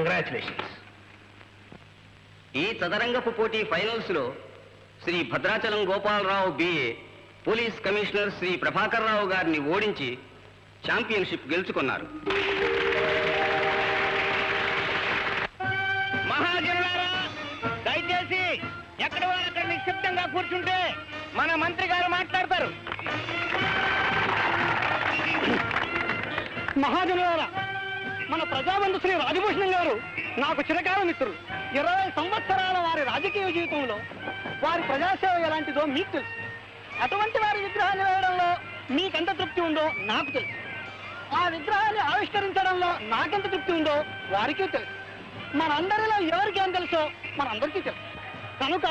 Congratulations ఈ చదరంగపు పోటీ ఫైనల్స్లో Shri Bhadrachalam Gopalarao BA police commissioner Shri Prabhakar Rao గారిని ఓడించి ఛాంపియన్షిప్ గెలుచుకున్నారు. ప్రజాసేవ మీకు తెలుసు. అటువంటి వారి విగ్రహాన్ని వేయడంలో మీకెంత తృప్తి ఉందో నాకు తెలుసు. ఆ విగ్రహాన్ని ఆవిష్కరించడంలో నాకెంత తృప్తి ఉందో వారికి తెలుసు. మనందరిలో ఎవరికి ఏం తెలుసో మనందరికీ తెలుసు. కనుక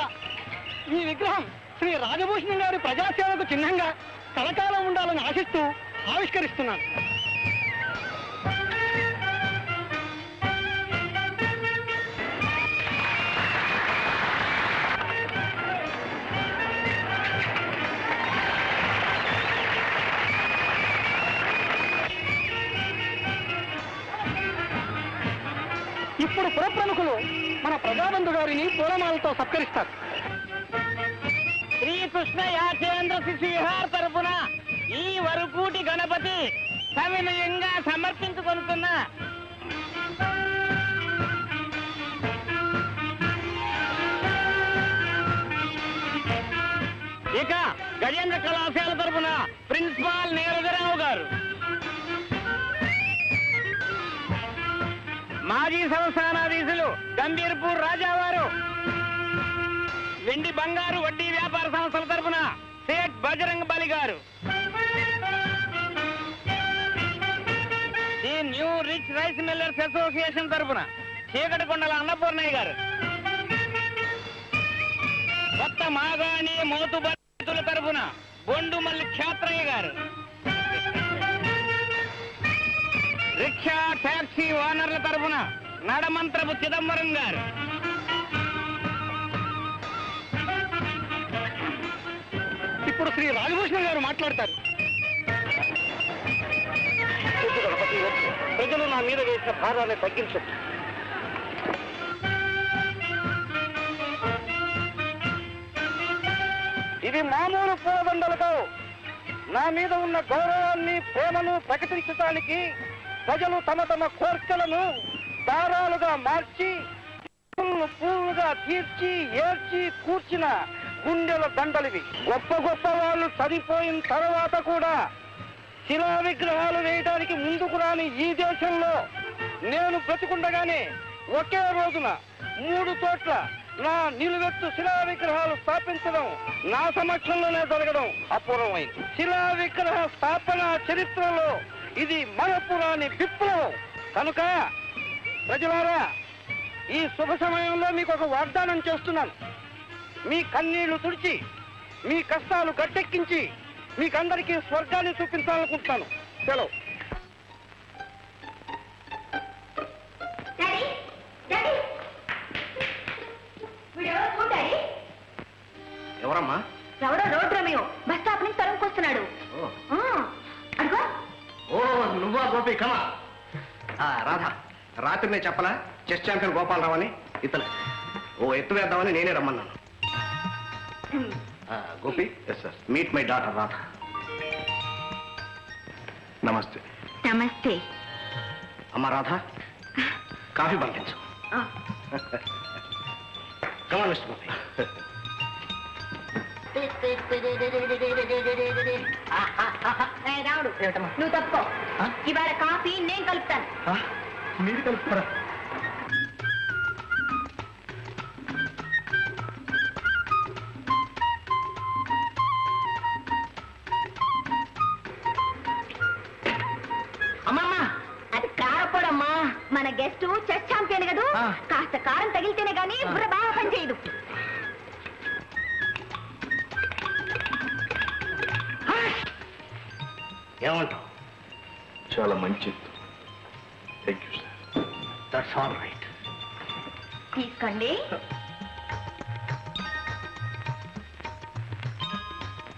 ఈ విగ్రహం శ్రీ రాజభూషణ్ గారి ప్రజాసేవకు చిహ్నంగా కలకాలం ఉండాలని ఆశిస్తూ ఆవిష్కరిస్తున్నాను. ఇప్పుడు పురప్రముఖులు మన ప్రజాబంధు గారిని పూలమాలతో సత్కరిస్తారు. శ్రీకృష్ణ యాచేంద్ర శిశు విహార్ తరపున ఈ వరుకూటి గణపతి సవినయంగా సమర్పించుకుంటున్నా ఇక గజేంద్ర కళాశాల తరపున ప్రిన్సిపాల్ నీరజరావు గారు. మాజీ సంస్థానాధీశులు గంభీర్పూర్ రాజావారు. వెండి బంగారు వడ్డీ వ్యాపార సంస్థల తరపున సేట్ బజరంగ్ బలి గారు. The new rich rice millers association తరపున చీకటికొండల అన్నపూర్ణయ్య గారు. కొత్త మాగాణి మోతు తరఫున బొండుమల్లి క్షేత్రయ్య గారు. రిక్షా టాక్సీ ఓనర్ల తరపున నడమంత్రపు చిదంబరం గారు. ఇప్పుడు శ్రీ రాజభూషణం గారు మాట్లాడతారు. ప్రజలు నా మీద వేసిన భారాన్ని తగ్గించండి ఇది మామూలు పూలదండలతో నా మీద ఉన్న గౌరవాన్ని ప్రేమను ప్రకటించడానికి ప్రజలు తమ తమ కోర్కెలను దారాలుగా మార్చి పువ్వులు తీర్చి ఏర్చి కూర్చిన గుండెల దండలివి. గొప్ప గొప్ప వాళ్ళు చనిపోయిన తర్వాత కూడా శిలా విగ్రహాలు వేయడానికి ముందుకు రాని ఈ దేశంలో నేను బ్రతికుండగానే ఒకే రోజున మూడు చోట్ల నా నిలువెత్తు శిలా విగ్రహాలు స్థాపించడం నా సమక్షంలోనే జరగడం అపూర్వమైంది. శిలా విగ్రహ స్థాపన చరిత్రలో ఇది మరపురాని విప్లవం. కనుక ప్రజలారా ఈ శుభ సమయంలో మీకు ఒక వాగ్దానం చేస్తున్నాను. మీ కన్నీళ్ళు తుడిచి మీ కష్టాలు గట్టెక్కించి మీకందరికీ స్వర్గాన్ని చూపించాలనుకుంటున్నాను. సెలవు. ఎవరమ్మా? ఎవడో రోడ్ రమేయో. బస్ స్టాప్ నుంచి తరుముకొస్తున్నాడు. ఆ, అడుగో. ఓ నువ్వా గోపి కమా రాధా రాత్రి నేను చెప్పలా చెస్ ఛాంపియన్ గోపాలరావు అని ఇతను. ఓ ఎత్తు వేద్దామని నేనే రమ్మన్నాను. ఆ, Gopi yes sir meet my daughter Radha. నమస్తే. నమస్తే. అమ్మ రాధా కాఫీ పంపించు ఆ, కమా మిస్టర్ గోపి ఏయ్, రాముడు. నువ్వు తప్పుకో. ఇవాళ కాఫీ నేను కలుపుతాను. మీరు కలుపుతారా అమ్మమ్మా! అది కారపొడమ్మా. మన గెస్ట్ చెస్ ఛాంపియన్ కదూ. కాస్త కారం తగిలితేనే గానీ బుర్ర బాగా పనిచేయదు. ఏమంటావు? చాలా మంచి thank you sir that's all right తీసుకోండి.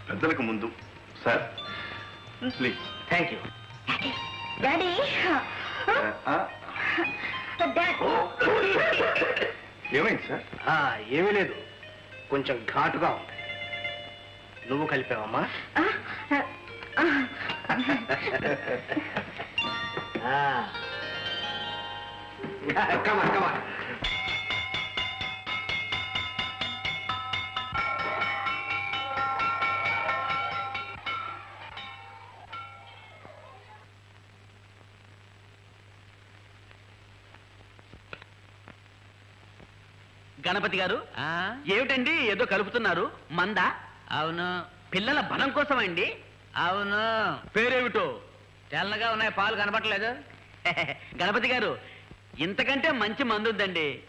పెద్దలకు ముందు sir please thank you daddy ఏమైంది సార్ ఆ, ఏమీ లేదు. కొంచెం ఘాటుగా ఉంది. నువ్వు కలిపావమ్మా. కమా కమా గణపతి గారు ఏమిటండి ఏదో కలుపుతున్నారు? మంద? అవును. పిల్లల బలం కోసం అండి అవును. పేరేమిటో? తెల్లగా ఉన్నాయి పాలు కనపట్లేదు గణపతి గారు ఇంతకంటే మంచి మందు ఉందండి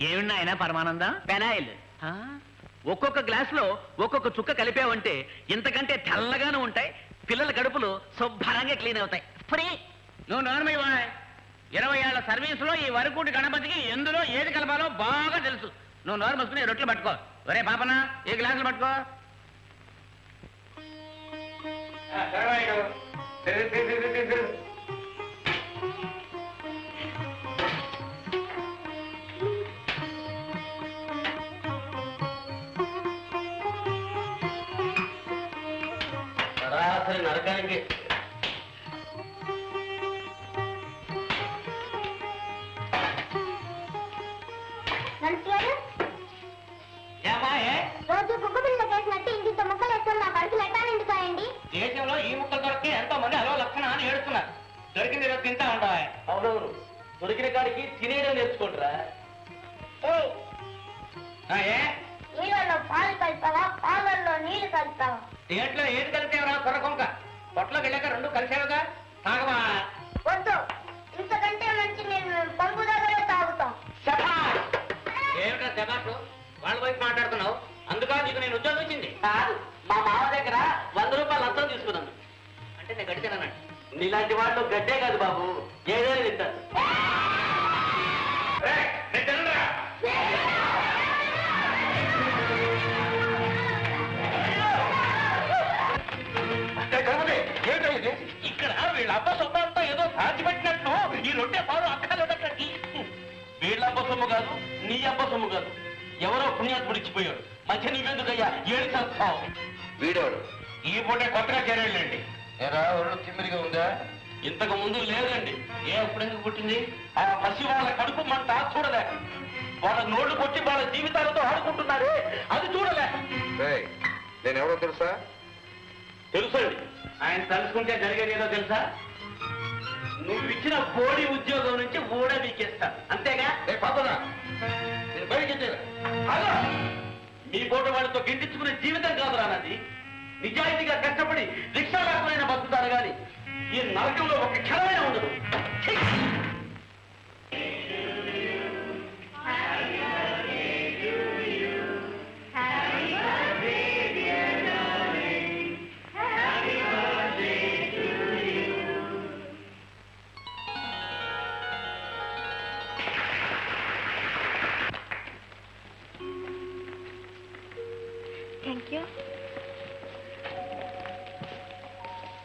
ఏమిన్నా అయినా పరమానందం? పెనాయిల్. ఆ? ఒక్కొక్క గ్లాసులో ఒక్కొక్క చుక్క కలిపావంటే ఇంతకంటే తెల్లగానే ఉంటాయి పిల్లల కడుపులు శుభ్రంగా క్లీన్ అవుతాయి. ఫ్రీ. నువ్వు నార్మల్ ఇరవై ఏళ్ళ సర్వీసులో ఈ వరకూటి గణపతికి ఎందులో ఏది కలపాలో బాగా తెలుసు. నువ్వు నోరు మూసుకుని రొట్టెలు పట్టుకో. ఒరే పాపన ఏ గ్లాసులు పట్టుకో. ఆ, తెరవాయుడు. తెరు, తెరు, తెరు, తెరు, తెరు. సరాసరి ఈ ముక్కలు దొరికి ఎంతో మంది అలో లక్షణ అని ఏడుస్తున్నారు. దొరికింది ఈరోజు తింటా ఉంటావా అవునవును. దొరికిన కాడికి తినేయడం నేర్చుకుంటారా? ఏ? నీళ్ళలో పాలు కలిపావా పాలల్లో నీళ్ళు కలిపావా దేంట్లో ఏది కలిపేవరా? కొరకొంక పొట్లోకి వెళ్ళాక రెండు కలిసేవగా? తాగవా? వద్దు. ఇంతకంటే మంచి నేను పంపు దగ్గర తాగుతాం. శభాష్! వాళ్ళ వైపు మాట్లాడుతున్నావు. అందుకా నీకు నేను ఉద్యోగం ఇచ్చింది. కాదు మా మామ దగ్గర వంద రూపాయలు లంచం తీసుకున్నాను. అంటే నేను గడిచానన్నాడు నీలాంటి వాళ్ళు గడ్డే కాదు బాబు ఏదైనా తింటారు ఇక్కడ వీళ్ళ అబ్బ సొమ్మంతా ఏదో దాచిపెట్టినట్టు ఈ రొట్టె పాలు అక్కలు వీళ్ళ అబ్బ సొమ్ము కాదు నీ అబ్బ సొమ్ము కాదు. ఎవరో పుణ్యాత్ముడు ఇచ్చిపోయాడు. మధ్య నువ్వెందుకయ్యా? ఏడు చేస్తావు వీడేవాడు? ఈ పూటే కొత్తగా చేరేళ్ళండి ఏరా ఒళ్ళు తిమ్మిరిగా ఉందా? ఇంతకు ముందు లేదండి. ఏ ఎప్పుడెందుకు పుట్టింది? ఆ పసి వాళ్ళ కడుపు మంట చూడలే. వాళ్ళ నోళ్ళు కొట్టి వాళ్ళ జీవితాలతో ఆడుకుంటున్నారే అది చూడలే. రేయ్, నేను ఎవరో తెలుసా? తెలుసండి. ఆయన తలుసుకుంటే జరిగేది ఏదో తెలుసా? నువ్వు ఇచ్చిన బోడి ఉద్యోగం నుంచి ఊడ నీకేస్తా అంతేగా అలా. మీ పోటీ వాళ్ళతో గిండించుకునే జీవితం కాదు రానది నిజాయితీగా కష్టపడి రిక్షా రాకులైన బతుకుతారు కానీ ఈ నరకంలో ఒక క్షణమే ఉండదు.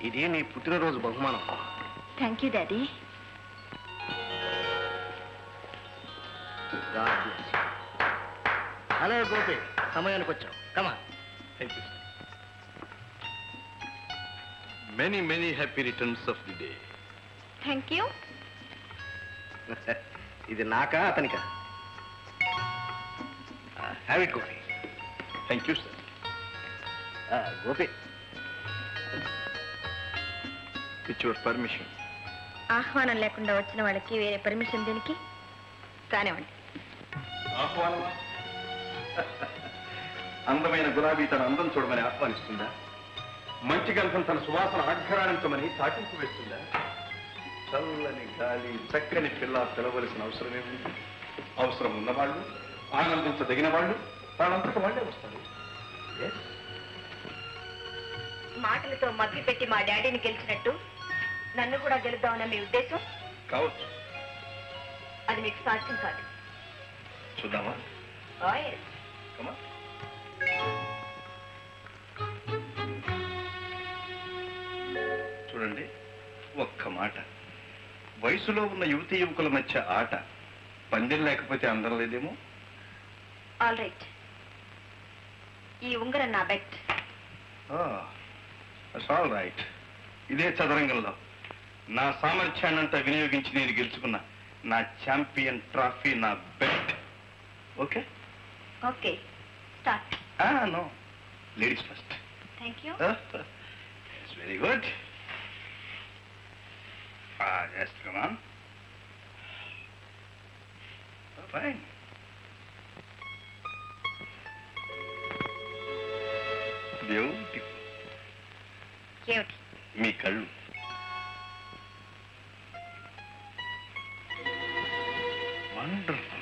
ఇది నీ పుట్టినరోజు బహుమానం. Thank you daddy hello Gopi సమయానికి వచ్చావు కమా thank you many many happy returns of the day thank you ఇది నాకా అతనికా? Have it Gopi thank you sir Gopi with your permission ఆహ్వానం లేకుండా వచ్చిన వాళ్ళకి వేరే పర్మిషన్ దేనికి? కానివ్వండి ఆహ్వానమా అందమైన గులాబీ తన అందం చూడమని ఆహ్వానిస్తుందా? మంచి గంధం తన సువాసన ఆఘ్రాణించమని చాటింపు వేస్తుందా? చల్లని గాలి చక్కని పిల్ల పిలవలసిన అవసరమే ఉంది. అవసరం ఉన్నవాళ్ళు ఆనందించదగిన వాళ్ళు వాళ్ళంతట వాళ్ళే వస్తారు. మాటలతో మభ్య పెట్టి మా డాడీని గెలిచినట్టు నన్ను కూడా గెలుద్దామన్న మీ ఉద్దేశం? కావచ్చు. అది మీకు సాధ్యం కాదు. చూద్దామా. చూడండి ఒక్క మాట. వయసులో ఉన్న యువతి యువకుల మధ్య ఆట పందెం లేకపోతే అందరం లేదేమో? ఆల్ రైట్ ఈ ఉంగరం నా బెట్. ఆల్ రైట్ ఇదే చదరంగంలో. నా సామర్థ్యాన్నంతా వినియోగించి నేను గెలుచుకున్న నా ఛాంపియన్ ట్రాఫీ నా bet okay? Okay. Start. No. Ladies first. Thank you very good yes come on fine beautiful మీ కళ్ళు. వండర్ఫుల్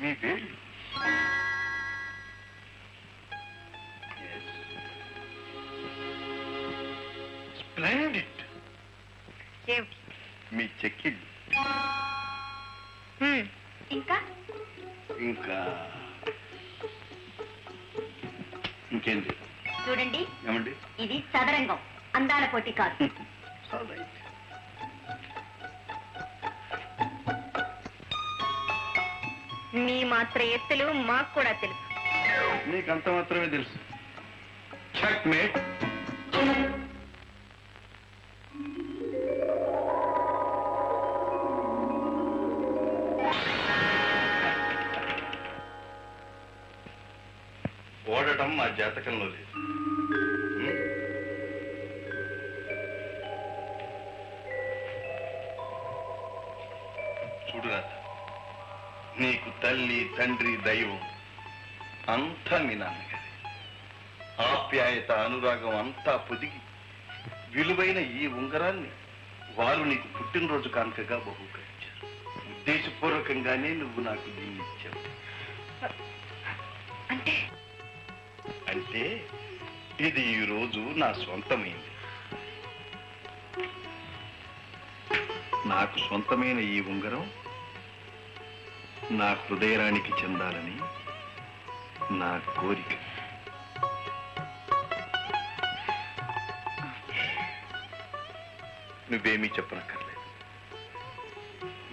మీ స్ప్లెండిడ్ చెక్కిళ్ళు. ఇంకా? ఇంకా. ఇంకేంటి చూడండి. ఏమండి? ఇది చదరంగం. అందాల పోటీ కాదు. మీ మాత్ర ఎత్తులు మాకు కూడా తెలుసు. నీకు అంత మాత్రమే తెలుసు. Check mate. ఓడటం మా జాతకంలో లేదు. తండ్రి దైవం అంతా మీ నాన్నగారి ఆప్యాయత అనురాగం అంతా పొదిగి విలువైన ఈ ఉంగరాన్ని వారు నీకు పుట్టినరోజు కానుకగా బహుకరించారు. ఉద్దేశపూర్వకంగానే నువ్వు నాకు దీన్ని ఇచ్చావు అంటే? అంటే ఇది ఈ రోజు నా సొంతమైంది నాకు సొంతమైన ఈ ఉంగరం నా హృదయానికి చెందాలని నా కోరిక. నువ్వేమీ చెప్పనక్కర్లేదు.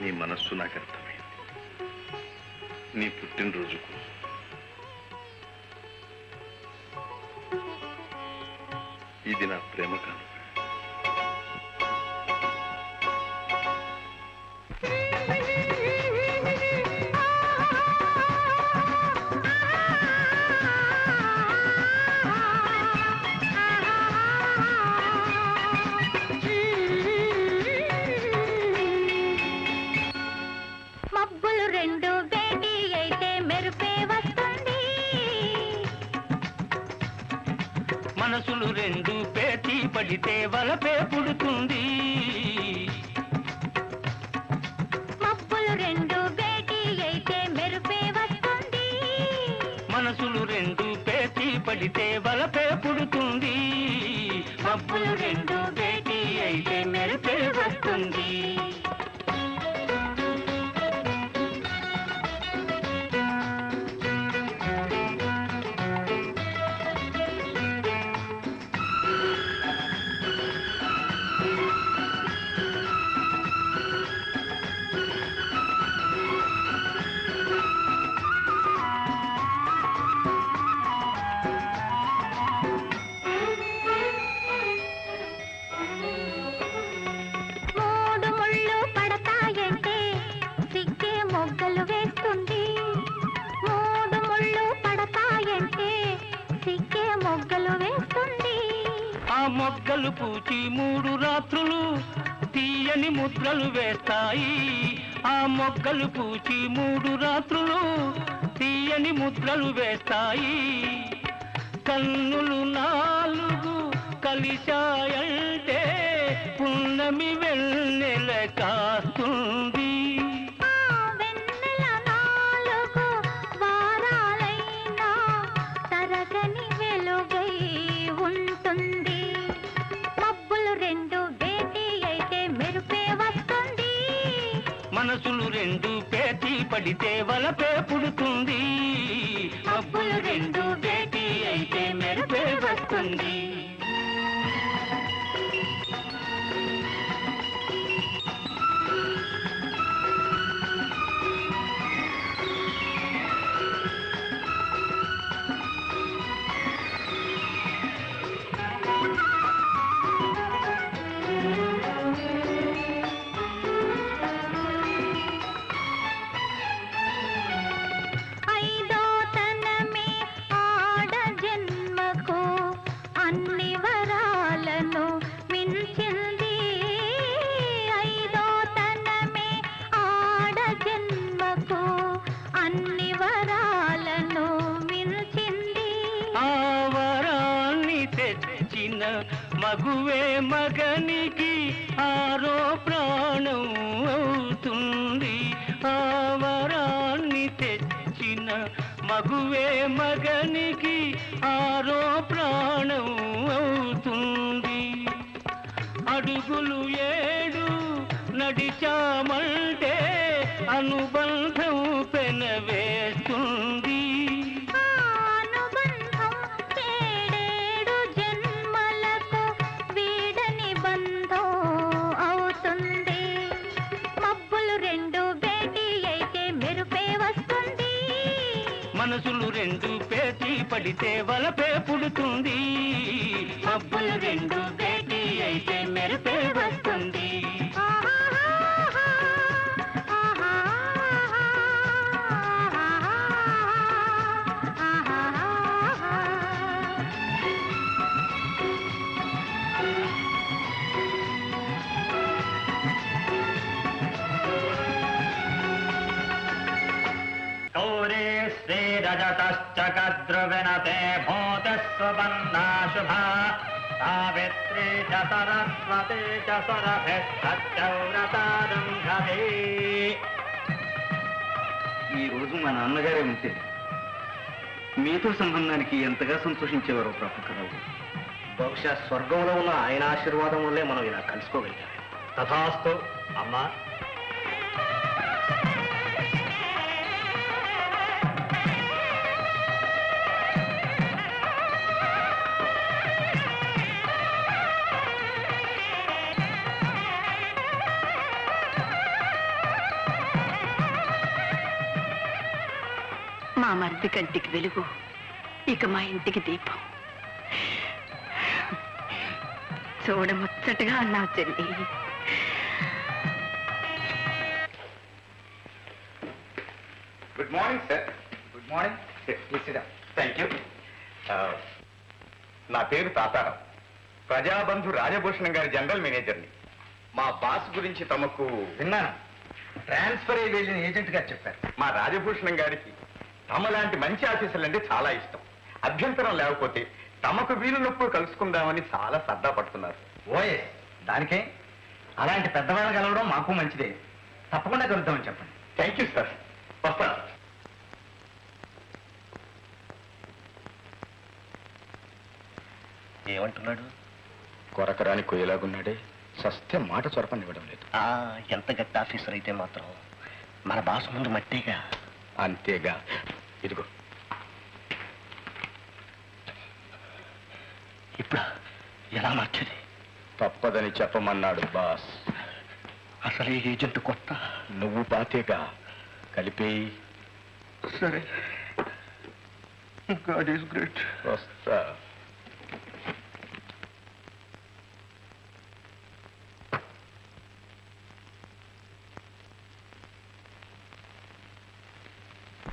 నీ మనస్సు నాకు అర్థమైంది. నీ పుట్టినరోజుకు. ఇది నా ప్రేమ కాను మగువే మగనికి ఆరో ప్రాణం అవుతుంది. అడుగులు ఏడు నడిచామంటే అనుబంధం పెనవేస్తుంది. రెండు పేటీ పడితే వలపే పుడుతుంది. అప్పులు రెండు పేటీ అయితే మెరుపే వస్తుంది. శ్రీరజతశ్చ కద్రువినతే భూతస్వన్నా శుభా సావిత్రీ చ సరస్వతి చ సరభిష్టౌరతారంభవే ఈ రోజు మా నాన్నగారే ఉంటే మీతో సంబంధానికి ఎంతగా సంతోషించేవారు ప్రపంచరావు. బహుశా స్వర్గంలో ఉన్న ఆయన ఆశీర్వాదం వల్లే మనం ఇలా కలుసుకోగలిగాం. తథాస్తు అమ్మా. మా మరిది కంటికి వెలుగు. ఇక మా ఇంటికి దీపం. చూడముచ్చటగా నా చెల్లి. Good morning sir good morning thank you నా పేరు తాతారావు ప్రజాబంధు రాజభూషణం గారి జనరల్ మేనేజర్ని. మా బాస్ గురించి తమకు విన్నాను. ట్రాన్స్ఫర్ అయ్యి వెళ్ళిన ఏజెంట్ గారు చెప్పారు. మా రాజభూషణం గారికి తమ లాంటి మంచి ఆఫీసర్లు అంటే చాలా ఇష్టం. అభ్యంతరం లేకపోతే తమకు వీలునప్పుడు కలుసుకుందామని చాలా సరదా పడుతున్నారు. ఓయే దానికే? అలాంటి పెద్దవాళ్ళని కలవడం మాకు మంచిదే. తప్పకుండా కలుద్దామని చెప్పండి. Thank you sir. వస్తాను. ఏమంటున్నాడు? కొరకరాని కొయ్యలాగున్నాడే. సస్య మాట చొరపనివ్వడం లేదు. ఎంత గట్టి ఆఫీసర్ అయితే మాత్రం మన బాస్ ముందు మట్టిగా అంతేగా. ఇదిగో. ఇప్పుడు ఎలా మార్చేది? తప్పదని చెప్పమన్నాడు బాస్. అసలు ఈ ఏజెంట్ కొత్త. నువ్వు పాతేగా. కలిపి సరే. God is great. వస్తా.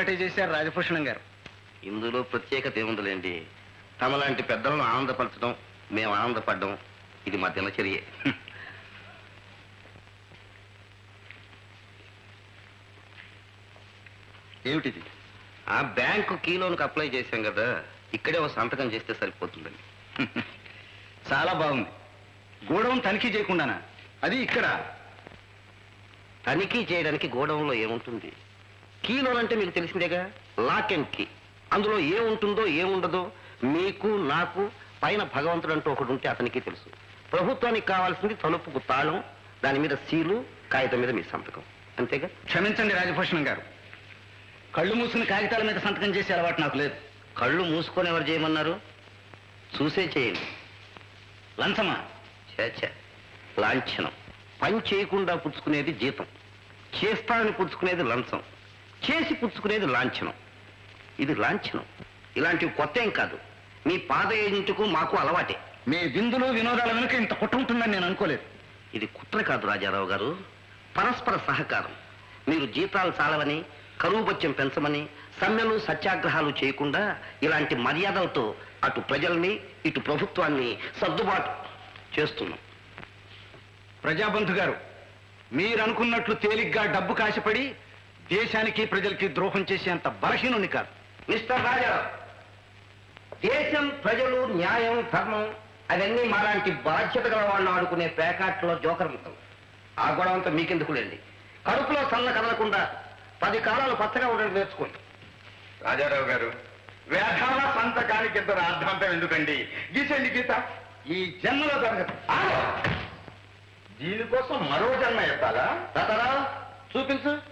ఏర్పాటే చేశారు రాజభూషణం గారు. ఇందులో ప్రత్యేకత ఏముందిలేండి? తమలాంటి పెద్దలను ఆనందపరచడం మేము ఆనందపడడం ఇది మా దినచర్యే. ఏమిటిది? ఆ బ్యాంకు కీలోనికి అప్లై చేశాం కదా ఇక్కడే ఒక సంతకం చేస్తే సరిపోతుందండి. చాలా బాగుంది. గోడౌన్ తనిఖీ చేయకుండానా? అది ఇక్కడ. తనిఖీ చేయడానికి గోడౌన్లో ఏముంటుంది? కీలోన్ అంటే మీకు తెలిసిందేగా? Lock and key. అందులో ఏముంటుందో ఏముండదో మీకు నాకు పైన భగవంతుడు అంటూ ఒకడు ఉంటే అతనికి తెలుసు. ప్రభుత్వానికి కావాల్సింది తలుపుకు తాళం దాని మీద సీలు కాగితం మీద మీ సంతకం. అంతేగా? క్షమించండి రాజభూషణం గారు. కళ్ళు మూసుకుని కాగితాల మీద సంతకం చేసే అలవాటు నాకు లేదు. కళ్ళు మూసుకొని ఎవరు చేయమన్నారు? చూసే చేయండి. లంచమా? చేచ లాంఛనం. పని చేయకుండా పుచ్చుకునేది జీతం. చేస్తానని పుచ్చుకునేది లంచం. చేసి పుచ్చుకునేది లాంఛనం. ఇది లాంఛనం. ఇలాంటివి కొత్త ఏం కాదు. మీ పాద ఏజెంట్కు మాకు అలవాటే. మీ విందులు వినోదాల వెనుక ఇంత కుట్ర ఉంటుందని నేను అనుకోలేదు. ఇది కుట్ర కాదు రాజారావు గారు. పరస్పర సహకారం. మీరు జీతాలు చాలవని కరువు బత్యం పెంచమని సమ్మెలు సత్యాగ్రహాలు చేయకుండా ఇలాంటి మర్యాదలతో అటు ప్రజల్ని ఇటు ప్రభుత్వాన్ని సర్దుబాటు చేస్తున్నాం. ప్రజాబంధు గారు మీరు అనుకున్నట్లు తేలిగ్గా డబ్బు కాశపడి దేశానికి ప్రజలకి ద్రోహం చేసేంత బలహీనుని కాదు. మిస్టర్ రాజారావు దేశం ప్రజలు న్యాయం ధర్మం అవన్నీ మాలాంటి బాధ్యత గల వాళ్ళు ఆడుకునే పేకాట్లో జోకర్ ముక్కలు ఆ గొడవ అంతా మీకెందుకులేండి? కడుపులో సన్న కదలకుండా పది కాలాలు పచ్చగా ఉండడం నేర్చుకోండి. రాజారావు గారు వేధాల సంతకానికి ఇంత రాద్ధాంతం ఎందుకండి? గీసండి గీత. ఈ జన్మలో జరగదు. దీనికోసం మరో జన్మ ఎత్తాలా? తాతారా చూపించు.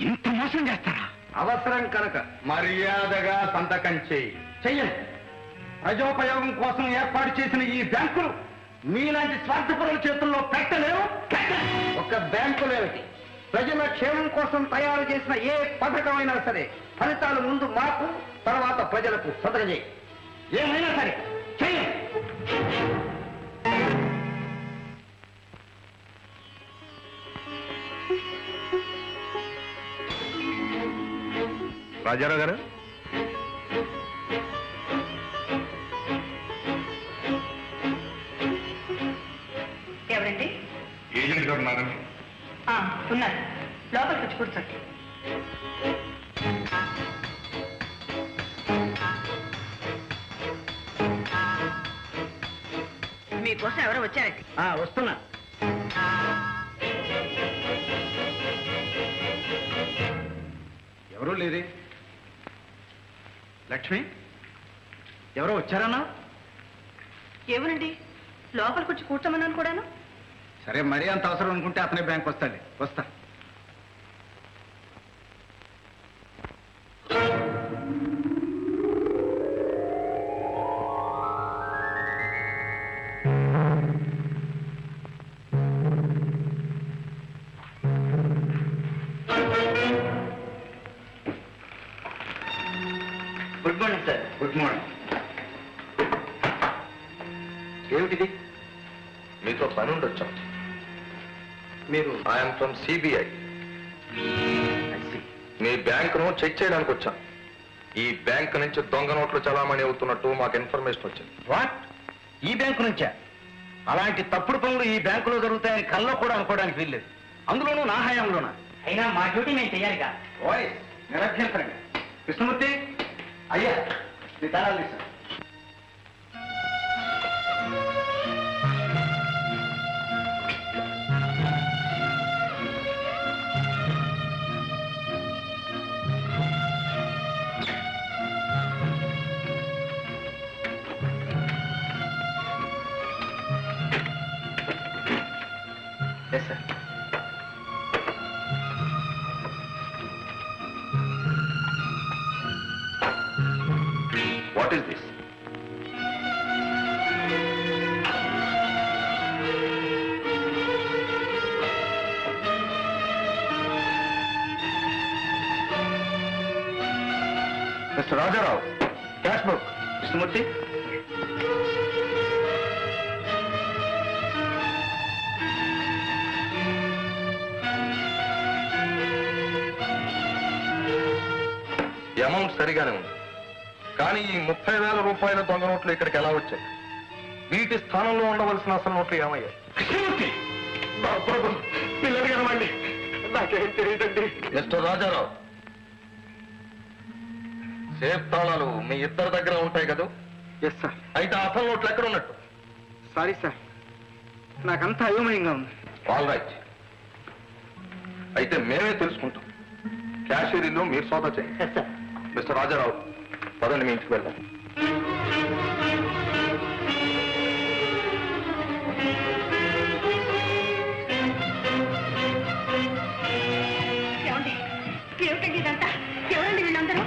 ఇంత మోసం చేస్తారా? అవసరం కనుక మర్యాదగా సంతకం చేయి. చెయ్యండి. ప్రజోపయోగం కోసం ఏర్పాటు చేసిన ఈ బ్యాంకులు మీలాంటి స్వార్థపరుల చేతుల్లో పెట్టలేవు. ఒక ఒక బ్యాంకులేమిటి ప్రజల క్షేమం కోసం తయారు చేసిన ఏ పథకమైనా సరే ఫలితాలు ముందు మాకు తర్వాత ప్రజలకు సదరజేయి ఏమైనా సరే రాజారావు గారు? ఎవరండి? ఏజెంట్ గారు ఉన్నారండి. ఉన్నారు. లోపలికి వచ్చి కూర్చోండి. మీకోసం ఎవరో వచ్చారండి. వస్తున్నా. ఎవరూ లేరే? లక్ష్మి? ఎవరో వచ్చారన్నా? ఏమోనండి? లోపలికి వచ్చి కూర్చోమన్నాను కూడాను. సరే మరీ అంత అవసరం అనుకుంటే అతనే బ్యాంక్ వస్తాడు. వస్తా. ఐఎమ్ ఫ్రమ్ సిబిఐ మీ బ్యాంకును చెక్ చేయడానికి వచ్చాం. ఈ బ్యాంక్ నుంచి దొంగ నోట్లు చలామణి అవుతున్నట్టు మాకు ఇన్ఫర్మేషన్ వచ్చింది. వాట్ ఈ బ్యాంకు నుంచా? అలాంటి తప్పుడు పనులు ఈ బ్యాంకులో జరుగుతాయని కల్లో కూడా అనుకోవడానికి వీల్లేదు. అందులోనూ నా హయాంలోనా? అయినా మా డ్యూటీ మేము చెయ్యాలిగా. వాయిస్ నిరభ్యంతరంగా. కృష్ణమూర్తి అయ్యా నీ తాళాలు తీసా వచ్చాయి వీటి స్థానంలో ఉండవలసిన అసలు నోట్లు ఏమయ్యాయి? పిల్లలు కనవండి నాకేం తెలియదండి. మిస్టర్ రాజారావు సేఫ్ తాళాలు మీ ఇద్దరి దగ్గర ఉంటాయి కదా? ఎస్ సార్ అయితే అసలు నోట్లు ఎక్కడ ఉన్నట్టు? సారీ సార్ నాకంతా అయోమయంగా ఉంది. ఆల్ రైట్ అయితే మేమే తెలుసుకుంటాం. క్యాషియరీలో మీరు సోదా చేయండి. మిస్టర్ రాజారావు పదండి మీ ఇంటికి వెళ్దాం. ఏమిటండి ఇదంతా ఎవరండి వీళ్ళందరూ?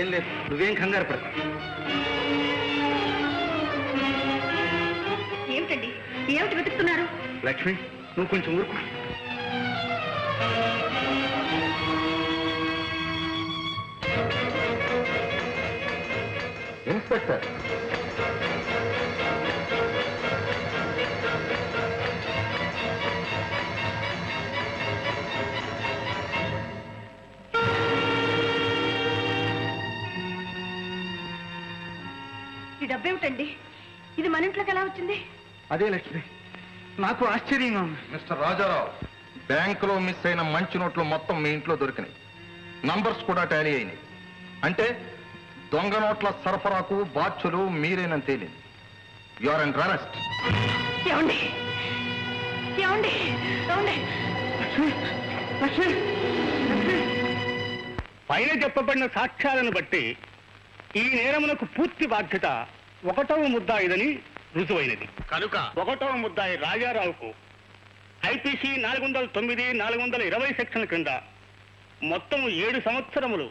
ఏం లేదు నువ్వేం కంగారు పడ ఏమిటండి? ఏమిటి వెతుకుతున్నారు? లక్ష్మి నువ్వు కొంచెం ఊరుకో. ఇన్స్పెక్టర్ ఈ డబ్బేమిటండి ఇది మన ఇంట్లోకి ఎలా వచ్చింది? అదే లక్ష్మి నాకు ఆశ్చర్యంగా ఉంది. మిస్టర్ రాజారావు బ్యాంకులో మిస్ అయిన మంచి నోట్లు మొత్తం మీ ఇంట్లో దొరికినాయి. నంబర్స్ కూడా టాలీ అయినాయి. అంటే దొంగ నోట్ల సరఫరాకు బాధ్యులు మీరేనని తేలింది. యు ఆర్ అండ్ రనెస్ట్ ఏమండి? ఏమండి? ఏమండి? పైన చెప్పబడిన సాక్ష్యాలను బట్టి ఈ నేరమునకు పూర్తి బాధ్యత ఒకటవ ముద్దాయిదని రుజువైనది. కనుక ఒకటవ ముద్దాయి రాజారావుకు ఐపీసీ నాలుగు వందల తొమ్మిది నాలుగు వందల ఇరవై సెక్షన్ క్రింద మొత్తం ఏడు సంవత్సరములు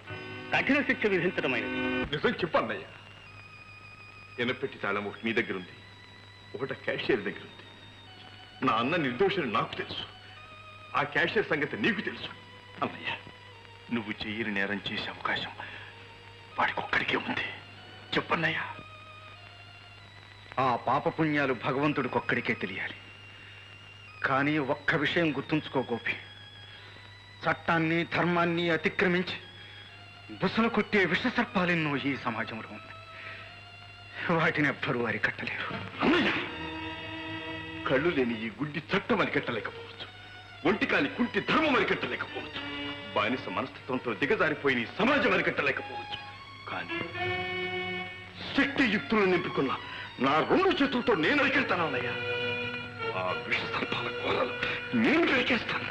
కఠిన శిక్ష విధించడమైనది నిజం చెప్పన్నయ్యా. ఎనపెట్టి తాళం ఒకటి నీ దగ్గర ఉంది ఒకటి క్యాషియర్ దగ్గర ఉంది నా అన్న నిర్దోషులు నాకు తెలుసు. ఆ క్యాషియర్ సంగతి నీకు తెలుసు. అన్నయ్య నువ్వు చెయ్యని నేరం చేసే అవకాశం వాడికి ఒక్కడికే ఉంది. చెప్పన్నయ్యా. ఆ పాపపుణ్యాలు భగవంతుడికొక్కడికే తెలియాలి. కానీ ఒక్క విషయం గుర్తుంచుకో గోపి. చట్టాన్ని ధర్మాన్ని అతిక్రమించి బుసలు కొట్టే విషసర్పాలెన్నో ఈ సమాజంలో ఉన్నాయి. వాటిని ఎవ్వరూ అరికట్టలేరు. కళ్ళు లేని ఈ గుడ్డి చట్టం అరికట్టలేకపోవచ్చు. ఒంటికాని కుంటి ధర్మం అరికట్టలేకపోవచ్చు. బానిస మనస్తత్వంతో దిగజారిపోయిన ఈ సమాజం అరికట్టలేకపోవచ్చు. కానీ శక్తి యుక్తులు నింపుకున్న నా రెండు చేతులతో నేను అరికెళ్తాను అన్నయ్య. ఆ విష సర్పాల కోరలు నేను పెరికేస్తాను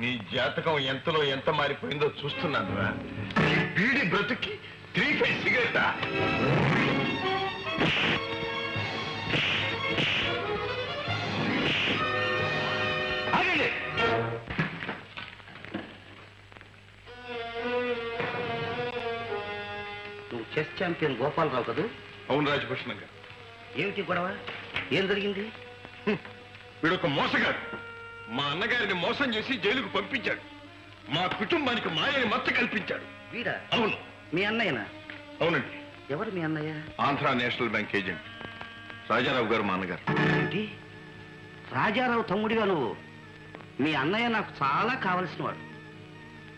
నీ జాతకం ఎంతలో ఎంత మారిపోయిందో చూస్తున్నాను రా. ఈ బీడి బ్రతుకి త్రీ ఫైవ్ సిగరెట్? ఆగండి. నువ్వు చెస్ ఛాంపియన్ గోపాలరావు కదూ? అవును రాజభూషణం గారు. ఏమిటి గొడవ? ఏం జరిగింది? వీడొక మోసగాడు. అన్నగారిని మోసం చేసి జైలుకు పంపించాడు. మా కుటుంబానికి మాయని మచ్చ కల్పించాడు. వీడా? అవును. మీ అన్నయ్యనా? అవునండి. ఎవరు మీ అన్నయ్య? Andhra national bank agent. Rajarao గారు మా అన్నగారు. ఏంటి? రాజారావు తమ్ముడిగా నువ్వు? మీ అన్నయ్య నాకు చాలా కావలసిన వాడు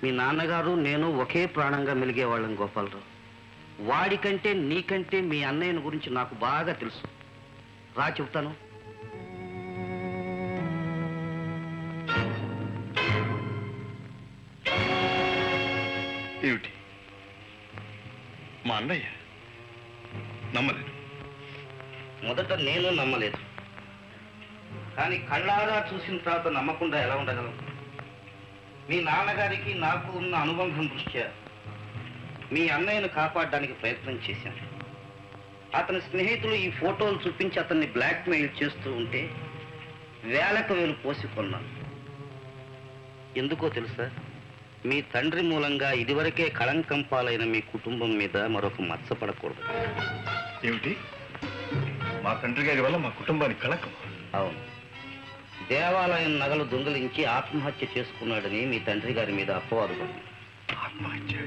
మీ నాన్నగారు నేను ఒకే ప్రాణంగా మెలిగేవాళ్ళం గోపాలరావు. వాడికంటే నీకంటే మీ అన్నయ్యని గురించి నాకు బాగా తెలుసు. రా చెప్తాను. ఏమిటి? మా అన్నయ్య నమ్మలేదు. మొదట నేను నమ్మలేదు. కానీ కళ్ళారా చూసిన తర్వాత నమ్మకుండా ఎలా ఉండగలం? మీ నాన్నగారికి నాకు ఉన్న అనుబంధం దృష్ట్యా మీ అన్నయ్యను కాపాడడానికి ప్రయత్నం చేశాను. అతని స్నేహితులు ఈ ఫోటోలు చూపించి అతన్ని బ్లాక్మెయిల్ చేస్తూ ఉంటే వేలకు వేలు పోసి కొన్నాను. ఎందుకో తెలుసా? మీ తండ్రి మూలంగా ఇదివరకే కళంకం పాలైన మీ కుటుంబం మీద మరొక మచ్చ పడకూడదు. ఏమిటి? మా తండ్రి గారి వల్ల మా కుటుంబానికి కళకం. అవును. దేవాలయం నగలు దొంగిలించి ఆత్మహత్య చేసుకున్నాడని మీ తండ్రి గారి మీద అపవాదు ఆత్మహత్య?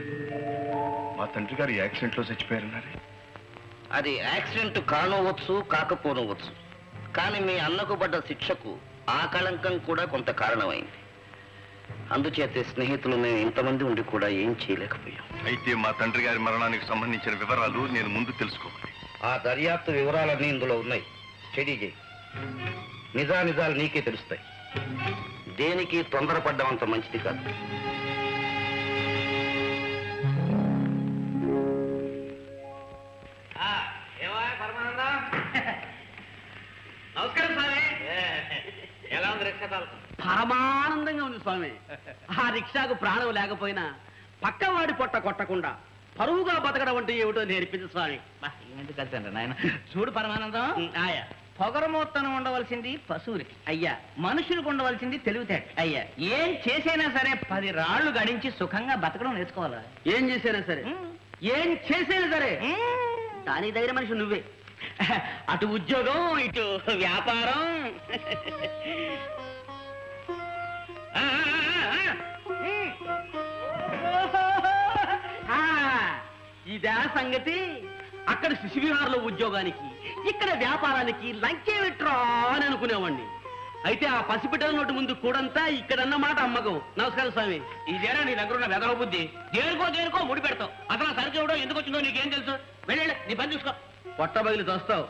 మా తండ్రి గారు యాక్సిడెంట్లో చచ్చిపోయారన్నారే. అది యాక్సిడెంట్ కానవచ్చు కాకపోనవచ్చు. కానీ మీ అన్నకు పడ్డ శిక్షకు ఆ కళంకం కూడా కొంత కారణమైంది. అందుచేత స్నేహితులు మేము ఇంతమంది ఉండి కూడా ఏం చేయలేకపోయాం. అయితే మా తండ్రి గారి మరణానికి సంబంధించిన వివరాలు నేను ముందు తెలుసుకోవాలి. ఆ దర్యాప్తు వివరాలన్నీ ఇందులో ఉన్నాయి. స్టడీ చేయి. నిజానిజాలు నీకే తెలుస్తాయి. దేనికి తొందరపడ్డం అంత మంచిది కాదు. నమస్కారం స్వామి. ఎలా ఉంది రిక్షా పరమానందంగా ఉంది స్వామి. ఆ రిక్షాకు ప్రాణం లేకపోయినా పక్కవాడి పొట్ట కొట్టకుండా పరువుగా బతకడం అంటే ఏమిటో నేర్పించు స్వామి. కలిసండి నాయన? చూడు పరమానందం. ఆయా. పొగరమూత్తనం ఉండవలసింది పశువులకి. అయ్యా. మనుషులకు ఉండవలసింది తెలివితేట అయ్యా. ఏం చేసైనా సరే పది రాళ్ళు గడించి సుఖంగా బతకడం నేర్చుకోవాలా? ఏం చేసైనా సరే. ఏం చేసైనా సరే. దానికి దగ్గర మనిషి నువ్వే. అటు ఉద్యోగం ఇటు వ్యాపారం. ఇదా సంగతి. అక్కడ శిశువిహారంలో ఉద్యోగానికి ఇక్కడ వ్యాపారానికి లంకే విట్రా అని అనుకునేవాడిని అయితే ఆ పసిపిట్టల నోటి ముందు కూడంతా ఇక్కడన్నమాట అమ్మకం. నమస్కారం స్వామి. ఇదేనా నీ దగ్గర ఉన్న వెదవ బుద్ధి? దేనికో దేనికో ముడి పెడతావు. అసలు సరుకు ఇవ్వడం ఎందుకు వచ్చిందో నీకేం తెలుసు? వెళ్ళి నీ పని చూసుకో. పొట్ట బగిలి తోస్తావు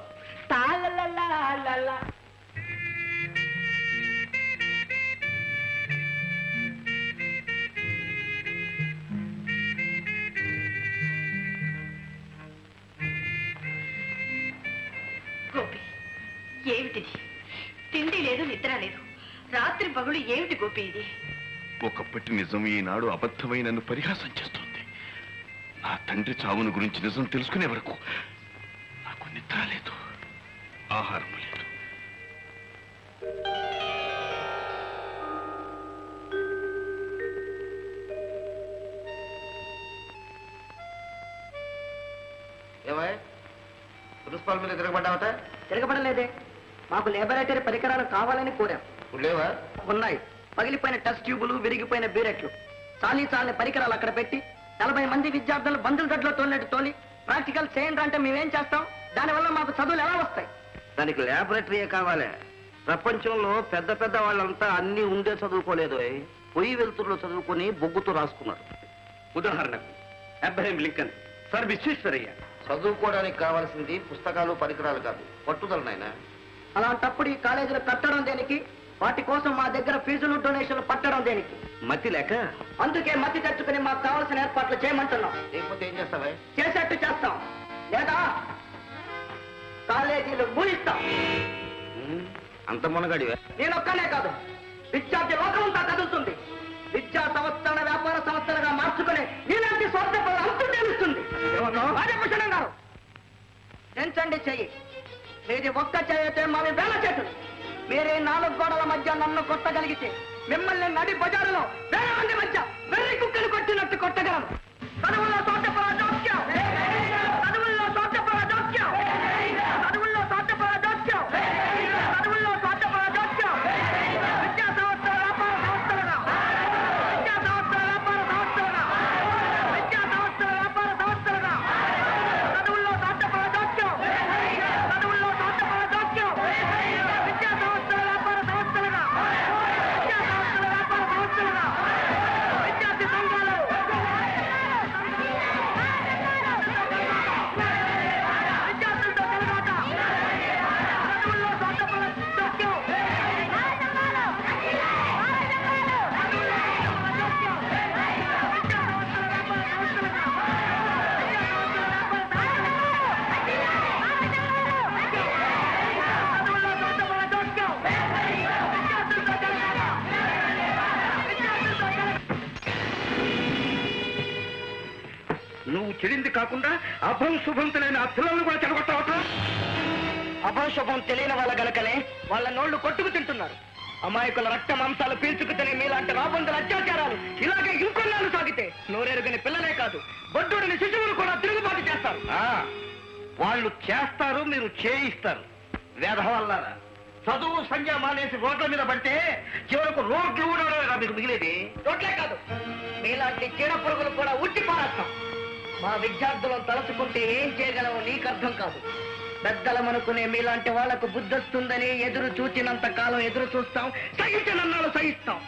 గోపి. ఏమిటిది? తిండి లేదు నిద్ర లేదు. రాత్రి పగులు ఏమిటి గోపి ఇది? ఒకప్పటి నిజం ఈనాడు అబద్ధమై నన్ను పరిహాసం చేస్తుంది. నా తండ్రి చావును గురించి నిజం తెలుసుకునే వరకు నాకు నిద్ర లేదు ఆహారం లేదు. ఏమయ్య? ప్రిన్సిపాల్ మీద తిరగబడ్డావట? తిరగబడలేదే. మాకు లేబొరేటరీ పరికరాలు కావాలని కోరాం. లేవా? ఉన్నాయి. పగిలిపోయిన టెస్ట్ ట్యూబులు విరిగిపోయిన బీరెట్లు. చాలీ చాలని పరికరాలు అక్కడ పెట్టి నలభై మంది విద్యార్థులు బంధుల దట్లో తోలినట్టు తోలి ప్రాక్టికల్ చేయండి అంటే మేమేం చేస్తాం? దానివల్ల మాకు చదువులు ఎలా వస్తాయి? దానికి ల్యాబొరేటరీయే కావాలి. ప్రపంచంలో పెద్ద పెద్ద వాళ్ళంతా అన్ని ఉండే చదువుకోలేదు. పొయ్యి వెలుతురులో చదువుకొని బొగ్గుతో రాసుకున్నారు. ఉదాహరణకు అబ్రహం లింకన్ సర్ విశ్వేశ్వరయ్య. చదువుకోవడానికి కావాల్సింది పుస్తకాలు పరికరాలు కాదు. పట్టుదల నాయన. అలాంటప్పుడు ఈ కాలేజీలు కట్టడం దేనికి? వాటి కోసం మా దగ్గర ఫీజులు డొనేషన్లు పట్టడం దేనికి? మతి లేక? అందుకే మతి తెచ్చుకుని మాకు కావాల్సిన ఏర్పాట్లు చేయమంటున్నాం. లేకపోతే ఏం చేస్తావే? చేసేట్టు చేస్తాం. లేదా? కాలేజీలు మూయిస్తాం. ఉమ్, అంత మునగాడివే. నేనొక్కనే కాదు. విద్యార్థి లోకం అంతా కదులుతుంది విద్యా సంస్థల వ్యాపార సంస్థలుగా మార్చుకుని నీలాంటి స్వార్థ అంతు తెలుస్తుంది పెంచండి చెయ్యి. మీది ఒక్క చేయతే మావి వేల చేతులు మీరే నాలుగు గోడల మధ్య నన్ను కొట్టగలిగితే మిమ్మల్ని నడి బజారులో వేల మంది మధ్య వెర్రి కుక్కలు కొట్టినట్టు కొట్టగలను. చదువుల్లో తోటపల అభం శుభంతులైన ఆ పిల్లల్ని కూడా చెడగొట్టవట అభంశుభం తెలియని వాళ్ళ గనకనే వాళ్ళ నోళ్ళు కొట్టుకు తింటున్నారు. అమాయకుల రక్త మాంసాలు పీల్చుకు తినే మీలాంటి రాబందుల అత్యాచారాలు ఇలాగే ఇంకొన్నాళ్ళు సాగితే నోరెరుగని పిల్లలే కాదు బొడ్డుడిని శిశువులు కూడా తిరుగుబాటు చేస్తారు. వాళ్ళు చేస్తారు మీరు చేయిస్తారు. వేధవల్లారా చదువు సంఖ్య మానేసి రోడ్ల మీద పడితే చివరకు రోడ్లు కూడా మీకు మిగిలేది. రోడ్లే కాదు మీలాంటి చీడ పురుగులు కూడా ఉట్టి పారేస్తాం. మా విద్యార్థులను తలుచుకుంటే ఏం చేయగలవో నీకు అర్థం కాదు. పెద్దలమనుకునే మీలాంటి వాళ్ళకు బుద్ధొస్తుందని ఎదురు చూచినంత కాలం ఎదురు చూస్తాం సహించనన్నాలు సహిస్తాం.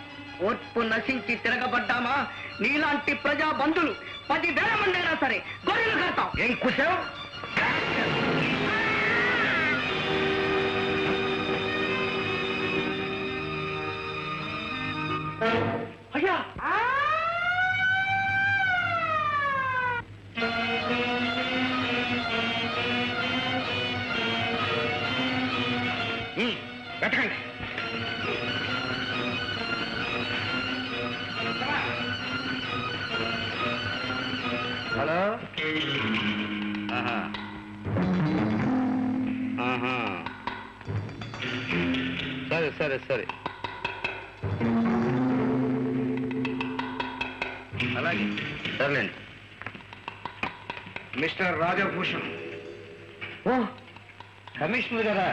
ఓర్పు నశించి తిరగబడ్డామా? నీలాంటి ప్రజా బంధులు పది వేల మంది అయినా సరే గొర్రెలు కడతాం. ఏం కుశావు అయ్యా! వెతకండి. హలో? ఆహా. ఆహా. సరే సరే సరే. అలాగే. సర్లేండి. మిస్టర్ రాజభూషణ్. ఓ కమిషనర్ గారా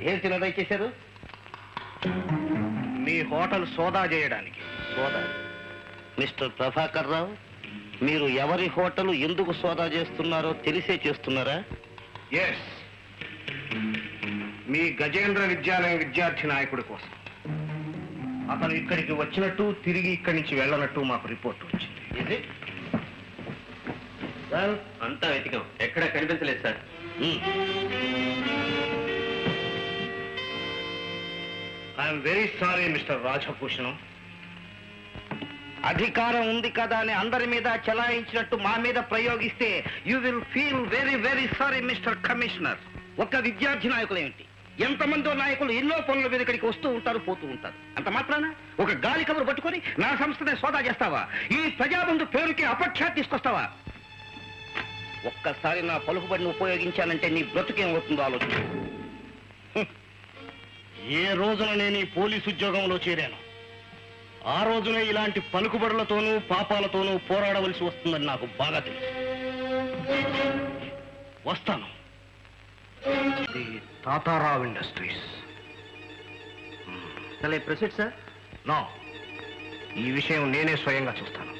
ఏం చిన్న దయచేశారు మీ హోటల్ సోదా చేయడానికి. సోదా? మిస్టర్ ప్రభాకర్ రావు మీరు ఎవరి హోటల్ ఎందుకు సోదా చేస్తున్నారో తెలిసే చేస్తున్నారా? ఎస్ మీ గజేంద్ర విద్యాలయ విద్యార్థి నాయకుడి కోసం. అతను ఇక్కడికి వచ్చినట్టు తిరిగి ఇక్కడి నుంచి వెళ్ళనట్టు మాకు రిపోర్ట్ వచ్చింది. ఇది అంతా వెతికాం. ఎక్కడ కనిపించలేదు sir. I'm very sorry mister Rajabhushanam అధికారం ఉంది కదా అని అందరి మీద చెలాయించినట్టు మా మీద ప్రయోగిస్తే you will feel very very sorry mister commissioner ఒక్క విద్యార్థి నాయకులు ఏమిటి? ఎంతమందో నాయకులు ఎన్నో పనుల మీద ఇక్కడికి వస్తూ ఉంటారు పోతూ ఉంటారు. అంత మాత్రాన? ఒక గాలి కబురు పట్టుకొని నా సంస్థనే సోదా చేస్తావా? ఈ ప్రజాబంధు పేరుకి అపఖ్యాతి తీసుకొస్తావా? ఒక్కసారి నా పలుకుబడిని ఉపయోగించానంటే నీ బ్రతుకేమవుతుందో ఆలోచించు ఏ రోజున నేను ఈ పోలీసు ఉద్యోగంలో చేరాను. ఆ రోజునే ఇలాంటి పలుకుబడులతోనూ పాపాలతోనూ పోరాడవలసి వస్తుందని నాకు బాగా తెలుసు. వస్తాను. The Tatarao industries. Chale proceed sir? No. ఈ విషయం నేనే స్వయంగా చూస్తాను.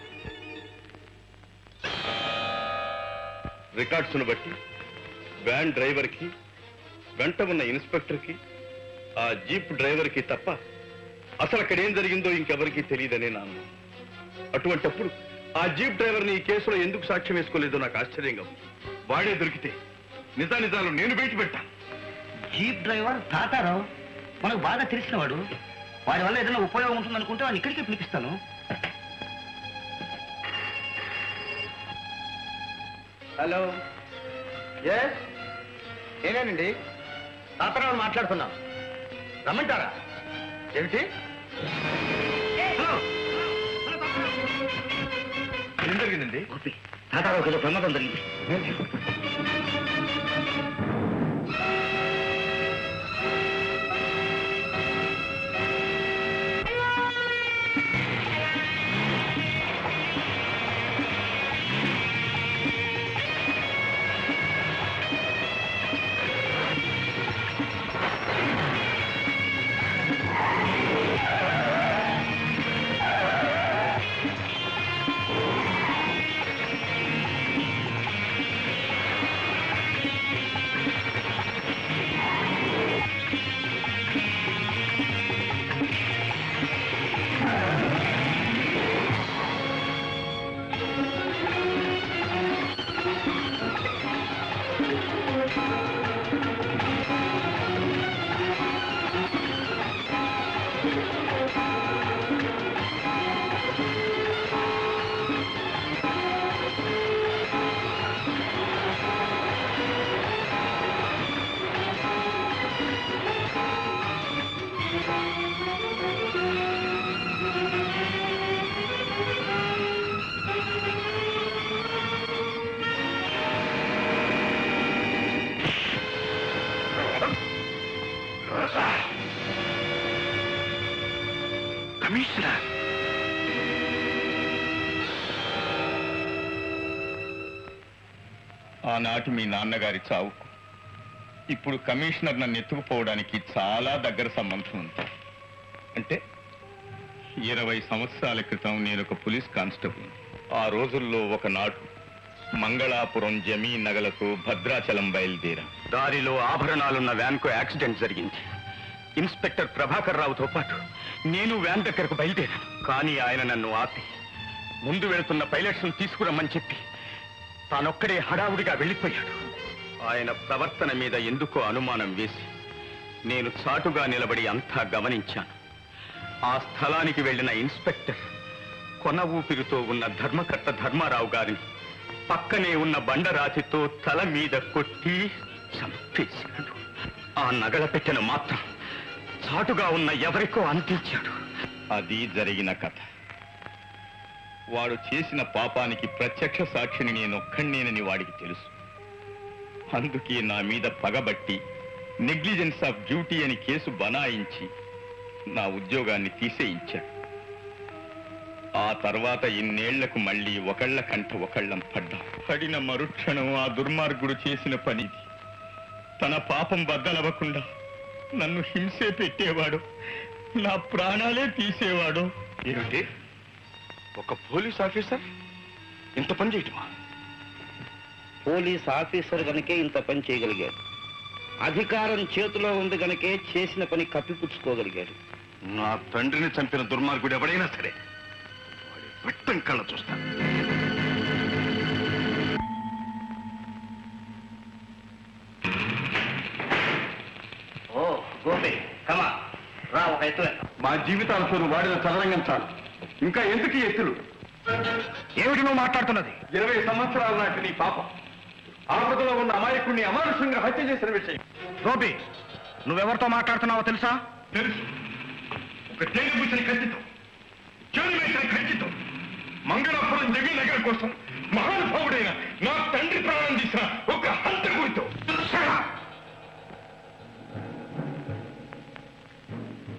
రికార్డ్స్ను బట్టి వ్యాన్ డ్రైవర్కి వెంట ఉన్న ఇన్స్పెక్టర్కి ఆ జీప్ డ్రైవర్కి తప్ప అసలు అక్కడేం జరిగిందో ఇంకెవరికీ తెలియదనే నాన్న అటువంటప్పుడు ఆ జీప్ డ్రైవర్ని ఈ కేసులో ఎందుకు సాక్ష్యం వేసుకోలేదో నాకు ఆశ్చర్యంగా ఉంది. వాడే దొరికితే నిజానిజాలు నేను బయట పెట్టాను జీప్ డ్రైవర్ తాతారావు? మనకు బాగా తెలిసినవాడు వాడి వల్ల ఏదైనా ఉపయోగం ఉంటుందనుకుంటే వాడిని ఇక్కడికే పిలిపిస్తాను. హలో. ఎస్ ఏనేనండి తాతారావు మాట్లాడుతున్నాం. రమ్మంటారా? ఏమిటి? ఏం జరిగిందండి? ఏదో ప్రమాదం జరిగింది? ఆనాటి మీ నాన్నగారి చావుకు. ఇప్పుడు కమిషనర్ నన్ను ఎత్తుకుపోవడానికి చాలా దగ్గర సంబంధం ఉంది. అంటే ఇరవై సంవత్సరాల క్రితం నేను ఒక పోలీస్ కానిస్టేబుల్ ఆ రోజుల్లో ఒకనాడు మంగళాపురం జమీ నగలకు భద్రాచలం బయలుదేరా దారిలో ఆభరణాలున్న వ్యాన్కు యాక్సిడెంట్ జరిగింది. ఇన్స్పెక్టర్ ప్రభాకర్ రావుతో పాటు నేను వ్యాన్ దగ్గరకు బయలుదేరాను. కానీ ఆయన నన్ను ఆపి ముందు వెళుతున్న పైలట్స్ను తీసుకురమ్మని చెప్పి తానొక్కడే హడావుడిగా వెళ్ళిపోయాడు. ఆయన ప్రవర్తన మీద ఎందుకో అనుమానం వేసి నేను చాటుగా నిలబడి అంతా గమనించాను. ఆ స్థలానికి వెళ్ళిన ఇన్స్పెక్టర్ కొన ఊపిరితో ఉన్న ధర్మకర్త ధర్మారావు గారిని పక్కనే ఉన్న బండరాతితో తల మీద కొట్టి చంపేశాడు. ఆ నగల పెట్టెను మాత్రం చాటుగా ఉన్న ఎవరికో అందించాడు. అది జరిగిన కథ. వాడు చేసిన పాపానికి ప్రత్యక్ష సాక్షిని నేనొక్కడినేనని వాడికి తెలుసు. అందుకే నా మీద పగబట్టి నెగ్లిజెన్స్ ఆఫ్ డ్యూటీ అని కేసు బనాయించి నా ఉద్యోగాన్ని తీసేయించాడు. ఆ తర్వాత ఇన్నేళ్ళకు మళ్ళీ ఒకళ్ళ కంట ఒకళ్ళం పడ్డాం. పడిన మరుక్షణం ఆ దుర్మార్గుడు చేసిన పనిది. తన పాపం బద్దలవ్వకుండా నన్ను హింసే పెట్టేవాడు నా ప్రాణాలే తీసేవాడు. ఏమిటి? ఒక పోలీస్ ఆఫీసర్? ఇంత పని చేయటమా? పోలీస్ ఆఫీసర్ గనకే ఇంత పని చేయగలిగాడు. అధికారం చేతిలో ఉంది గనకే చేసిన పని కప్పిపుచ్చుకోగలిగాడు. నా తండ్రిని చంపిన దుర్మార్గుడు ఎవడైనా సరే వాడి రక్తం కళ్ళ చూస్తాను. మా జీవితాలతో వాడిన చదరంగం చాలు. ఇంకా ఎందుకు ఎత్తులు? ఏమిటి నువ్వు మాట్లాడుతున్నది? ఇరవై సంవత్సరాల నాటి నీ పాపం. ఆపదలో ఉన్న అమాయకుడిని అమానుషంగా హత్య చేసిన విషయం. గోపి నువ్వెవరితో మాట్లాడుతున్నావో తెలుసా? తెలుసు. ఒక తేలిపుచ్చిన కత్తితో చెడు వేసిన కత్తితో మంగళాపురం జగీ నగర్ కోసం మహానుభావుడైన నా తండ్రి ప్రాణం తీసిన ఒక హంతకుడితో.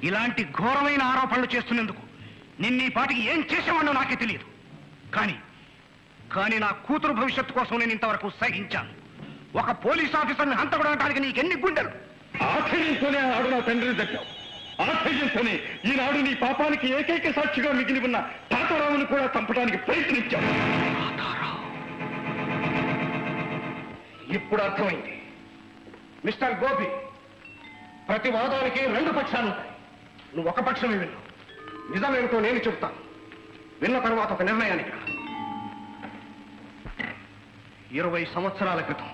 ఇలాంటి ఘోరమైన ఆరోపణలు చేస్తున్నందుకు నిన్న ఈ పాటికి ఏం చేసేవాడో నాకే తెలియదు. కానీ కానీ నా కూతురు భవిష్యత్తు కోసం నేను ఇంతవరకు సహించాను ఒక పోలీస్ ఆఫీసర్ని హంతకూడటానికి నీకెన్ని గుండెలు? ఆశ్చర్యంతోనే ఆడు నా తండ్రిని దక్కావు ఆశ్చర్యంతోనే ఈనాడు నీ పాపానికి ఏకైక సాక్షిగా మిగిలి ఉన్న తాతారావును కూడా చంపడానికి ప్రయత్నించావు. ఇప్పుడు అర్థమైంది. మిస్టర్ గోపి ప్రతి వాదానికి రెండు పక్షాలు ఉంటాయి నువ్వు ఒక పక్షమే విను నిజమేమిటో నేను చెప్తాను విన్న తర్వాత ఒక నిర్ణయానికి ఇరవై సంవత్సరాల క్రితం.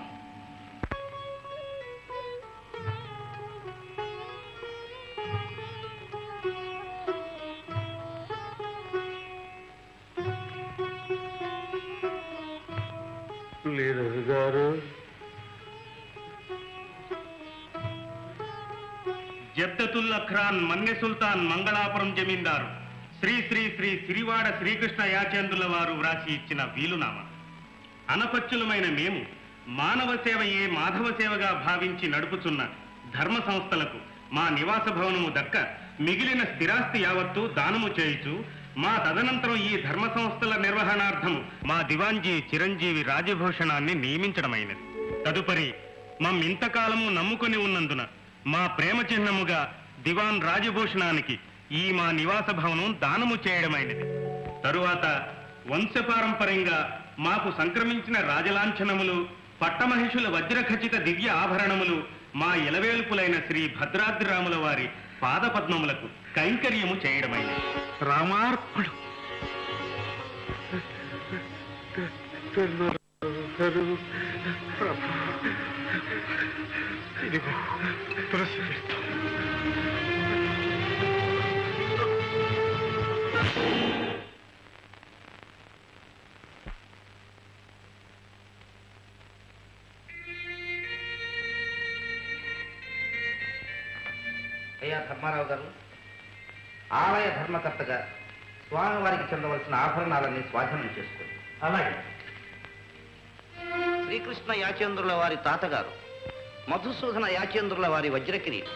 లేదు గారు. జబ్దతుల్లా అఖ్రాన్ మన్నె సుల్తాన్ మంగళాపురం జమీందారు. శ్రీ శ్రీ శ్రీ సిరివాడ శ్రీకృష్ణ యాచేంద్రుల వారు వ్రాసి ఇచ్చిన వీలునామా. అనపచ్చులమైన మేము మానవ సేవయే మాధవ సేవగా భావించి నడుపుచున్న ధర్మ సంస్థలకు మా నివాస భవనము దక్క మిగిలిన స్థిరాస్తి యావత్తు దానము చేయుచు మా తదనంతరం ఈ ధర్మ సంస్థల నిర్వహణార్థము మా దివాంజీ చిరంజీవి రాజభూషణాన్ని నియమించడమైనది. తదుపరి మమ్మింతకాలము నమ్ముకొని ఉన్నందున మా ప్రేమ చిహ్నముగా దివాన్ రాజభూషణానికి ఈ మా నివాస భవనం దానము చేయడమైనది తరువాత వంశపారంపర్యంగా మాకు సంక్రమించిన రాజలాంఛనములు పట్టమహిషుల వజ్రఖచిత దివ్య ఆభరణములు మా ఇలవేలుపులైన శ్రీ భద్రాద్రిరాముల వారి పాదపద్మములకు కైంకర్యము చేయడమైనది రామార్పణం ఇదిగో తులసి తీర్థం. అయ్యా ధర్మారావు గారు ఆలయ ధర్మకర్తగా స్వామివారికి చెందవలసిన ఆభరణాలన్నీ స్వాధీనం చేసుకోండి అలాగే శ్రీకృష్ణ యాచేంద్రుల వారి తాతగారు మధుసూదన యాచేంద్రుల వారి వజ్రకిరీటం.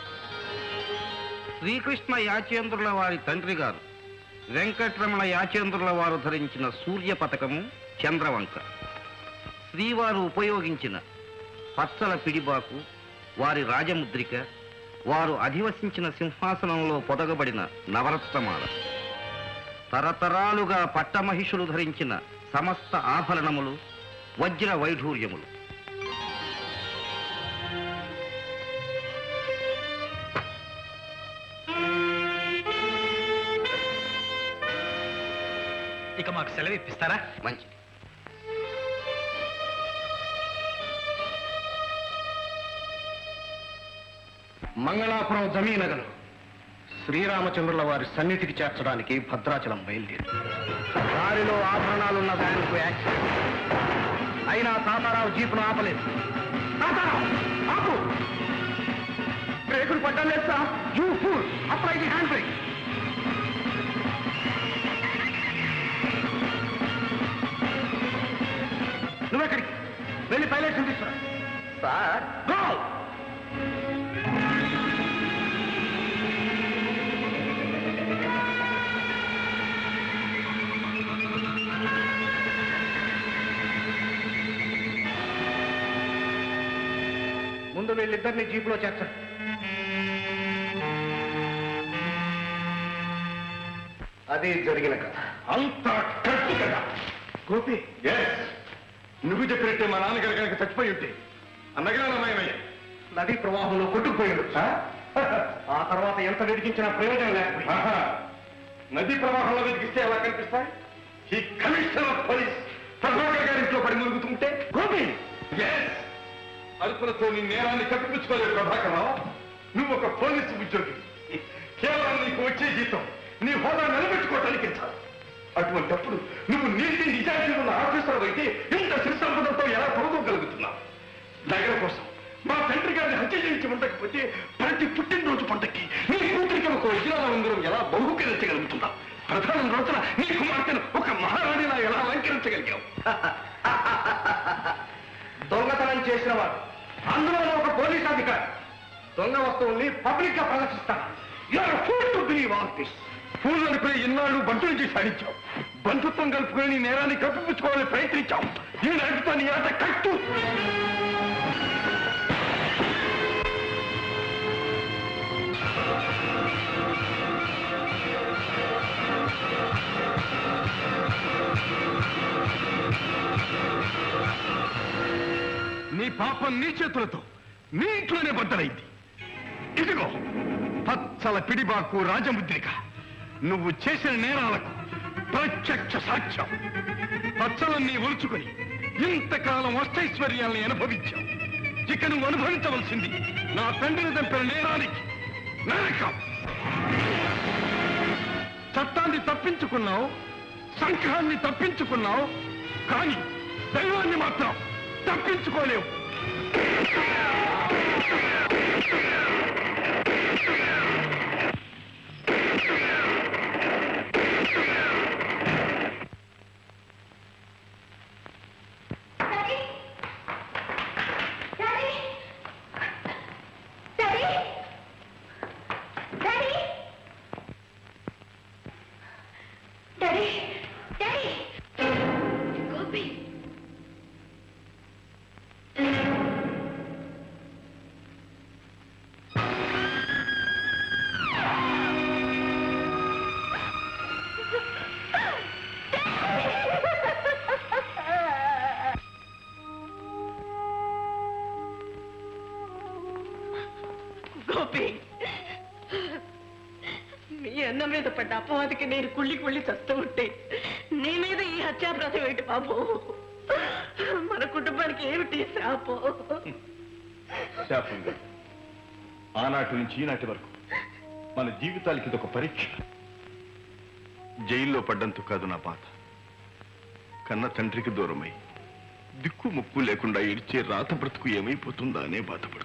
శ్రీకృష్ణ యాచేంద్రుల వారి తండ్రి గారు వెంకటరమణ యాచేంద్రుల వారు ధరించిన సూర్య పథకము చంద్రవంక. శ్రీవారు ఉపయోగించిన పచ్చల పిడిబాకు వారి రాజముద్రిక వారు అధివసించిన సింహాసనంలో పొదగబడిన నవరత్నమాల. తరతరాలుగా పట్టమహిషులు ధరించిన సమస్త ఆభరణములు వజ్ర వైఢూర్యములు. ఇక మాకు సెలవు ఇప్పిస్తారా మంచిది. మంగళాపురం జమీనగలు శ్రీరామచంద్రుల వారి సన్నిధికి చేర్చడానికి భద్రాచలం బయలుదేరి. దారిలో ఆభరణాలున్న వ్యాన్కు యాక్సిడెంట్. అయినా తాతారావు జీపును ఆపలేదు. తాతారావు ఆపు! బ్రేకులు పడ్డం sir. You fool apply the hand brake. నువ్వెక్కడికి? వెళ్ళి పైలట్ తీసుకురా. సార్. గో! వీళ్ళిద్దరిని జీపులో చేర్చండి. అది జరిగిన కథ. అంత కరెక్ట్ కదా గోపి. నువ్వు చెప్పినట్టే మా నాన్నగారు కనుక చచ్చిపోయి ఉంటే. అన్నగానమయ్యా నదీ ప్రవాహంలో కొట్టుకుపోయాడు ఆ? తర్వాత ఎంత వెతికించినా ప్రయోజనం లేకపోయింది. ఆహా. నదీ ప్రవాహంలో వెతికిస్తే ఎలా కనిపిస్తాయి? ఈ కమిషనర్ ఆఫ్ పోలీస్ ప్రభాకర్ గారి ఇంట్లో పడి మురుగుతుంటే గోపి. ఎస్ అరుపులతో నీ నేరాన్ని కప్పిపుచ్చుకోలేదు ప్రభాకర్ నువ్వు ఒక పోలీసు ఉద్యోగి. కేవలం నీకు వచ్చే జీతం నీ హోదా నిలబెట్టుకోవటానికి చాలు. అటువంటప్పుడు నువ్వు నీతి నిజాయితీ ఉన్న ఆఫీసర్ అయితే ఇంత శిరసంపదతో ఎలా పొరదోగలుగుతున్నావు నగర కోసం మా తండ్రి గారిని హత్య చేయించి ఉండకపోతే ప్రతి పుట్టినరోజు పంటకి నీ కూతురికి ఒక వజ్రాల ఉంగరం ఎలా బహుకరించగలుగుతున్నావు? ప్రధాన రోజున నీ కుమార్తెను ఒక మహారాణిలా ఎలా అలంకరించగలిగావు? దొంగతనం చేసిన వాడు. అందులో ఒక పోలీస్ అధికారి దొంగ వస్తువుల్ని పబ్లిక్గా ప్రదర్శిస్తాను you are fool to believe all this fool ఇన్నాళ్ళు బంటు నుంచి సాధించావు బంధుత్వం కలుపుకొని నేరాన్ని కప్పిపుచ్చుకోవాలని ప్రయత్నించావు. ఈ నాటితో నీ ఆట కట్టు నీ పాపం నీ చేతులతో నీ ఇంట్లోనే బద్దలైంది. ఇదిగో పచ్చల పిడిబాకు రాజముద్రిక. నువ్వు చేసిన నేరాలకు ప్రత్యక్ష సాక్ష్యం. పచ్చలన్నీ ఒలుచుకొని ఇంతకాలం అష్టైశ్వర్యాల్ని అనుభవించావు. ఇక నువ్వు అనుభవించవలసింది నా తండ్రిని చంపిన నేరానికి నరకం. చట్టాన్ని తప్పించుకున్నావు సంఘాన్ని తప్పించుకున్నావు కానీ దైవాన్ని మాత్రం తప్పించుకోలేవు. Oh, మీద పడ్డ అపవాదికి నేను కుళ్ళి కుళ్ళి చస్తూ ఉంటే నీ మీద ఈ హత్యాప్రాసం ఏంటి బాబు? మన కుటుంబానికి ఏమిటి శాపో? ఆనాటి నుంచి ఈనాటి వరకు మన జీవితాలకి ఇదొక పరీక్ష. జైల్లో పడ్డంతో కాదు నా బాధ. కన్న తండ్రికి దూరమై దిక్కు ముక్కు లేకుండా ఇడిచే రాత బ్రతుకు ఏమైపోతుందా అనే బాధపడుతున్నాను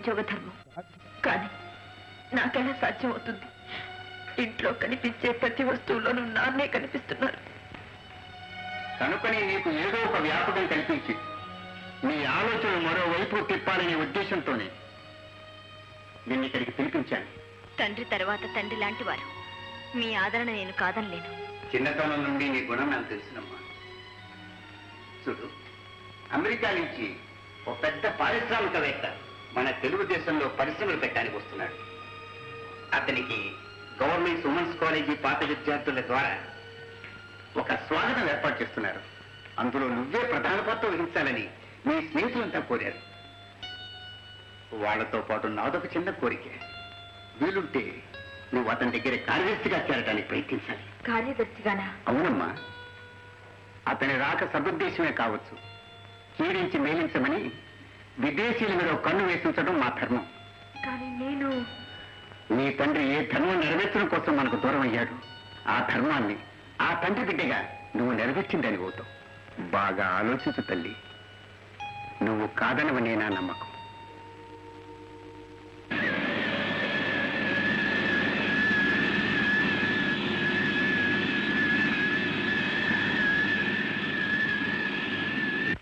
ఉద్యోగ ధర్మం కానీ నాకెలా సాధ్యం అవుతుంది ఇంట్లో కనిపించే ప్రతి వస్తువులోనూ నాన్నే కనిపిస్తున్నారు. కనుకని నీకు ఏదో ఒక వ్యాపకం కల్పించి నీ ఆలోచన మరోవైపు తిప్పాలనే ఉద్దేశంతోనే నిన్ను ఇక్కడికి పిలిపించాను. తండ్రి తర్వాత తండ్రి లాంటి వారు. మీ ఆదరణ నేను కాదనలేను. చిన్నతనం నుండి నీ గుణం నాకు తెలిసినమ్మా. చూడు అమెరికా నుంచి ఒక పెద్ద పారిశ్రామికవేత్త తెలుగుదేశంలో పరిశ్రమలు పెట్టడానికి వస్తున్నాడు. అతనికి గవర్నమెంట్ ఉమెన్స్ కాలేజీ పాత విద్యార్థుల ద్వారా ఒక స్వాగతం ఏర్పాటు చేస్తున్నారు. అందులో నువ్వే ప్రధాన పాత్ర వహించాలని మీ స్నేహితులంతా కోరారు. వాళ్ళతో పాటు నాదొక చిన్న కోరిక. వీలుంటే నువ్వు అతని దగ్గర కార్యదర్శిగా చేరడానికి ప్రయత్నించాలి. కార్యదర్శిగానా? అవునమ్మా. అతని రాక సదుద్దేశమే కావచ్చు. కీడించి మేలించమని విదేశీయుల మీద ఒక కన్ను వేసించడం మా ధర్మం. కానీ నేను నీ తండ్రి ఏ ధర్మం నెరవేర్చడం కోసం మనకు దూరం అయ్యాడు? ఆ ధర్మాన్ని ఆ తండ్రి బిడ్డగా నువ్వు నెరవేర్చిందని అవుతావు బాగా ఆలోచించు తల్లి. నువ్వు కాదనవనే నా నమ్మకం.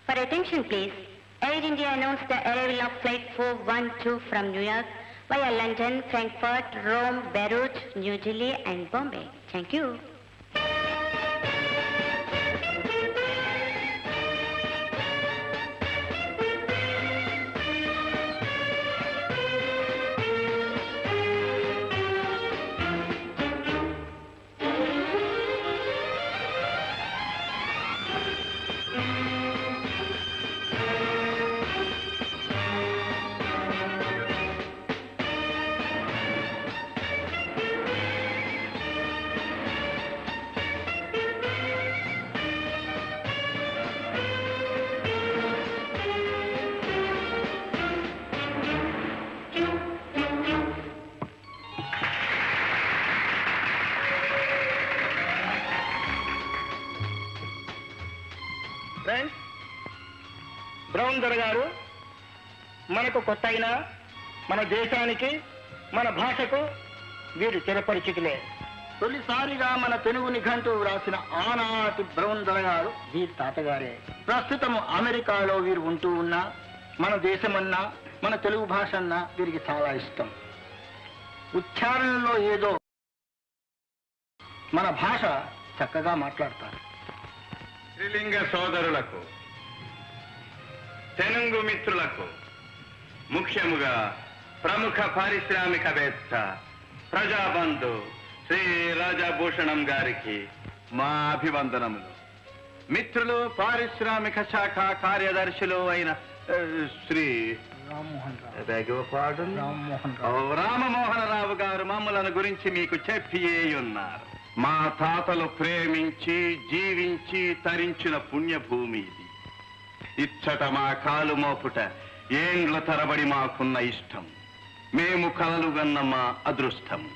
For attention please, Air India announced the arrival of flight 412 from New York via London, Frankfurt, Rome, Beirut, New Delhi and Bombay. Thank you. మనకు కొత్త అయినా మన దేశానికి మన భాషకు వీరు చిరపరిచితులే తొలిసారిగా మన తెలుగు నిఘంటు వ్రాసిన ఆనాటి బ్రౌన్ గారు వీరి తాతగారే. ప్రస్తుతం అమెరికాలో వీరు ఉంటూ ఉన్నా మన దేశమన్నా మన తెలుగు భాష అన్నా వీరికి చాలా ఇష్టం. ఉచ్చారణలో ఏదో మన భాష చక్కగా మాట్లాడతారు. శ్రీలింగ సోదరులకు తెలుగు మిత్రులకు ముఖ్యముగా ప్రముఖ పారిశ్రామికవేత్త ప్రజాబంధు శ్రీ రాజాభూషణం గారికి మా అభివందనములు. మిత్రులు పారిశ్రామిక శాఖ కార్యదర్శులు అయిన శ్రీ రామ్మోహన్ రావు గారు మమ్మలను గురించి మీకు చెప్పియే ఉన్నారు మా తాతలు ప్రేమించి జీవించి తరించిన పుణ్యభూమి ఇది. ఇచ్చట మా కాలు మోపుట ఏండ్ల తరబడి మాకున్న ఇష్టం. మేము కలలుగన్న మా అదృష్టం.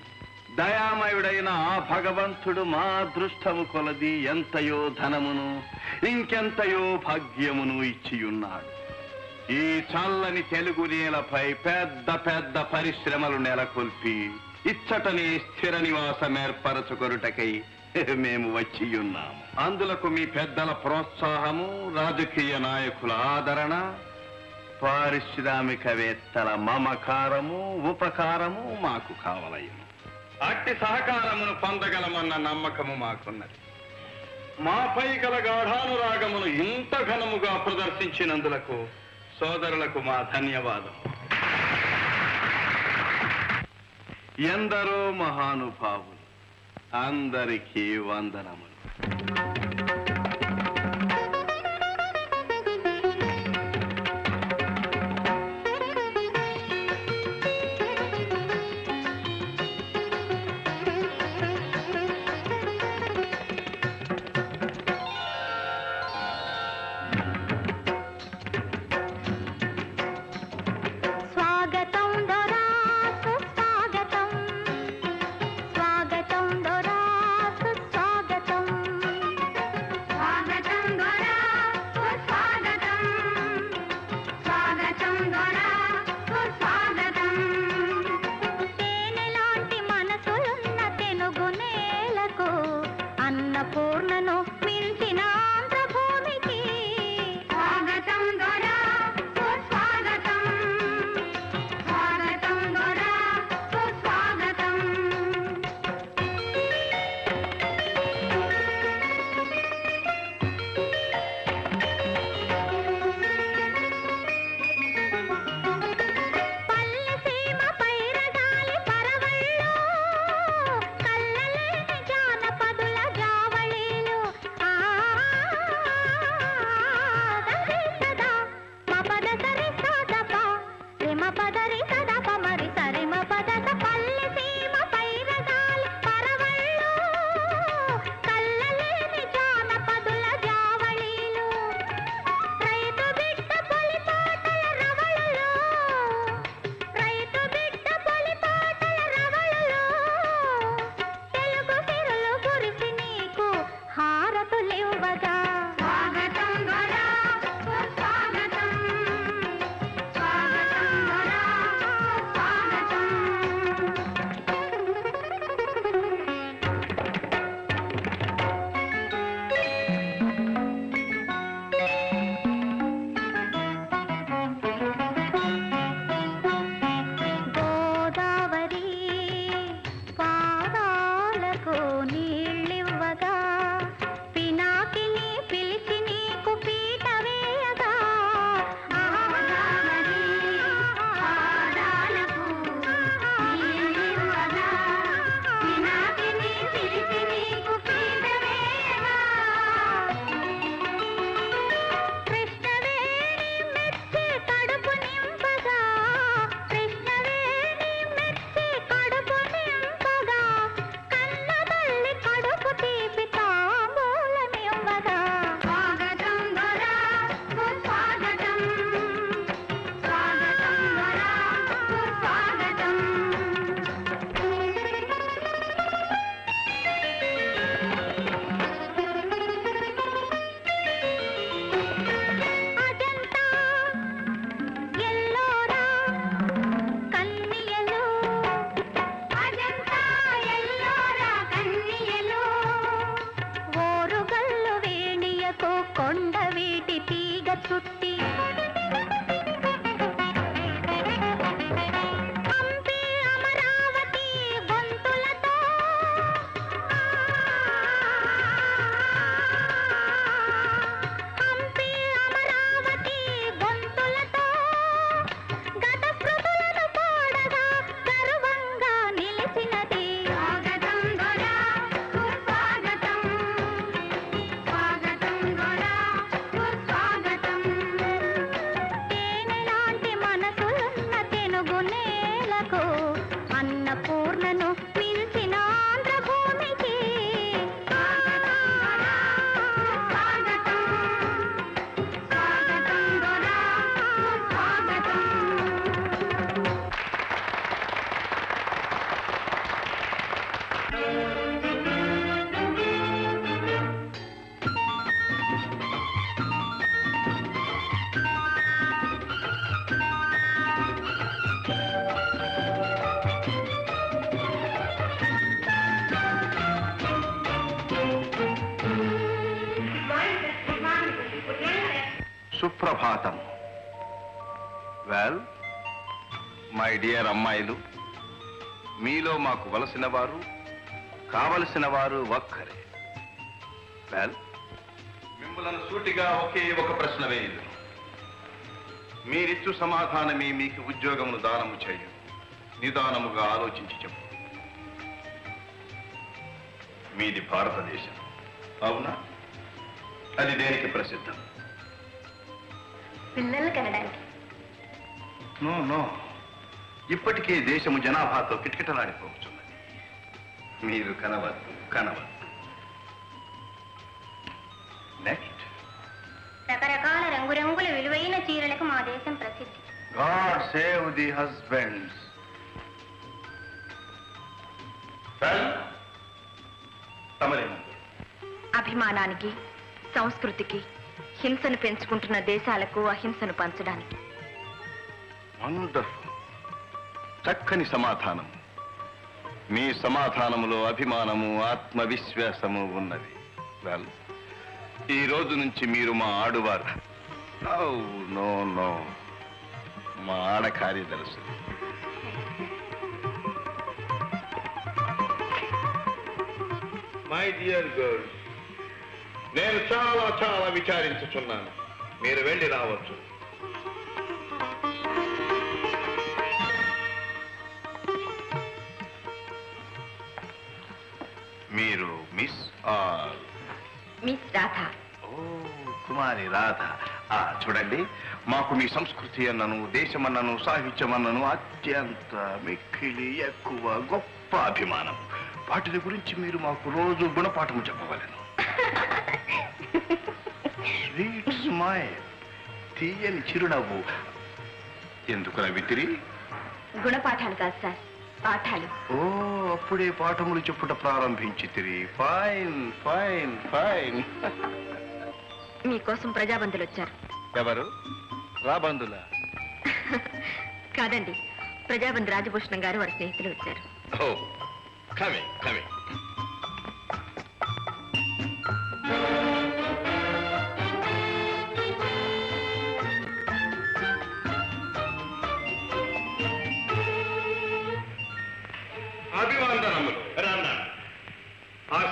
దయామయుడైన ఆ భగవంతుడు మా అదృష్టము కొలది ఎంతయో ధనమును ఇంకెంతయో భాగ్యమును ఇచ్చియున్నాడు. ఈ చల్లని తెలుగు నేలపై పెద్ద పెద్ద పరిశ్రమలు నెలకొల్పి ఇచ్చటని స్థిర నివాసం ఏర్పరచుకొనుటకై మేము వచ్చి ఉన్నాము అందులకు మీ పెద్దల ప్రోత్సాహము రాజకీయ నాయకుల ఆదరణ పారిశ్రామికవేత్తల మమకారము ఉపకారము మాకు కావలయను. అట్టి సహకారమును పొందగలమన్న నమ్మకము మాకున్నది. మాపై గల గాఢానురాగమును ఇంత ఘనముగా ప్రదర్శించినందులకు సోదరులకు మా ధన్యవాదం. ఎందరో మహానుభావులు అందరికీ వందనములు. మాకు వలసిన వారు కావలసిన వారు ఒక్కరే. వెల్ మిమ్మలను సూటిగా ఒకే ఒక ప్రశ్న వేయదు మీరిచ్చు సమాధానమే మీకు ఉద్యోగమును దానము చేయు. నిదానముగా ఆలోచించి చెప్పు. మీది భారతదేశం. అవునా? అది దేనికి ప్రసిద్ధం? పిల్లలు కనడానికి నో నో. ఇప్పటికే దేశము జనాభాతో కిటకిటలాడిపోతున్నది మీరు కనవద్దు కనవద్దు. నెక్స్ట్ రకరకాల రంగురంగుల విలువైన చీరలకు మా దేశం ప్రసిద్ధి. గాడ్ సేవ్ ది హస్బెండ్స్ అభిమానానికి సంస్కృతికి హింసను పెంచుకుంటున్న దేశాలకు అహింసను పంచడానికి. వండర్ఫుల్ చక్కని సమాధానం. మీ సమాధానములో అభిమానము ఆత్మవిశ్వాసము ఉన్నది. వెల్ ఈ రోజు నుంచి మీరు మా ఆడువారు. Oh, నో నో మా ఆడ కార్యదర్శి. మై డియర్ గర్ల్ నేను చాలా చాలా విచారించుచున్నాను. మీరు వెళ్ళి రావచ్చు. మీరు మిస్ ఆర్? మిస్ రాధ. ఓ కుమారి రాధ. ఆ, చూడండి మాకు మీ సంస్కృతి అన్నను దేశమన్నను సాహిత్యమన్నను అత్యంత మిక్కిలి ఎక్కువ గొప్ప అభిమానం. వాటిని గురించి మీరు మాకు రోజు గుణపాఠము చెప్పవలను. స్వీట్ స్మైల్ తీయని చిరునవ్వు. ఎందుకు నవ్వితిరి గుణపాఠాలు కాదు సార్. పాఠాలు. ఓ అప్పుడే పాఠములు చెప్పుట ప్రారంభించి తిరి ఫైన్ ఫైన్ ఫైన్. మీకోసం ప్రజాబంధులు వచ్చారు ఎవరు? రాబందుల కాదండి ప్రజాబంధు రాజభూషణం గారు వారి స్నేహితులు వచ్చారు. ఓ కమింగ్ కమింగ్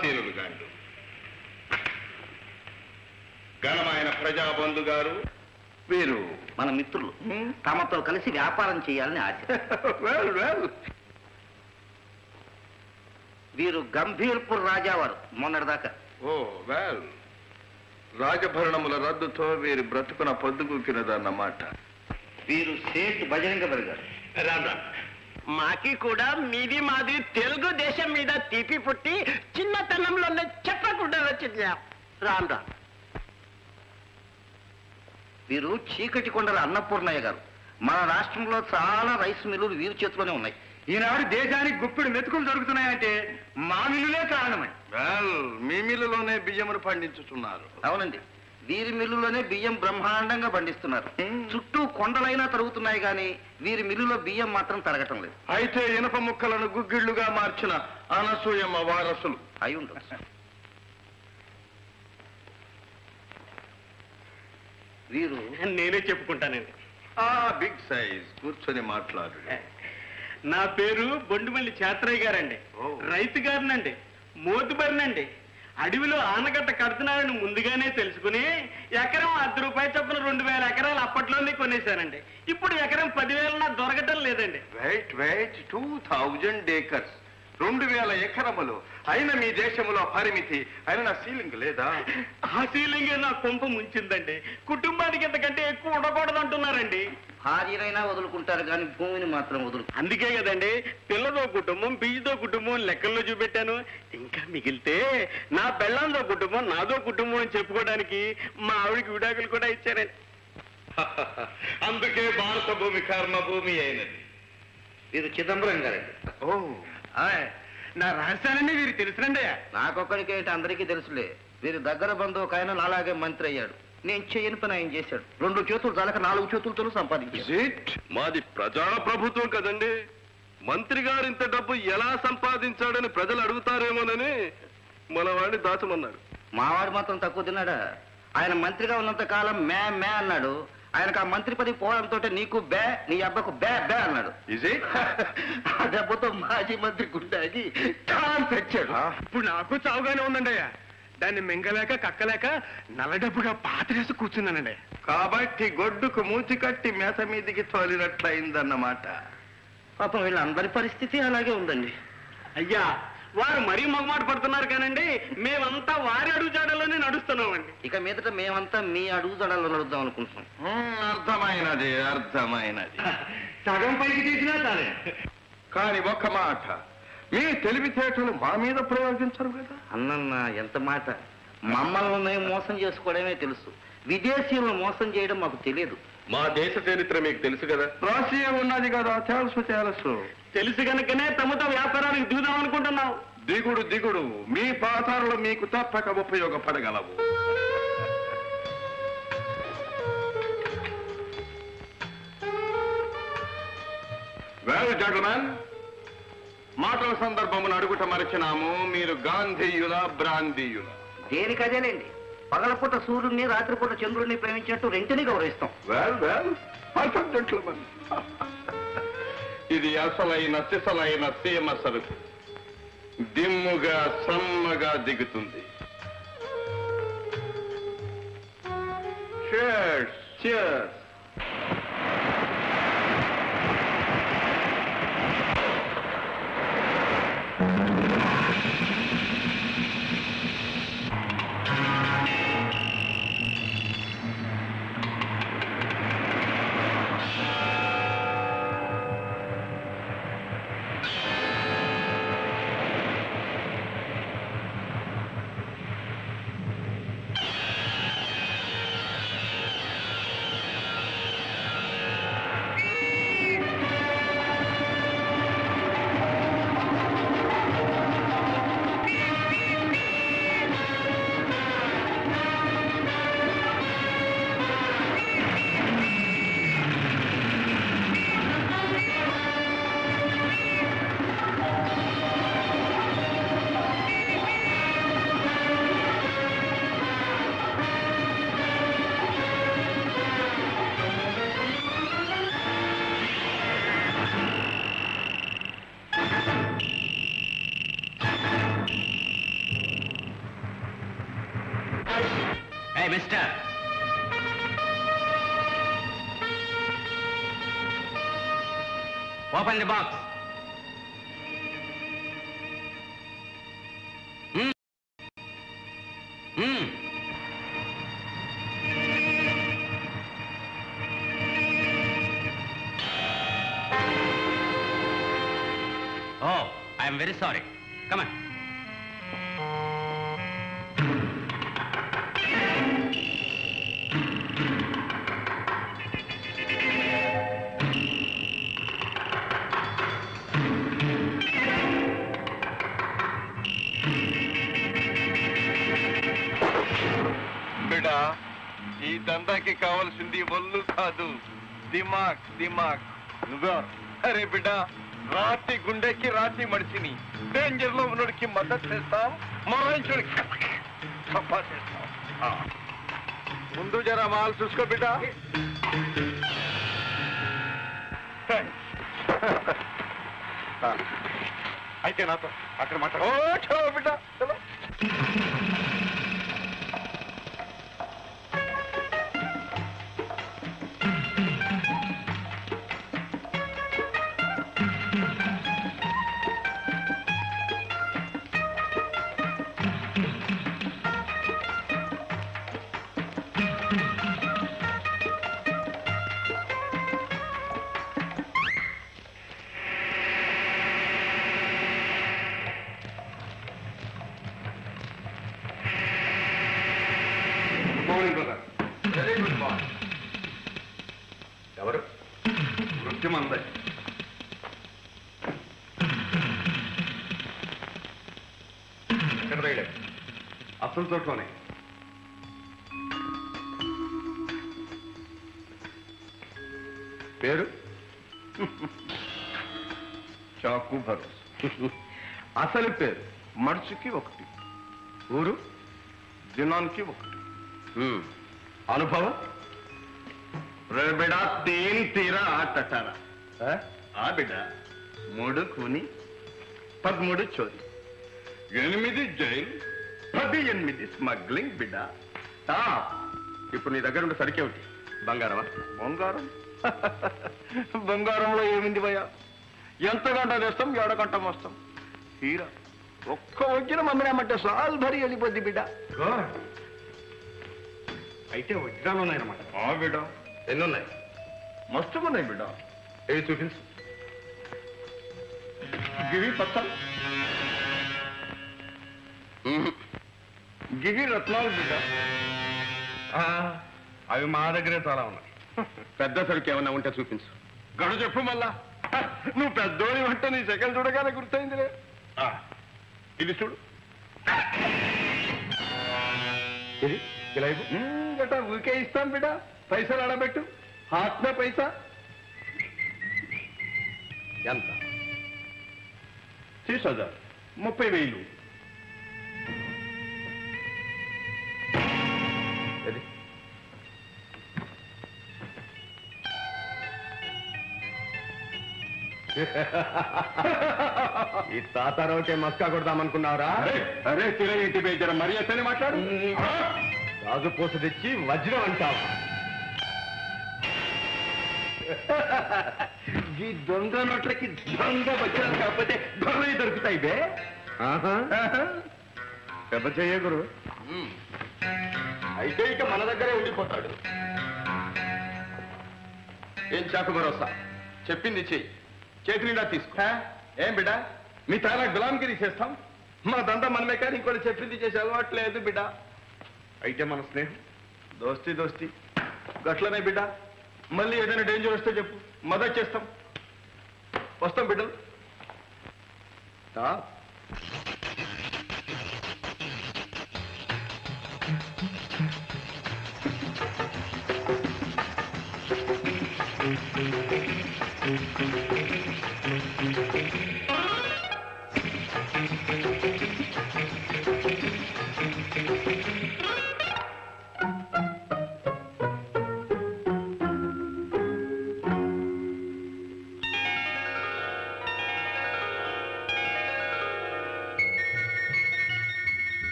ఆశీనులు గాండు. ఘనమైన ప్రజాబంధు గారు. వీరు మన మిత్రులు. తమతో కలిసి వ్యాపారం చేయాలని ఆశ. వెల్ వెల్ వీరు గంభీర్పూర్ రాజావారు మొన్నటిదాకా. ఓ వెల్ రాజభరణముల రద్దుతో వీరి బ్రతుకున పొద్దుగూకినదన్నమాట వీరు సేట్ బజరంగ బరిగారు రాదా మాకి కూడా మీది మాది తెలుగు దేశం మీద తీపి పుట్టి చిన్నతనంలోనే చెప్పకుండా వచ్చింది. రామ్ రామ్ వీరు చీకటి కొండల అన్నపూర్ణయ్య గారు. మన రాష్ట్రంలో చాలా రైస్ మిల్లులు వీరి చేతిలోనే ఉన్నాయి. ఈనాడు దేశానికి గుప్పిడి మెతుకులు దొరుకుతున్నాయంటే మా మిల్లులే కారణమై. వెల్ మీ మిల్లులోనే బియ్యమును పండించుతున్నారు. అవునండి. వీరి మిల్లులోనే బియ్యం బ్రహ్మాండంగా పండిస్తున్నారు. చుట్టూ కొండలైనా తరుగుతున్నాయి కానీ వీరి మిల్లులో బియ్యం మాత్రం తరగటం లేదు. అయితే ఇనప ముక్కలను గుగ్గిళ్ళుగా మార్చిన అనసూయమ్మ వారసులు. అయి ఉండొచ్చు. వీరు నేనే చెప్పుకుంటానండి. ఆ బిగ్ సైజ్ కూర్చొని మాట్లాడు. నా పేరు బొండుమల్లి చేత్రయ్య గారండి. ఓ. రైతు గారినండి. మోతుబరినండి. అడవిలో ఆనకట్ట కడుతున్నారని ముందుగానే తెలుసుకుని ఎకరం అర్ధ రూపాయలు చొప్పున రెండు వేల ఎకరాలు అప్పట్లోనే కొనేశానండి. ఇప్పుడు ఎకరం పదివేల నాకు దొరకటం లేదండి. Wait wait two thousand acres రెండు వేల ఎకరములు. అయిన మీ దేశములో పరిమితి అయిన నా సీలింగ్ లేదా? ఆ సీలింగ్ నా కొంప ముంచిందండి. కుటుంబానికి ఇంతకంటే ఎక్కువ ఉండకూడదు భార్యనైనా వదులుకుంటారు కానీ భూమిని మాత్రం వదులు అందుకే కదండి పిల్లతో కుటుంబం బియ్యతో కుటుంబం లెక్కల్లో చూపెట్టాను. ఇంకా మిగిలితే నా పెళ్ళంతో కుటుంబం నాదో కుటుంబం అని చెప్పుకోవడానికి మా ఆవిడకి విడాకులు కూడా ఇచ్చారండి అందుకే భారత భూమి కర్మ భూమి అయినది. వీరు చిదంబరం గారండి. ఓ నా రహస్యాలన్నీ వీరు తెలుసునండి నాకొక్కడికి ఏంటి అందరికీ తెలుసులే. వీరి దగ్గర బంధువు ఒక ఆయన నాలాగే మంత్రి అయ్యాడు. నేను చేయని పని ఆయన చేశాడు. రెండు చేతులు చాలక నాలుగు చేతులతో సంపాదించాడు. మాది ప్రజా ప్రభుత్వం కదండి. మంత్రి గారు ఇంత డబ్బు ఎలా సంపాదించాడని ప్రజలు అడుగుతారేమోనని మన వాడిని దాచమన్నారు మావాడు మాత్రం తక్కువ తిన్నాడా? ఆయన మంత్రిగా ఉన్నంత కాలం మే మే అన్నాడు. ఆయనకు ఆ మంత్రి పదవి పోవడంతో నీకు బే నీ అబ్బకు బే బే అన్నాడు. ఆ దెబ్బతో మాజీ మంత్రి గుండాకి టాన్ తెచ్చాడు. ఇప్పుడు నాకు చావుగానే ఉందండి అయ్యా దాన్ని మింగలేక కక్కలేక నల్లడబ్బుగా పాతరేసి కూర్చున్నానండి. కాబట్టి గొడ్డుకు మూతి కట్టి మేత మీదికి తోలినట్లయిందన్నమాట. పాపం వీళ్ళందరి పరిస్థితి అలాగే ఉందండి. అయ్యా వారు మరీ మొగమాట పడుతున్నారు కానండి మేమంతా వారి అడుగు జాడలోనే నడుస్తున్నామండి. ఇక మీదట మేమంతా మీ అడుగు దడాల్లో నడుద్దాం అనుకుంటున్నాం. అర్థమైనది అర్థమైనది. సగం పైకి తీసినా చాలే. కాని ఒక్క మాట మీ తెలివితేటలు మా మీద ప్రయోగించరు కదా? అన్నన్న ఎంత మాట? మమ్మల్ని మేము మోసం చేసుకోవడమే తెలుసు. విదేశీయులను మోసం చేయడం మాకు తెలియదు. మా దేశ చరిత్ర మీకు తెలుసు కదా? రాసి ఉన్నది కదా తెలుసు తెలుసు. తెలుసు కనుకనే తమతో వ్యాపారానికి దిగుదాం అనుకుంటున్నాం దిగుడు దిగుడు. మీ పాతారులు మీకు తప్పక ఉపయోగపడగలవు. వెల్ జెంటల్మెన్ మాటల సందర్భమును అడుగుట మరచినాము. మీరు గాంధీయుల బ్రాంధీయుల దేనికదేలేండి పగలపూట సూర్యుడిని రాత్రిపూట చంద్రుడిని ప్రేమించినట్టు రెంటిని గౌరవిస్తాం. వెల్ వెల్ పర్ఫెక్ట్ జెంటల్మెన్ ఇది అసలైన సిసలైన సీమ సరుకు. దిమ్ముగా సమ్మగా దిగుతుంది. Cheers, cheers. Mm-hmm. Open the box. Hmm. Hmm. Oh, I am very sorry. దందాకి కావాల్సింది ఒళ్ళు కాదు. దిమాగ్ దిమాగ్. నువ్వా అరే బిడ్డ రాతి గుండెకి రాతి మడిచిని డేంజర్లో ఉన్నోడికి మద్దతు చేస్తాం మరణించుడికి సఫా చేస్తాం ముందు జరా మాల్ చూసుకో బిడ్డ. అయితే నాతో అక్కడ మాట్లాడు. ఓ చలో బిడ్డ చోట్లోనే పేరు? చాకు భరోస్. అసలు పేరు? మడుచుకి ఒకటి. ఊరు? దినానికి ఒకటి. అనుభవం? బిడా తీన్ తీరా ఆటటారా ఆ? బిడ్డ మూడు కూని పదమూడు చోరీ. ఎనిమిది జైలు పది ఎనిమిది స్మగ్లింగ్ బిడ్డ ఇప్పుడు నీ దగ్గర ఉండే సరికేమిటి బంగారమా? బంగారం. బంగారంలో ఏమింది భయ ఎంత గంట తెస్తాం ఏడ గంట వస్తాం హీరా ఒక్క వచ్చిన మమ్మీనేమంటే సాల్ భరి వెళ్ళిపోద్ది బిడ్డ. అయితే వజ్రాలు ఉన్నాయన్నమాట. ఆ బిడ్డ. ఎన్ని ఉన్నాయి మస్తుగున్నాయి బిడ్డ. ఏవి చూపించు. గివి పచ్చ. గివి రత్నాలు బిడ్డ. అవి మా దగ్గరే చాలా ఉన్నాయి. పెద్ద సరుకు ఏమన్నా ఉంటే చూపించు. గడు చెప్పు మళ్ళా. నువ్వు పెద్దోడి అంటే నీ సెకండ్ చూడగానే గుర్తయిందిలే. ఇది చూడు. ఇది? ఇలా గట్ట ఊరికే ఇస్తాం బిడ్డ. పైసలు ఆడబెట్టు. హాత్న పైసా. ఎంత? తీస్ ముప్పై వేలు. ఇది ఈ తాతారావుకే మస్కా కొడదామనుకున్నావురా? అరే అరే తిర ఇంటి బేజర మరి అతనే మాట్లాడు. రాజు పూస తెచ్చి వజ్రం అంటావా? ఈ దొంగ నోట్లకి దొంగ వచ్చాను కాకపోతే దొంగలు దొరుకుతాయి బే. ఆహా. పెద్ద చెయ్య గురు. అయితే ఇక మన దగ్గరే ఉండిపోతాడు. ఏం చేత భరోసా? చెప్పింది చెయ్యి. చేతి నిండా తీసుకో. ఏం బిడ్డ? మీ తాలా గులాంగిరి చేస్తాం. మా దంద మనమే కానీ ఇంకోటి చెప్పింది చేసే అలవాటు లేదు బిడ్డ. అయితే మన స్నేహం? దోస్తి దోస్తి. గట్లనే బిడ్డ. మళ్ళీ ఏదైనా డేంజర్ వస్తే చెప్పు. మదత్ చేస్తాం. వస్తాం బిడ్డలు.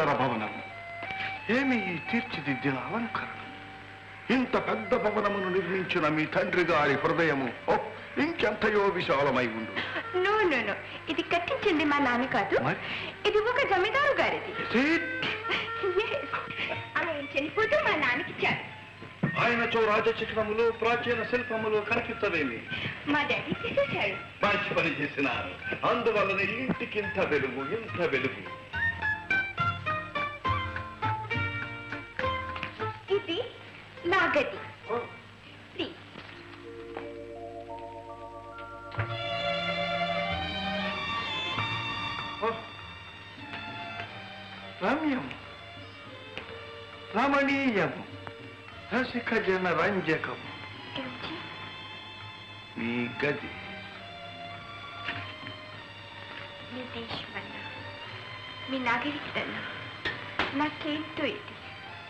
సుందర భవనం. ఏమి ఈ తీర్చిదిద్దిన అలంకరణ? ఇంత పెద్ద భవనమును నిర్మించిన మీ తండ్రి గారి హృదయము ఓ ఇంకెంతయో విశాలమై ఉండు. No no no. ఇది కట్టించింది మా నాన్న కాదు? ఇది ఒక జమీదారు గారిది. ఆయన చనిపోతూ మా నాన్నకిచ్చారు ఆయనచో రాజచిత్రములు ప్రాచీన శిల్పములు కనిపించవేమి మా డాడీ తీసేశాడు మంచి పని చేసినారు. అందువలన ఈ ఇంటికి ఇంత వెలుగు ఇంత వెలుగు. జన రంజకం? మీ గది. మీ నాగరికతన్న? నాకేంటో ఇది?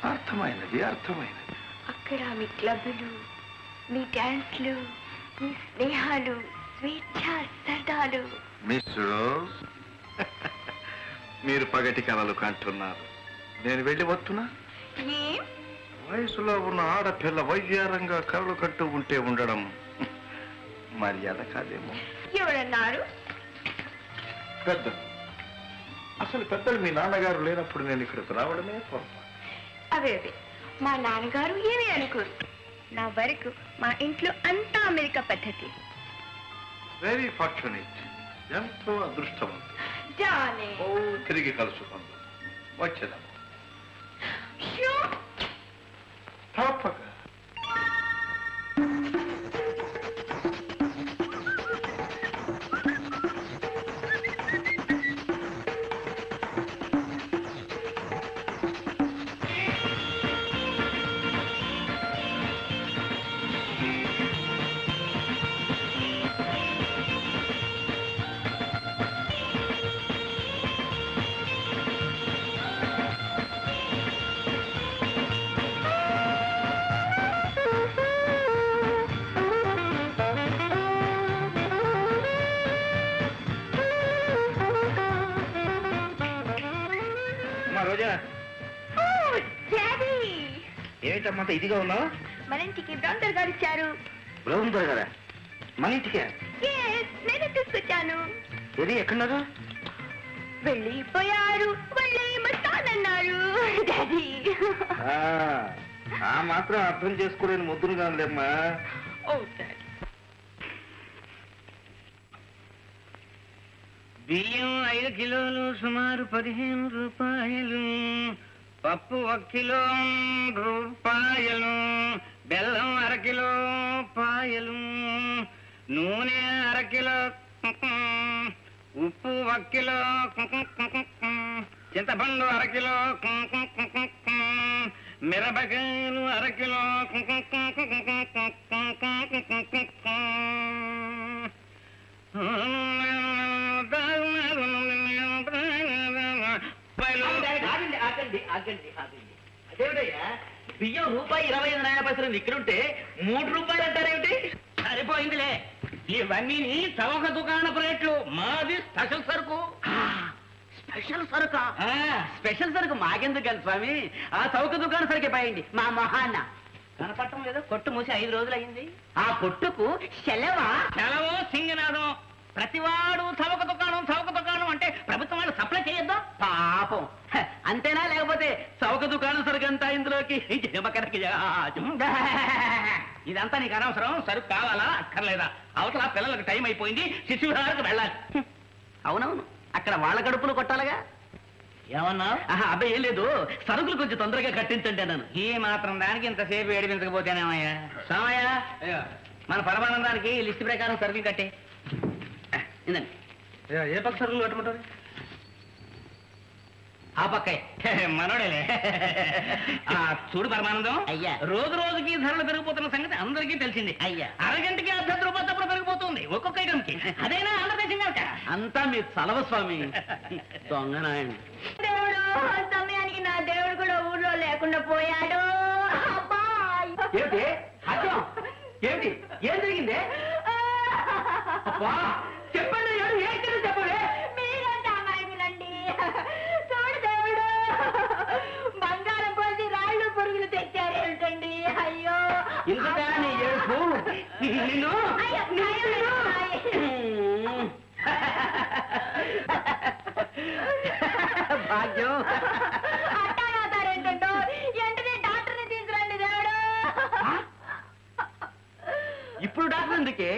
అర్థమైనది అర్థమైనది. అక్కడ మీ క్లబ్బులు మీ డ్యాన్స్లు మీ స్నేహాలు స్వేచ్ఛ సరదాలు. మిస్ రోజ్ మీరు పగటి కలలు కంటున్నారు. నేను వెళ్ళి వస్తున్నా? ఏం? వయసులో ఉన్న ఆడపిల్ల వైద్యారంగా కలలు కట్టు ఉంటే ఉండడం మర్యాద కాదేమో. ఎవరన్నారు పెద్దలు అసలు పెద్దలు మీ నాన్నగారు లేనప్పుడు నేను ఇక్కడికి రావడమే అవే అవే మా నాన్నగారు ఏమీ అనుకోరు. నా వరకు మా ఇంట్లో అంతా అమెరికా పద్ధతి. వెరీ ఫార్చునేట్ ఎంతో ఓ తిరిగి కలుసుకుందాం. వచ్చేదాం తప్పక అంత ఇదిగా ఉన్నావు? మన ఇంటికి బ్రౌండర్ గారు ఇచ్చారు బ్రౌన్ కదా మన ఇంటికే? నేనే తీసుకొచ్చాను ఏది ఎక్కడున్నారు? వెళ్ళిపోయారు. వస్తానన్నారు ఆ, ఆ మాత్రం అర్థం చేసుకోలేని ముద్దును కాదులేమ్మా. బియ్యం ఐదు కిలోలు సుమారు పదిహేను రూపాయలు. పప్పు ఒక కిలో రూపాయలు బెల్లం అరకిలో పాయలు నూనె అరకిలో ఉప్పు ఒక కిలో చింతపండు అరకిలో మిరపకాయలు అరకిలో ఆగండి అదేమిటయ్యా? బియ్యం రూపాయి ఇరవై ఐదు నాయన పైసలు ఇక్కడుంటే మూడు రూపాయలు అంటారేమిటి? సరిపోయిందిలే. ఇవన్నీ చవక దుకాణపు రేట్లు. మాది స్పెషల్ సరుకు. స్పెషల్ సరుకా? స్పెషల్ సరుకు మాకెందుకు కదా స్వామి? ఆ చౌక దుకాణ సరుకే పోయండి మా మహాన్న కనపడటం లేదో కొట్టు మూసి ఐదు రోజులు అయింది ఆ కొట్టుకు సెలవా సెలవు సింగనాథం ప్రతివాడు చవక దుకాణం చవక దుకాణం అంటే ప్రభుత్వం వాళ్ళు సప్లై చేయొద్దా? పాపం. అంతేనా? లేకపోతే చౌక దుకాణం సరుకు అంతా ఇందులోకి జమకరకి ఇదంతా నీకు అనవసరం. సరుకు కావాలా? అక్కర్లేదా? అవతల పిల్లలకు టైం అయిపోయింది. శిశువిహారకు వెళ్ళాలి. అవునవును. అక్కడ వాళ్ళ కడుపులు కొట్టాలిగా. ఏమన్నా? ఆహా, అబ్బాయి ఏం లేదు. సరుకులు కొంచెం తొందరగా కట్టించండి అన్నాను. ఈ మాత్రం దానికి ఇంతసేపు ఏడిపించకపోతేనేమయ్యా? సామయ్య మన పరమానందానికి లిస్ట్ ప్రకారం సరుకులు కట్టే. ఇందండి. ఏ పక్క సరుకులు కట్టమంటారు? ఆ పక్కే. మనోడేలే. ఆ, చూడు పరమానందం. అయ్యా. రోజు రోజుకి ధరలు పెరిగిపోతున్న సంగతి అందరికీ తెలిసింది. అయ్యా. అరగంటకి అర్ధ రూపాయలు తప్పుడు పెరిగిపోతుంది. ఒక్కొక్క ఐటమ్కి అదైనా ఆంధ్రదేశం కనుక అంతా మీ చలవ స్వామి. దొంగనాయండి దేవుడు సమయానికి నా దేవుడు కూడా ఊళ్ళో లేకుండా పోయాడు. అబ్బాయ్. ఏమిటి? అర్థం? ఏమిటి? ఏం జరిగింది? అబ్బా, చెప్పండి ఎవరు ఏం జరిగింది చెప్పండి? మీరంటే అమాయకులండి చూడు దేవుడు బంగారం పోసి రాళ్ళు పురుగులు తెచ్చారేమిటండి అయ్యో. ఇంతగా నీ ఏడుపు? నిన్ను అయ్యో, అయ్యో, అయ్యో. భాగ్యం. అట్టాగవుతారేంటండో వెంటనే డాక్టర్ని తీసుకురండి దేవుడు. ఇప్పుడు డాక్టర్ ఎందుకే?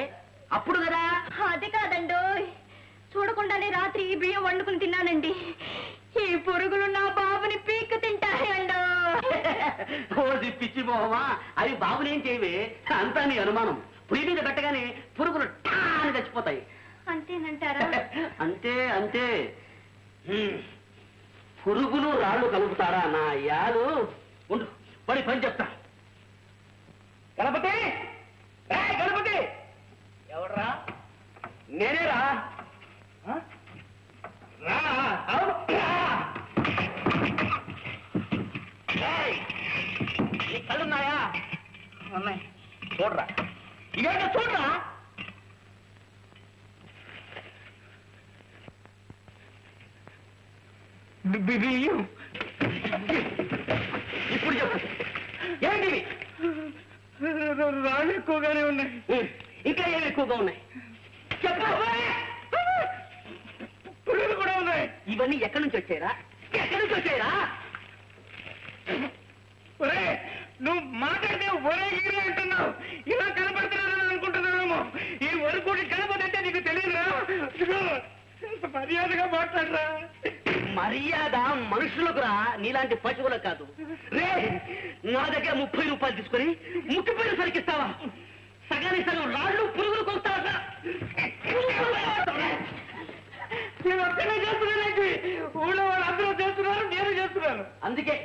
అప్పుడు కదా? అది కాదండో. చూడకుండానే రాత్రి బియ్యం వండుకుని తిన్నానండి. ఈ పురుగులు నా బాబుని పీక్కు తింటాయండో. ఓది పిచ్చి మొహమా? అవి బాబునేం చేయవే? అంతా నీ అనుమానం. పొయ్యి మీద పెట్టగానే పురుగులు టాని చచ్చిపోతాయి. అంతేనంటారా? అంతే అంతే. పురుగులు రాళ్ళు కలుపుతారా నా యాలు? ఉండు పడి పని చెప్తా. గణపతి! గణపతి! ఎవడ్రా? నేనేరా? ఆ? రా. కళ్ళున్నాయా ఉన్నాయి? చూడరా. ఇదేంటో చూడరా? బియ్యం ఇప్పుడు చెప్పు. ఏంటివి రాళ్ళు ఎక్కువగానే ఉన్నాయి. ఇంకా ఏమి ఎక్కువగా ఉన్నాయి? చెప్పు. పురుగులు కూడా ఉన్నాయి. ఇవన్నీ ఎక్కడి నుంచి వచ్చారా ఎక్కడి నుంచి వచ్చారా ఒరే నువ్వు మాట్లాడితే ఒరే గిరి అంటున్నావు. ఇలా కనపడుతున్నానని అనుకుంటున్నావేమో. ఈ వరకుడి కనపడంటే నీకు తెలియదురా. మర్యాదగా మాట్లాడరా. మర్యాద మనుషులకు రా నీలాంటి పశువులకు కాదు. రే నా దగ్గర ముప్పై రూపాయలు తీసుకొని ముక్కు పైన సరికిస్తావా సగానికి సగం రాళ్ళు పురుగులు కొస్తావా నేను ఒక్కనే చేస్తున్నానండి ఊళ్ళో వాళ్ళందరూ చేస్తున్నారు నేను చేస్తున్నాను. అందుకే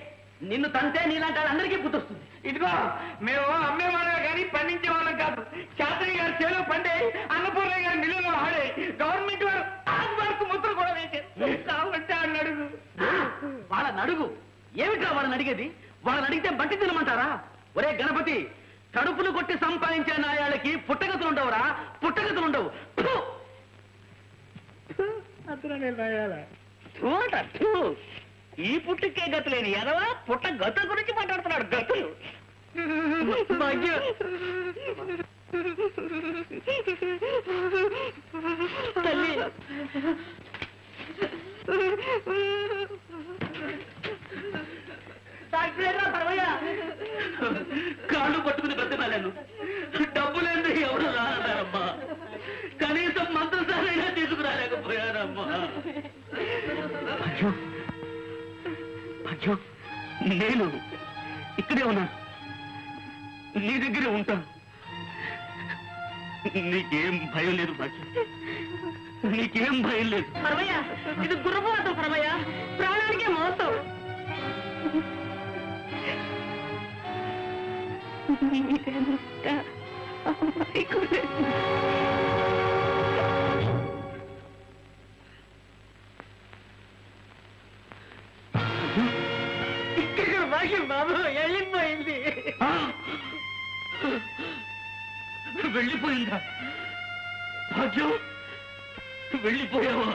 నిన్ను తంతే నీలాంటి అందరికీ గుర్తొస్తుంది. ఇదిగో మేము అమ్మేవాళ్ళం కానీ పండించే వాళ్ళం కాదు. శాస్త్రి గారి చేలో పండే అన్నపూర్ణ గారి మిల్లులో ఆడే గవర్నమెంట్ వారు వరకు ముద్ర కూడా ఆ నడుగు. వాళ్ళ నడుగు. ఏమిట్రా వాళ్ళని అడిగేది? వాళ్ళని అడిగితే బట్టి తినమంటారా? ఒరే గణపతి కడుపులు కొట్టి సంపాదించే నాయాళ్ళకి పుట్టగతులు ఉండవురా పుట్టగతులు ఉండవు ఫు! ఈ పుట్టుకే గతులేని ఎదవా? పుట్ట గతుల గురించి మాట్లాడుతున్నాడు. గతులు. భాగ్యం. తల్లి. కాళ్ళు పట్టుకుని బ్రతిమాలను. డబ్బులేంది ఎవరు రానమ్మా కనీసం మంత్రసారైనా తీసుకురాలేకపోయారమ్మా. అయ్యో నేను ఇక్కడే ఉన్నా. నీ దగ్గరే ఉంటా. నీకేం భయం లేదు భాగ్యం నీకేం భయం లేదు. పరమయ్య ఇది గుర్రపోవటం పరమయ్య. ప్రాణానికే మోసం. మీరెంత అమాయకులు. ఇక్కడ వెళ్ళిపోయిందా? భాగ్యం వెళ్ళిపోయావా?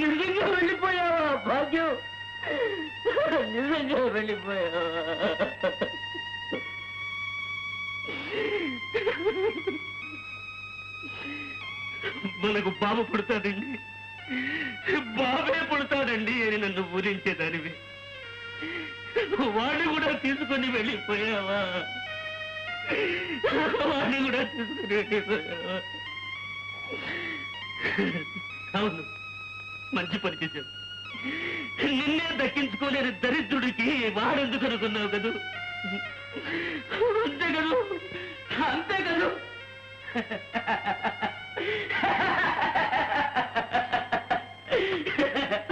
నిజంగా వెళ్ళిపోయావా భాగ్యం? నిజంగా వెళ్ళిపోయావా? మనకు బాబు పుడతాడండి. బాబే పుడతాడండి అని నన్ను ఊరించేదానివి. వాడిని కూడా తీసుకొని వెళ్ళిపోయావా? వాడిని కూడా తీసుకొని వెళ్ళిపోయావా అవును మంచి పని చేశావు. నిన్నే దక్కించుకోలేని దరిద్రుడికి వాడెందుకు అనుకున్నావు కదూ? అంతే కదూ? అంతే కదూ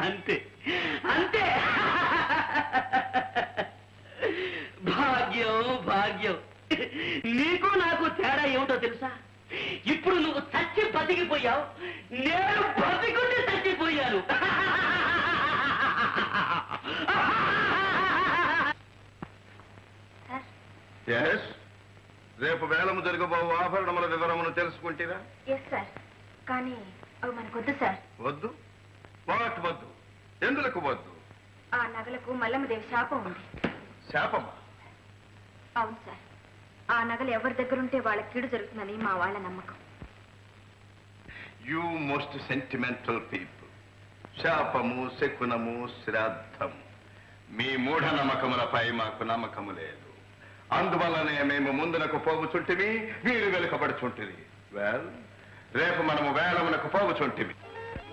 అంతే అంతే భాగ్యం భాగ్యం నీకు నాకు తేడా ఏమిటో తెలుసా? ఇప్పుడు నువ్వు చచ్చి బతికిపోయావు. నేను బతికుండి చచ్చిపోయాను. ఎస్ రేపు వేలము జరగబోవు ఆభరణముల వివరమును తెలుసుకుంటీరా? ఎస్ సార్ కానీ అవి మనకొద్దు సార్ వద్దు? వాట్ వద్దు? ఎందులకు వద్దు? ఆ నగలకు మల్లమ్మదేవి శాపం ఉంది. శాపమా? అవును సార్ ఆ నగలు ఎవరి దగ్గర ఉంటే వాళ్ళ కీడు జరుగుతుందని మా వాళ్ళ నమ్మకం. యూ మోస్ట్ సెంటిమెంటల్ పీపుల్ శాపము శకునము శ్రాద్ధము. మీ మూఢ నమ్మకములపై మాకు నమ్మకము లేదు. అందువల్లనే మేము ముందునకు పోగుచుంటివి మీరు వెనుకబడుచుంటివి వెల్ రేపు మనము వేలమునకు పోగుచుంటివి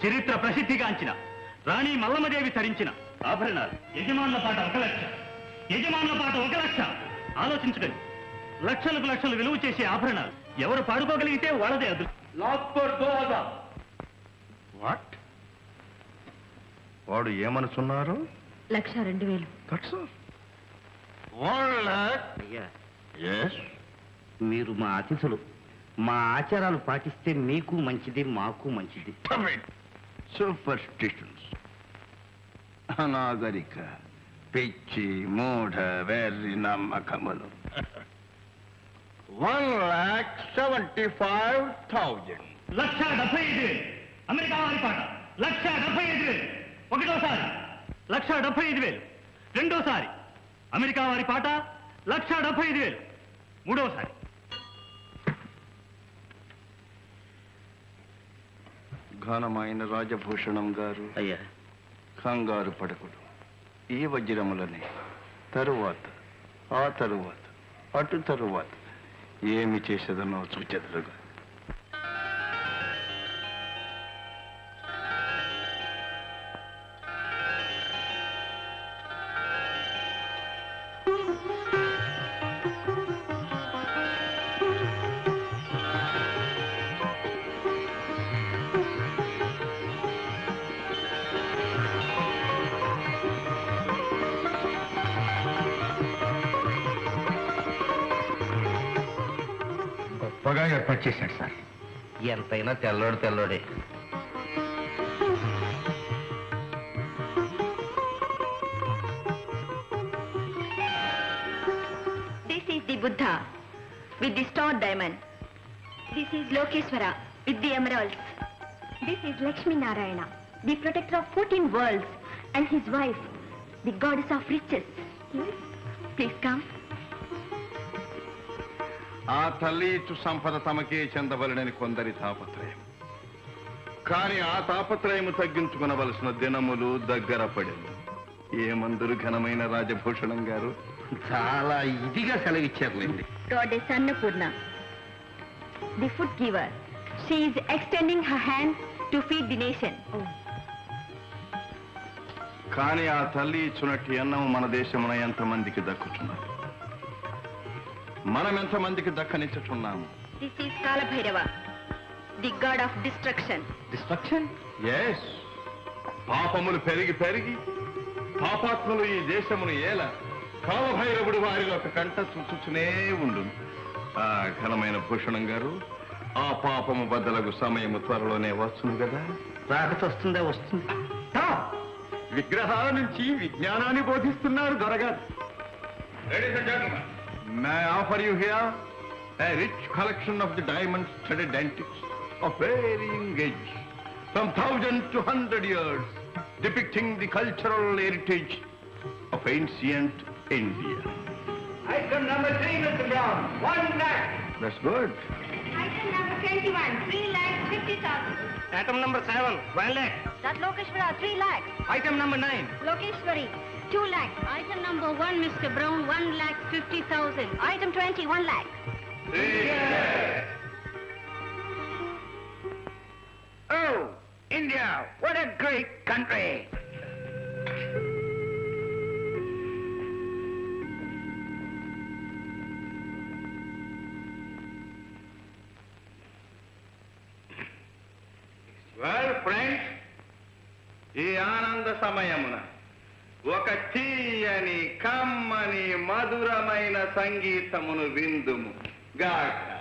చరిత్ర ప్రసిద్ధిగాంచిన రాణి మల్లమ్మదేవి ధరించిన ఆభరణాలు. యజమానుల పాట ఒక లక్ష. యజమానుల పాట ఒక లక్ష. ఆలోచించగలి లక్షలకు లక్షలు విలువ చేసే ఆభరణాలు. ఎవరు పాడుకోగలిగితే వాళ్ళదే వాట్? వాడు ఏమనుచున్నారు లక్ష రెండు వేలు. మీరు మా అతిథులు. మా ఆచారాలు పాటిస్తే మీకు మంచిది మాకు మంచిది. సూపర్స్టిషన్స్ అనాగరిక పిచ్చి మూఢ వెర్రి నమ్మకములు. One lakh seventy five thousand లక్ష డెబ్బై ఐదు వేలు. అమెరికా వారి పాట. లక్ష డెబ్బై ఐదు వేలు. ఒకటోసారి. లక్ష డెబ్బై ఐదు వేలు. రెండోసారి. అమెరికా వారి పాట. లక్ష డెబ్బై ఐదు వేలు. మూడోసారి. ఘనమైన రాజభూషణం గారు అయ్యా. కంగారు పడకుడు. ఈ వజ్రములని తరువాత ఆ తరువాత అటు తరువాత ఏమి చేసేదనో చూచెదరుగా ఏర్పాటు చేశాడు సార్ ఎంతైనా తెల్లోడు తెల్లోడే This is the Buddha with the star diamond. This is Lokeswara with the emeralds. This is Lakshmi Narayana, the protector of 14 worlds, and his wife, the goddess of riches. Yes? ఆ తల్లి ఇచ్చు సంపద తమకే చెందవలనని కొందరి తాపత్రయం. కానీ ఆ తాపత్రయము తగ్గించుకునవలసిన దినములు దగ్గర పడింది ఏమందురు ఘనమైన రాజభూషణం గారు? చాలా ఇదిగా సెలవిచ్చారులేండి. Goddess Annapurna, the food giver. She is extending her hand to feed the nation. కానీ ఆ తల్లి ఇచ్చినట్టు అన్నం మన దేశమున ఎంతమందికి దక్కుతున్నది మనం ఎంతమందికి దక్కనిచ్చుచున్నాము This is Kalabhairava, the god of destruction. Destruction yes పాపములు పెరిగి పెరిగి పాపాత్ములు ఈ దేశమును ఏల కాలభైరవుడు వారిలో ఒక కంట చూచుచునే ఉండు. ఆ ఘనమైన భూషణం గారు ఆ పాపము బద్దలకు సమయము త్వరలోనే వస్తుంది కదా? రాకత వస్తుందా వస్తుంది. విగ్రహాల నుంచి విజ్ఞానాన్ని బోధిస్తున్నారు దొరగారు. May I offer you here a rich collection of the diamond-studded antiques of varying age, from thousand to hundred years, depicting the cultural heritage of ancient India. Item number three, Mr. Brown, one lakh. That's good. Item number 21, three lakh, fifty thousand. Item number seven, one lakh. That Lokeshwara, three lakh. Item number nine. Lokeshwari, 2 lakhs. Item number 1, Mr. Brown, 1 lakh 50,000. Item 20, 1 lakh. Oh, India, what a great country. Well friends ఈ ఆనంద సమయమున ఒక తీయని కమ్మని మధురమైన సంగీతమును విందుము. గాక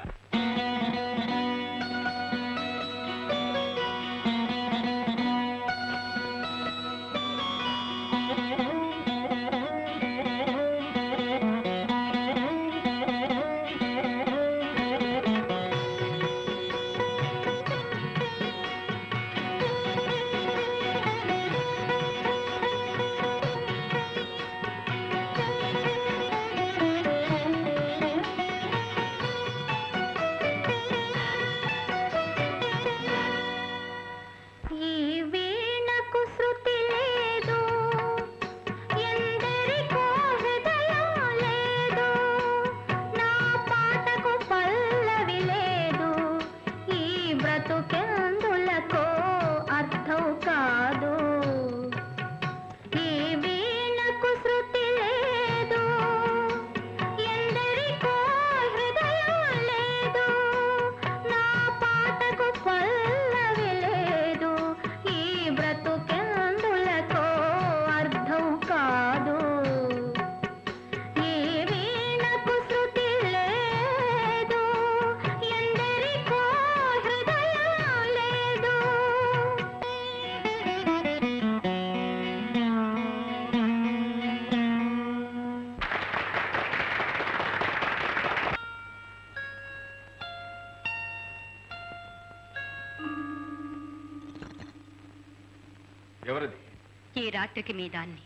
రాత్రికి మీ దాన్ని.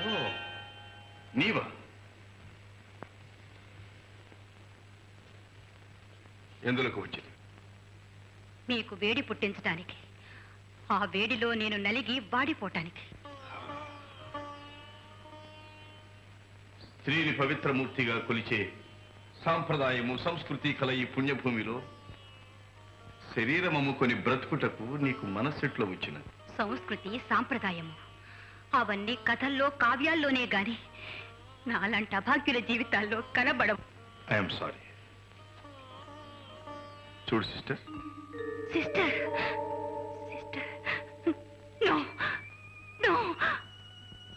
ఓ నీవా? ఎందులోకి వచ్చింది? మీకు వేడి పుట్టించడానికి ఆ వేడిలో నేను నలిగి వాడిపోటానికి. స్త్రీని పవిత్రమూర్తిగా కొలిచే సాంప్రదాయము సంస్కృతి కల ఈ పుణ్యభూమిలో శరీరం అమ్ముకొని బ్రతుకుటకు నీకు మనస్సెట్లో వచ్చినది. సంస్కృతి సాంప్రదాయము. అవన్నీ కథల్లో కావ్యాల్లోనే గాని నాలాంటి అభాగ్యుల జీవితాల్లో కనబడవు. ఐఎమ్ సారీ చూడు sister. Sister! Sister! No! No!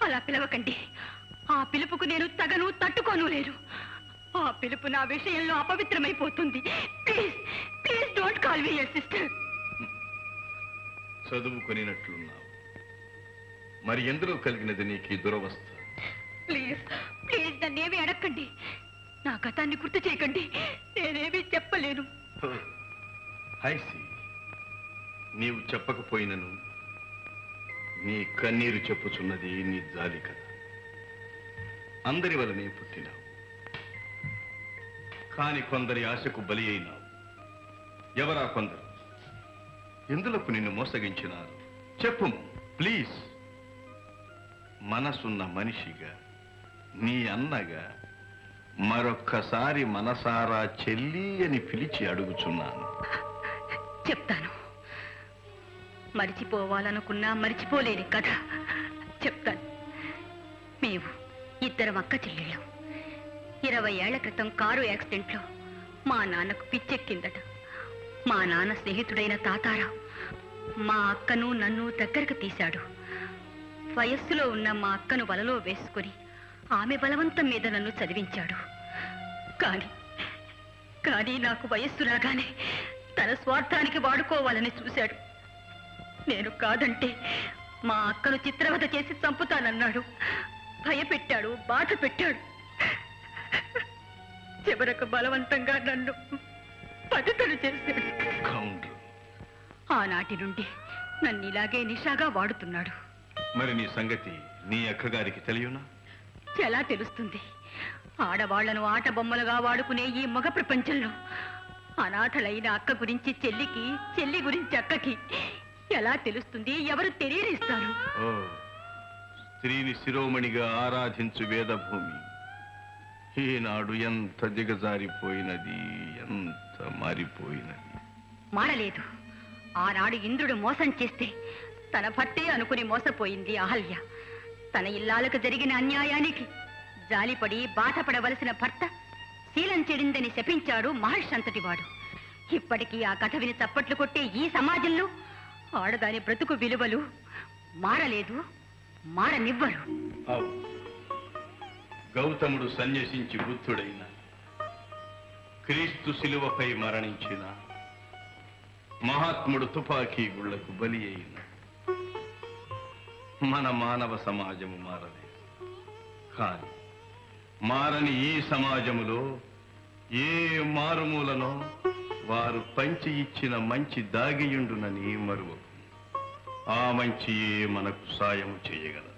అలా పిలవకండి. ఆ పిలుపుకు నేను తగను తట్టుకోను లేరు. ఆ పిలుపు నా విషయంలో అపవిత్రమైపోతుంది. Please please don't call me sister. చదువుకొనినట్లున్నావు. మరి ఎందులో కలిగినది నీకు ఈ దురవస్థ? ప్లీజ్ ప్లీజ్ నన్నేమీ అడగండి నా గతాన్ని గుర్తు చేయకండి. నేనేమీ చెప్పలేను. హైసి నీవు చెప్పకపోయినను. నీ కన్నీరు చెప్పుచున్నది నీ జాలి కథ. అందరి వలనే పుట్టినావు. కాని కొందరి ఆశకు బలి అయినావు. ఎవరా కొందరు? ఎందులకు నిన్ను మోసగించినారు? చెప్పు. ప్లీజ్. మనసున్న మనిషిగా నీ అన్నగా మరొక్కసారి మనసారా చెల్లి అని పిలిచి అడుగుచున్నాను. చెప్తాను. మరిచిపోవాలనుకున్నా మరిచిపోలేని కథ. చెప్తాను. మేము ఇద్దరం అక్క చెల్లెళ్ళం. ఇరవై ఏళ్ళ క్రితం కారు యాక్సిడెంట్లో మా నాన్నకు పిచ్చెక్కిందట. మా నాన్న స్నేహితుడైన తాతారావు మా అక్కను నన్ను దగ్గరకు తీశాడు. వయస్సులో ఉన్న మా అక్కను వలలో వేసుకుని ఆమె బలవంతం మీద నన్ను చదివించాడు. కానీ కానీ నాకు వయస్సు రాగానే తన స్వార్థానికి వాడుకోవాలని చూశాడు. నేను కాదంటే మా అక్కను చిత్రవధ చేసి చంపుతానన్నాడు. భయపెట్టాడు బాధ పెట్టాడు చివరకు బలవంతంగా నన్ను పతితలు చేశాడు ఆనాటి నుండి నన్ను ఇలాగే నిషాగా వాడుతున్నాడు. మరి నీ సంగతి నీ అక్కగారికి తెలియనా? ఎలా తెలుస్తుంది? ఆడవాళ్ళను ఆట బొమ్మలుగా వాడుకునే ఈ మగ ప్రపంచంలో అనాథలైన అక్క గురించి చెల్లికి చెల్లి గురించి అక్కకి ఎలా తెలుస్తుంది? ఎవరు తెలియనిస్తారు? స్త్రీని శిరోమణిగా ఆరాధించు వేదభూమి. ఈనాడు ఎంత దిగజారిపోయినది ఎంత మారిపోయినది మారలేదు. ఆనాడు ఇంద్రుడు మోసం చేస్తే తన భర్తే అనుకుని మోసపోయింది అహల్య. తన ఇల్లాలకు జరిగిన అన్యాయానికి జాలిపడి బాధపడవలసిన భర్త శీలం చెడిందని శపించాడు మహర్షి అంతటి వాడు ఇప్పటికీ ఆ కథ విని చప్పట్లు కొట్టే ఈ సమాజంలో ఆడదాని బ్రతుకు విలువలు మారలేదు మారనివ్వరు. గౌతముడు సన్యసించి బుద్ధుడైన క్రీస్తు శిలువపై మరణించిన మహాత్ముడు తుపాకీ గుళ్ళకు బలి అయిన మన మానవ సమాజము మారలేదు. కానీ మారని ఈ సమాజములో ఏ మారుమూలనో వారు పంచి ఇచ్చిన మంచి దాగియుండునని మరువ ఆ మంచియే మనకు సాయం చేయగలదు.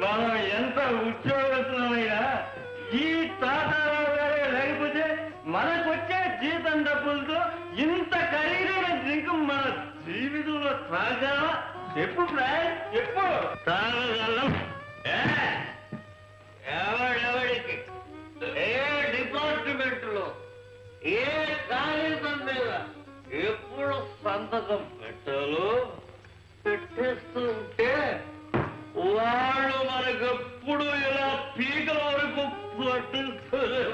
మనం ఎంత ఉద్యోగస్తులమైనా ఈ తాతారావు గారే లేకపోతే మనకొచ్చే జీతం డబ్బులతో ఇంత ఖరీదైన డ్రింక్ మన జీవితంలో తాగామా చెప్పు ఫ్రాంక్ చెప్పు. తాగగలం. ఏ? ఎవడెవడికి? ఏ డిపార్ట్మెంట్లో ఏ కాగితం మీద? ఎప్పుడు సంతకం పెట్టాలో? పెట్టేస్తూ ఉంటే వాళ్ళు మనకెప్పుడు ఇలా పీకల వరకు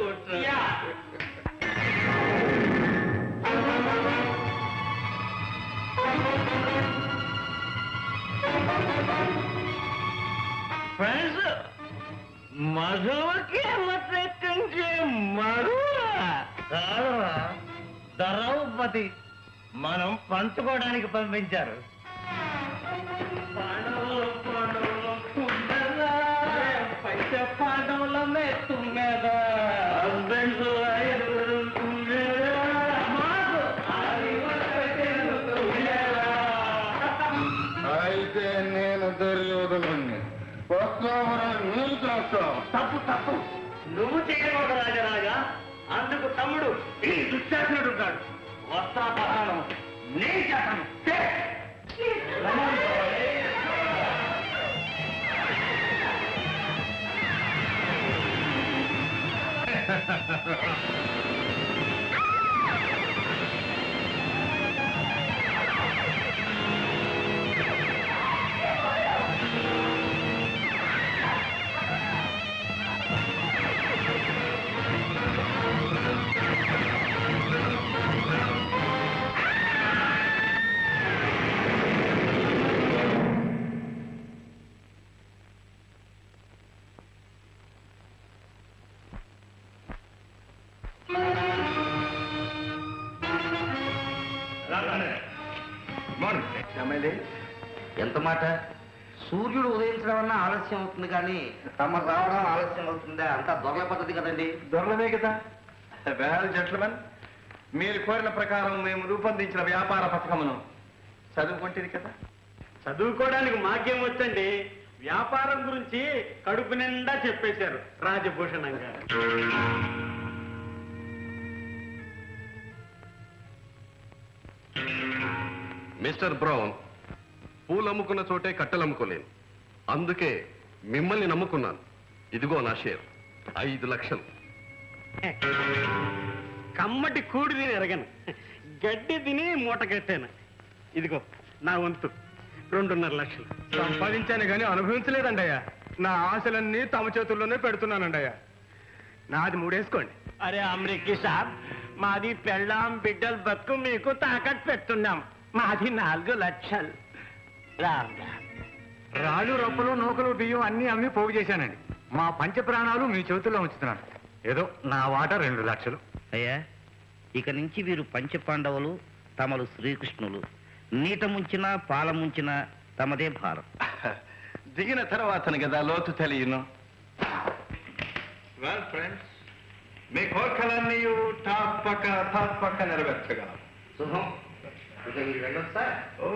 ఉంటారు ఫ్రెండ్స్ మధువకి మతెక్కించే మరువా ద్రౌపది మనం పంచుకోవడానికి పంపించారు. వాస్తవం తప్పు తప్పు. నువ్వు చేయడం ఒక రాజరాజా అందుకు తమ్ముడు ఈ దుశ్శాసనుడు దుశ్శాసనుడున్నాడు వస్తా పహాణం నేను చేస్తాను ha, ha. ఆలస్యం అవుతుంది కానీ తమ రావడం ఆలస్యం అవుతుందా? అంతా దొరల పద్ధతి కదండి. దొరలమే కదా. వేల జెంట్లమెన్ మీరు కోరిన ప్రకారం మేము రూపొందించిన వ్యాపార పథకమును చదువుకుంటేది కదా. చదువుకోవడానికి మాకేం వచ్చండి? వ్యాపారం గురించి కడుపు నిండా చెప్పేశారు రాజభూషణం గారు. మిస్టర్ బ్రౌన్ పూలు అమ్ముకున్న చోటే కట్టెలు అమ్ముకోలేను అందుకే మిమ్మల్ని నమ్ముకున్నాను. ఇదిగో నా షేర్. ఐదు లక్షలు. కమ్మటి కూడి తిని ఎరగను. గడ్డి తిని మూట కట్టాను. ఇదిగో నా వంతు. రెండున్నర లక్షలు. సంపాదించాను కానీ అనుభవించలేదండయ్యా. నా ఆశలన్నీ తమ చేతుల్లోనే పెడుతున్నానండయ్యా. నాది మూడేసుకోండి. అరే అమ్రిక్కి సాబ్ మాది పెళ్ళాం బిడ్డలు బతుకు మీకు తాకట్టు పెట్టున్నాం మాది నాలుగు లక్షలు. రామ్ రామ్. రాళ్ళు రొప్పలు నూకలు బియ్యం అన్ని అమ్మి పోగు చేశానండి. మా పంచ ప్రాణాలు మీ చేతుల్లో ఉంచుతున్నాను. ఏదో నా వాట రెండు లక్షలు. అయ్యా ఇక నుంచి వీరు పంచపాండవులు తమలు శ్రీకృష్ణులు. నీట ముంచిన పాల ముంచిన తమదే భారం. దిగిన తర్వాతను కదా లోతు తెలియను. వెల్ ఫ్రెండ్స్ మీ కోరికలన్నీ టాపక తప్పక నెరవేర్చగలం శుభం ఇక మీరు వెళ్ళొస్తా ఓ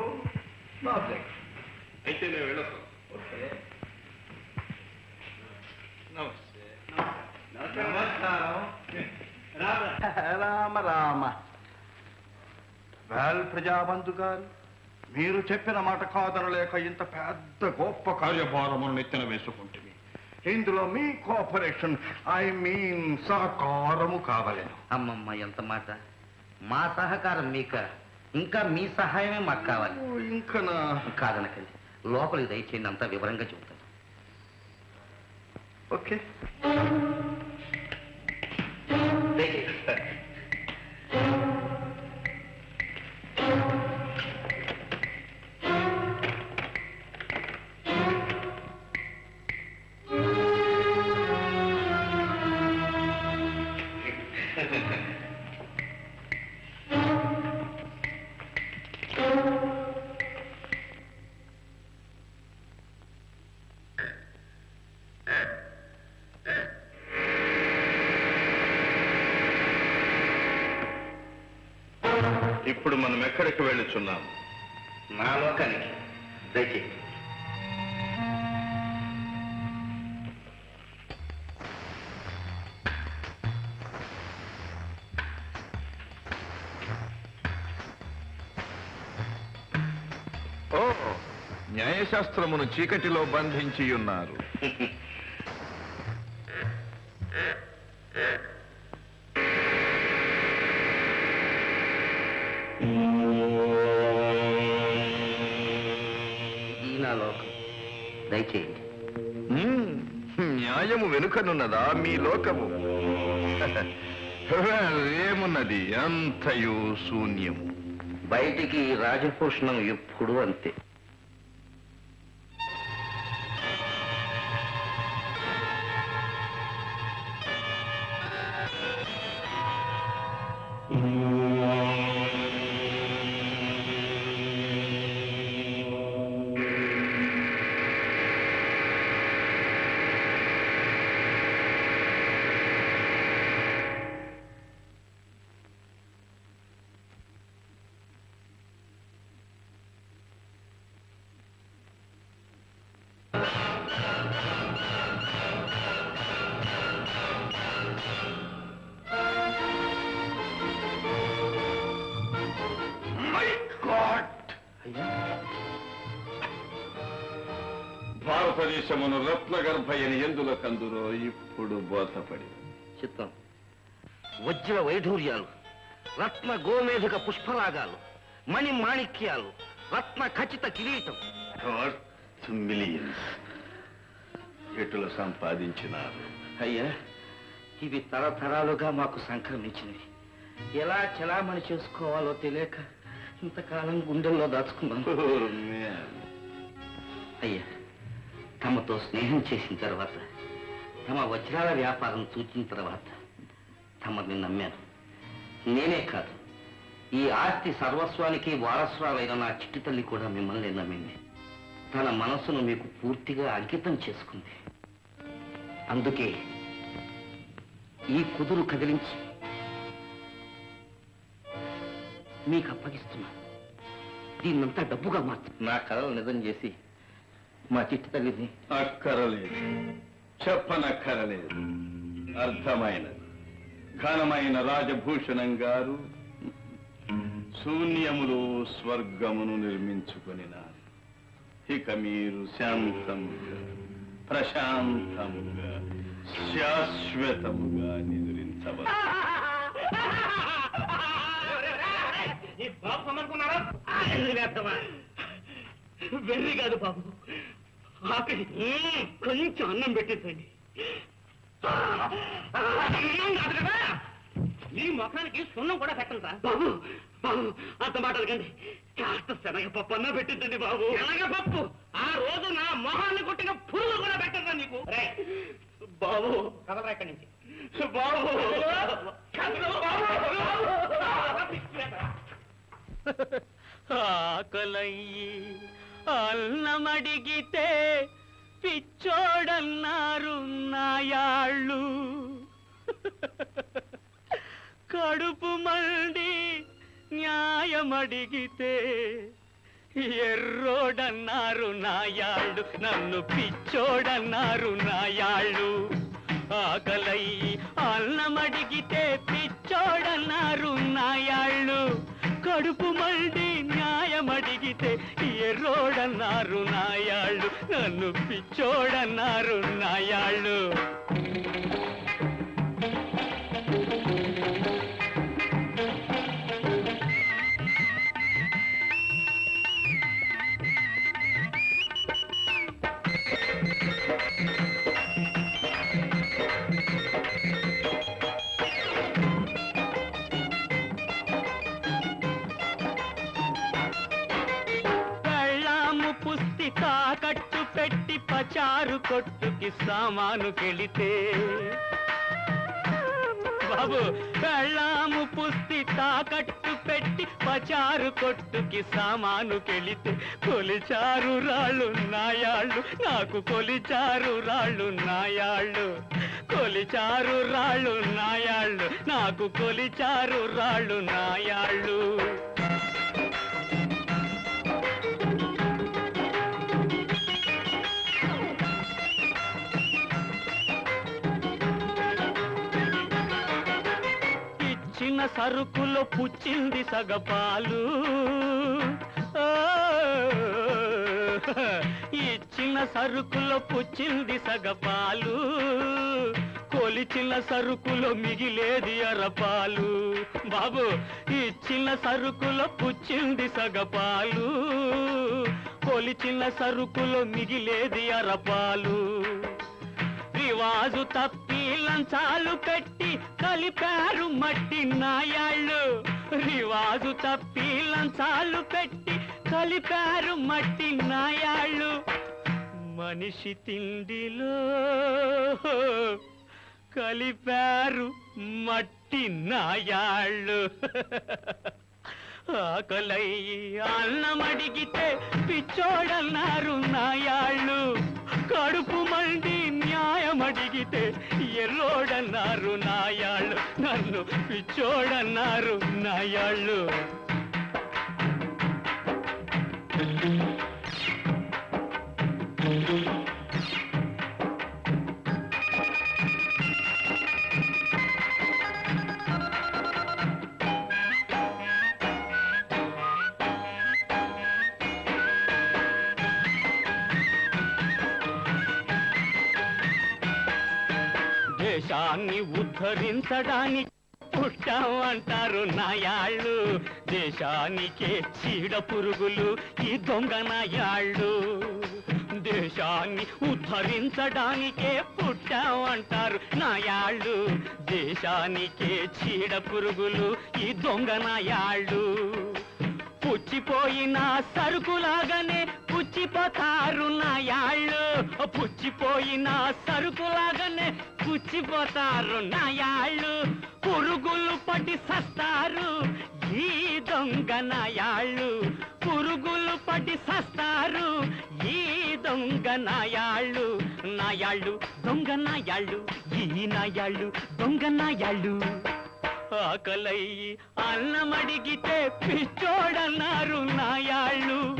అయితే నేను నమస్కారం. రామ. రామ వేల్ ప్రజాబంధు గారు మీరు చెప్పిన మాట కాదనలేక ఇంత పెద్ద గొప్ప కార్యభారమును నెత్తిన వేసుకుంటుంది ఇందులో మీ కోఆపరేషన్ ఐ మీన్ సహకారము కావలేను. అమ్మమ్మ ఎంత మాట. మా సహకారం మీక ఇంకా మీ సహాయమే మాకు కావాలి. ఓ, ఇంకా నా కాదనకండి. లోపలికి దయచేయండి అంతా వివరంగా చెబుతాను. ఓకే. న్యాయశాస్త్రమును చీకటిలో బంధించి ఉన్నారు దయచేయండి. న్యాయము వెనుకనున్నదా మీ లోకము? ఏమున్నది? అంతయు శూన్యము. బయటికి రాజభూషణం ఎప్పుడు అంతే. రత్న గోమేధిక పుష్పరాగాలు మణి మాణిక్యాలు రత్న ఖచ్చిత కిరీటం. మిలియన్స్ ఎటుల సంపాదించినారు? అయ్యా ఇవి తరతరాలుగా మాకు సంక్రమించినవి. ఎలా చలామణి చేసుకోవాలో తెలియక ఇంతకాలం గుండెల్లో దాచుకున్నాను అయ్యా తమతో స్నేహం చేసిన తర్వాత తమ వజ్రాల వ్యాపారం చూచిన తర్వాత తమని నమ్మాను. నేనే కాదు. ఈ ఆస్తి సర్వస్వానికి వారసురాలైన నా చిట్టి తల్లి కూడా మిమ్మల్ని నమ్మింది. తన మనసును మీకు పూర్తిగా అంకితం చేసుకుంది. అందుకే ఈ కుదురు కదిలించి మీకు అప్పగిస్తున్నాను దీన్నంతా డబ్బుగా మార్చు. నా కళలు నిజం చేసి మా చిట్టి తల్లిని అక్కరలేదు. చెప్పనక్కరలేదు. అర్థమైనది. ఘనమైన రాజభూషణం గారు శూన్యములో స్వర్గమును నిర్మించుకుని ఇక మీరు శాంతముగా ప్రశాంతముగా శాశ్వతముగా నిదురించవచ్చు ఈ వెర్రి కాదు బాబు ఆకలి. కొంచెం అన్నం పెట్టించండి మీ ముఖానికి సున్నం కూడా పెట్టండి బాబు బాబు అంత మాట అడగండి కాస్త శనగపప్పు అన్న పెట్టించండి బాబు. శనగపప్పు? ఆ రోజు నా మొహాన్ని కొట్టిన పురుగు కూడా పెట్టండి నీకు. బాబు. కదలరా ఇక్కడి నుంచి. బాబు. కదలు బాబు ఆకలయ్యి అన్నమడిగితే పిచ్చోడన్నారు నాయాళ్ళు కడుపు మండి న్యాయమడిగితే ఎర్రోడన్నారు నాయాళ్ళు నన్ను పిచ్చోడన్నారు నాయాళ్ళు ఆకలయ్యి అన్నమడిగితే పిచ్చోడన్నారు నాయాళ్ళు కడుపు మళ్ళీ న్యాయం అడిగితే ఎర్రోడన్నారు నాయాళ్ళు నన్ను పిచ్చోడన్నారు నాయాళ్ళు. పెట్టి పచారు కొట్టుకి సామాను కెళితే. బాబు పెళ్ళాము పుస్తి తాకట్టు పెట్టి పచారు కొట్టుకి సామాను కెళితే. కొలిచారు రాళ్ళు నాయాళ్ళు నాకు కొలిచారు రాళ్ళు నాయాళ్ళు. కొలిచారు రాళ్ళు నాయాళ్ళు నాకు కొలిచారు రాళ్ళు నాయాళ్ళు. సరుకులో పుచ్చింది సగపాలు. ఇచ్చిన సరుకులో పుచ్చింది సగపాలు. కొలిచిన సరుకులో మిగిలేది అరపాలు. బాబు ఇచ్చిన సరుకులో పుచ్చింది సగపాలు. కొలిచిన సరుకులో మిగిలేది అరపాలు. వాజు తప్పి లంచాలు కట్టి కలిపారు మట్టి నాయాళ్ళు. రివాజు తప్పి లంచాలు పెట్టి కలిపారు మట్టి నాయాళ్ళు. మనిషి తిండిలో కలిపారు మట్టి నాయాళ్ళు. ఆకలై అన్నమడిగితే పిచ్చోడన్నారు నాయాళ్ళు కడుపు మండి న్యాయమడిగితే ఎర్రోడన్నారు నాయాళ్ళు నన్ను పిచ్చోడన్నారు నాయాళ్ళు Thank you. దేశాన్ని ఉద్ధరించడానికి పుట్టామంటారు నాయాళ్ళు. దేశానికే చీడ పురుగులు ఈ దొంగ నాయాళ్ళు. దేశాన్ని ఉద్ధరించడానికే పుట్టామంటారు నాయాళ్ళు. దేశానికే చీడ పురుగులు ఈ దొంగ నాయాళ్ళు. పుచ్చిపోయిన సరుకులాగానే పుచ్చిపోతారు నాయాళ్ళు పుచ్చిపోయిన సరుకులాగానే పుచ్చిపోతారు నాయాళ్ళు పురుగులు పట్టి సస్తారు ఈ దొంగ నాయాళ్ళు పురుగులు పట్టి సస్తారు ఈ దొంగ నాయాళ్ళు నాయాళ్ళు దొంగ నాయాళ్ళు ఈ నాయాళ్ళు దొంగ నాయాళ్ళు ఆకలయ్యి అన్నమడిగితే పిచ్చోడన్నారు నాయాళ్ళు.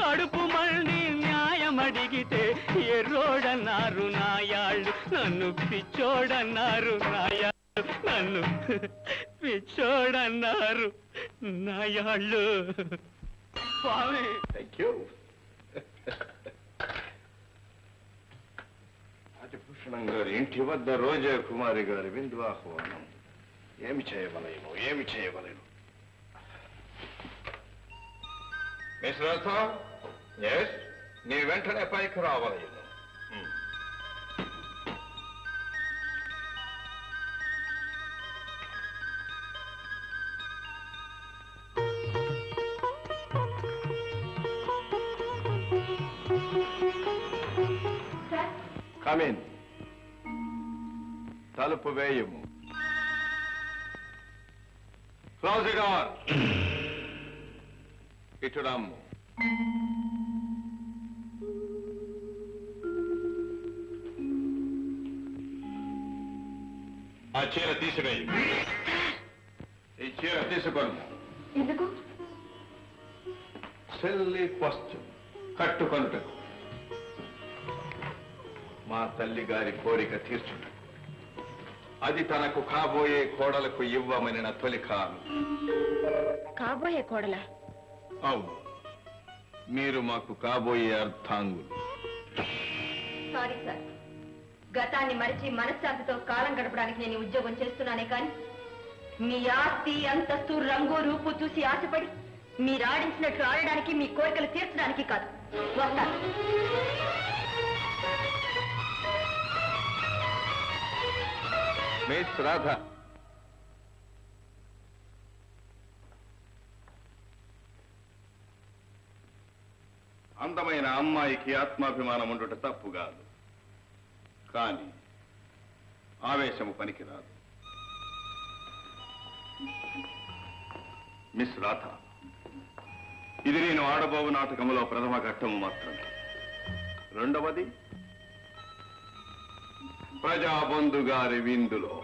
కడుపు మండి న్యాయం అడిగితే ఎర్రోడన్నారు నాయాళ్ళు. నన్ను పిచ్చోడన్నారు నాయాళ్ళు. నన్ను పిచ్చోడన్నారు నాయాళ్ళు. స్వామి. థ్యాంక్ యూ రాజభూషణం గారి ఇంటి వద్ద రోజా కుమారి గారి విందు ఆహ్వానం. ఏమి చేయవలేను ఏమి రాథా ఎస్ నీ వెంటనే పైకి రావలేను కమిన్ తలుపు వేయము. క్లోజ్ ఇట్ ఆ చీర తీసివేయి. ఈ చీర తీసుకొని. ఎందుకు? సెల్లి క్వశ్చన్ కట్టుకొనుటకు. మా తల్లి గారి కోరిక తీర్చుట. అది తనకు కాబోయే కోడలకు ఇవ్వమని నా తొలి కాను కాబోయే కోడల? అవును. మీరు మాకు కాబోయే అర్థాంగులు సారీ సార్. గతాన్ని మరిచి మనశ్శాంతితో కాలం గడపడానికి నేను ఉద్యోగం చేస్తున్నానే కానీ మీ ఆస్తి అంతస్తు రంగు రూపు చూసి ఆశపడి మీరు ఆడించినట్లు ఆడడానికి మీ కోరికలు తీర్చడానికి కాదు. వస్తాను. మిస్ రాధ. అందమైన అమ్మాయికి ఆత్మాభిమానం ఉండుట తప్పు కాదు. కానీ ఆవేశము పనికిరాదు. మిస్ రాధ ఇది నేను ఆడబోవు నాటకములో ప్రథమ ఘట్టము మాత్రమే. రెండవది ప్రజాబంధు గారి విందులో.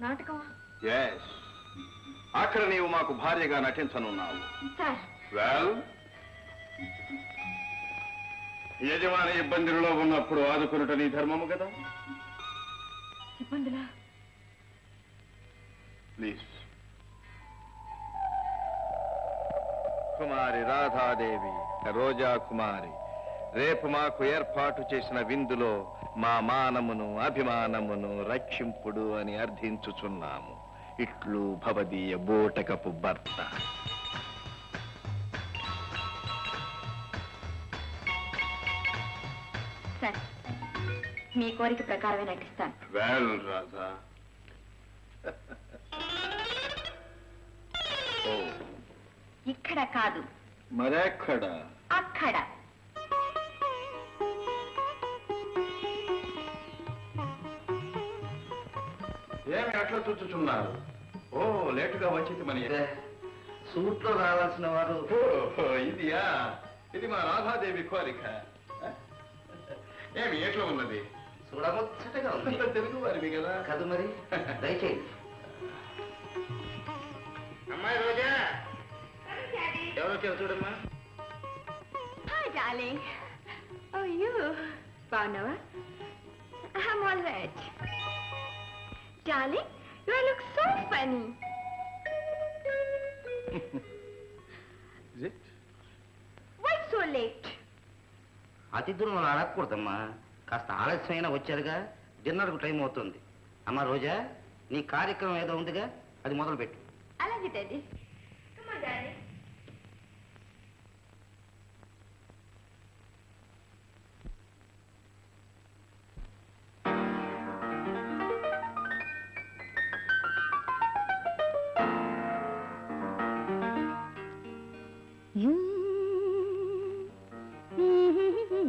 నాటకమా? ఎస్ అక్కడ నీవు మాకు భార్యగా నటించనున్నావు. వెల్ యజమాని ఇబ్బందులలో ఉన్నప్పుడు ఆదుకునుట నీ ధర్మము కదా? ఇబ్బందులా? ప్లీజ్ కుమారి రాధాదేవి రోజా కుమారి రేపు మాకు ఏర్పాటు చేసిన విందులో మా మానమును అభిమానమును రక్షింపుడు అని అర్థించుచున్నాము. ఇట్లు భవదీయ బోటకపు భర్త. సరే మీ కోరిక ప్రకారమే నటిస్తాను. వెల్ రాధా. ఓ ఇక్కడ కాదు. మరెక్కడ? అక్కడ. ఏమి అట్లా చూచుచున్నారు ఓ లేటుగా వచ్చింది మన సూట్లో రావాల్సిన వారు. ఓ, ఇదియా. ఇది మా రాధాదేవి కోరిక. ఏమి ఎట్లా ఉన్నది? చూడముచ్చటగా ఉంది. తెలుగు వారివి కదా. కాదు మరి దయచేయండి అమ్మాయి రోజా. ఎవరు వచ్చారు చూడమ్మా? darling. Oh, you. బాగున్నావా? I'm all right. Darling, you look so funny. Is it? Why so late? అతిథులు మనం అడగకూడదమ్మా. కాస్త ఆలస్యమైనా వచ్చారుగా. డిన్నర్కు టైం అవుతుంది. అమ్మ రోజా నీ కార్యక్రమం ఏదో ఉందిగా. అది మొదలుపెట్టు. అలాగే daddy. This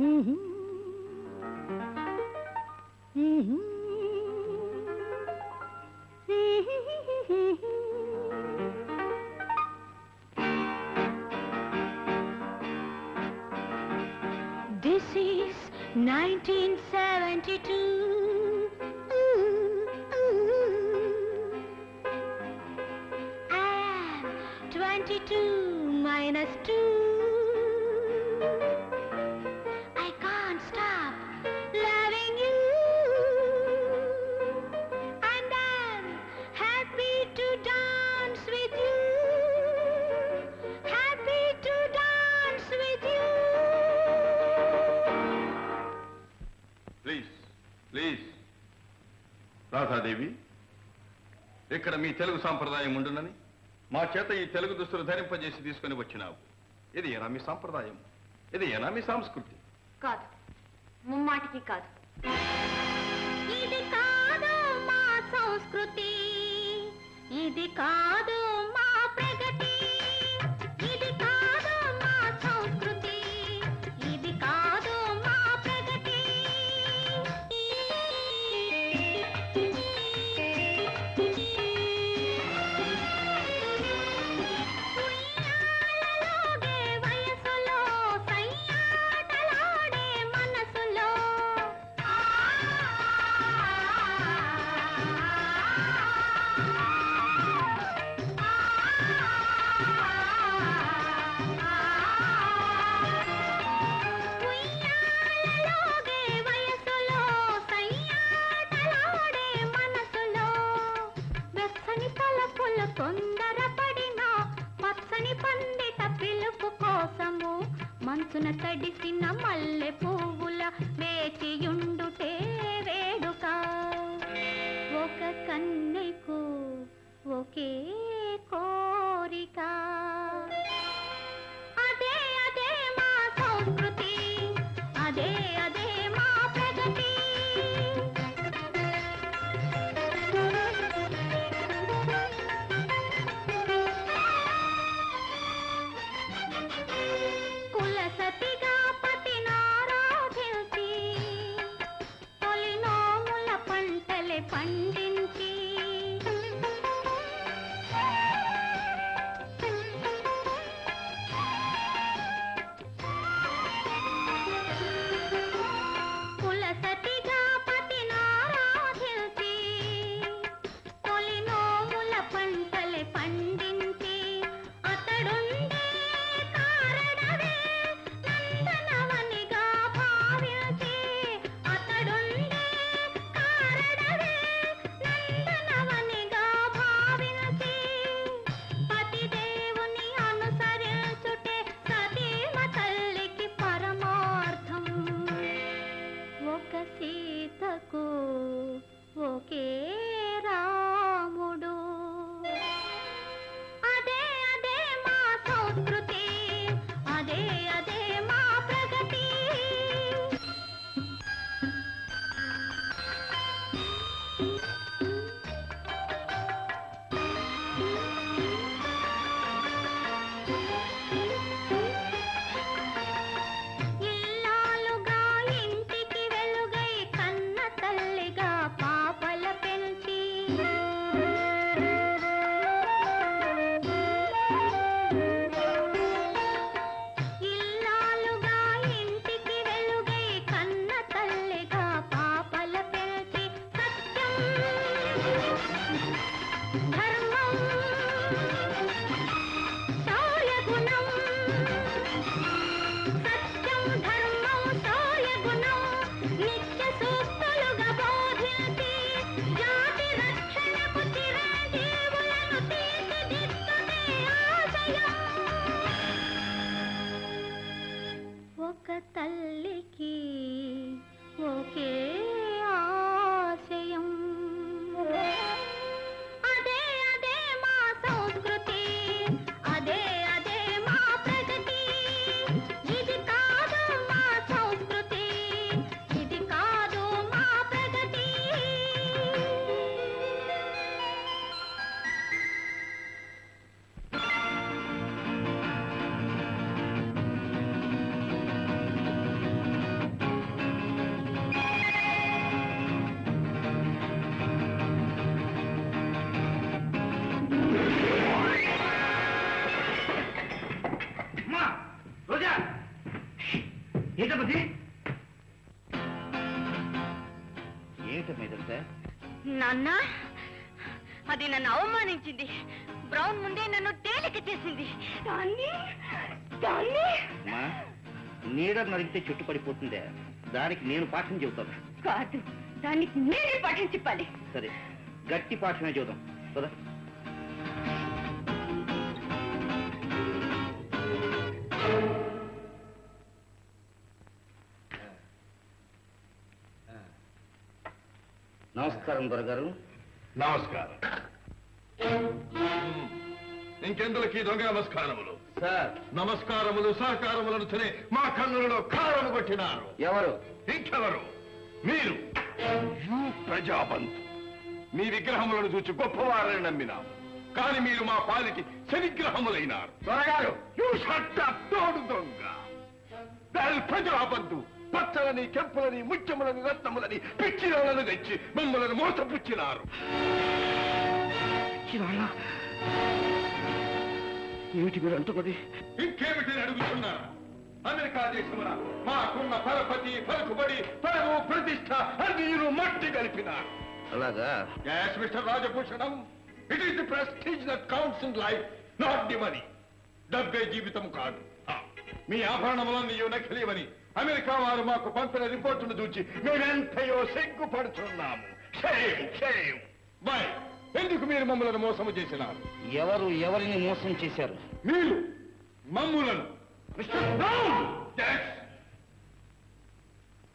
is 1972. I 22 minus 2. Radhadevi ఇక్కడ మీ తెలుగు సాంప్రదాయం ఉండునని మా చేత ఈ తెలుగు దుస్తులు ధరింపజేసి తీసుకుని వచ్చినావు. ఇది ఏనా మీ సాంప్రదాయం? ఇది ఏనా మీ సంస్కృతి? కాదు. ముమ్మాటికి కాదు. ఇది కాదు మా సంస్కృతి. ఇది కాదు పాఠం చెబుతాను. కాదు దానికి నేనే పాఠం చెప్పాలి. సరే గట్టి పాఠమే చూద్దాం కదా నమస్కారం దొరగారు. నమస్కారం. ఇంకెందులకి దొంగ నమస్కారములు? సార్. నమస్కారములు సహకారములను తినే మా కన్నులలో కారము కొట్టినారు. ఎవరు? ఇంకెవరు మీరు. యూ ప్రజాబంధు. మీ విగ్రహములను చూచి గొప్పవారని నమ్మినాము కానీ మీరు మా పాలిటి శనిగ్రహములైనారు త్వరగారు యూ తోడు దొంగ. దాని ప్రజాబంధు పచ్చలని కెంపులని ముత్యములని రత్నములని పిచ్చిరాలను తెచ్చి మమ్మలను మోసపుచ్చినారు. ఏమిటి మీరు అంటున్నది? ఇంకేమిటి అడుగుతున్నారు? అమెరికా దేశమున మాకున్న పరపతి పలుకుబడి పరము ప్రతిష్ట అన్నీరు మట్టి కలిపినారు. అలాగా? Yes, Mr. Rajaభూషణం it is the prestige that counts in life not the money డబ్బే జీవితం కాదు. మీ ఆభరణములన్నీ నకిలీవని అమెరికా వారు మాకు పంపిన రిపోర్టును చూచి మేమెంతయో సిగ్గుపడుతున్నాము షేమ్ షేమ్ బై ఎందుకు మీరు మమ్మల్ని మోసము చేసినారు? ఎవరు ఎవరిని మోసం చేశారు? మీరు మమ్ములను మిస్టర్ బ్రౌన్.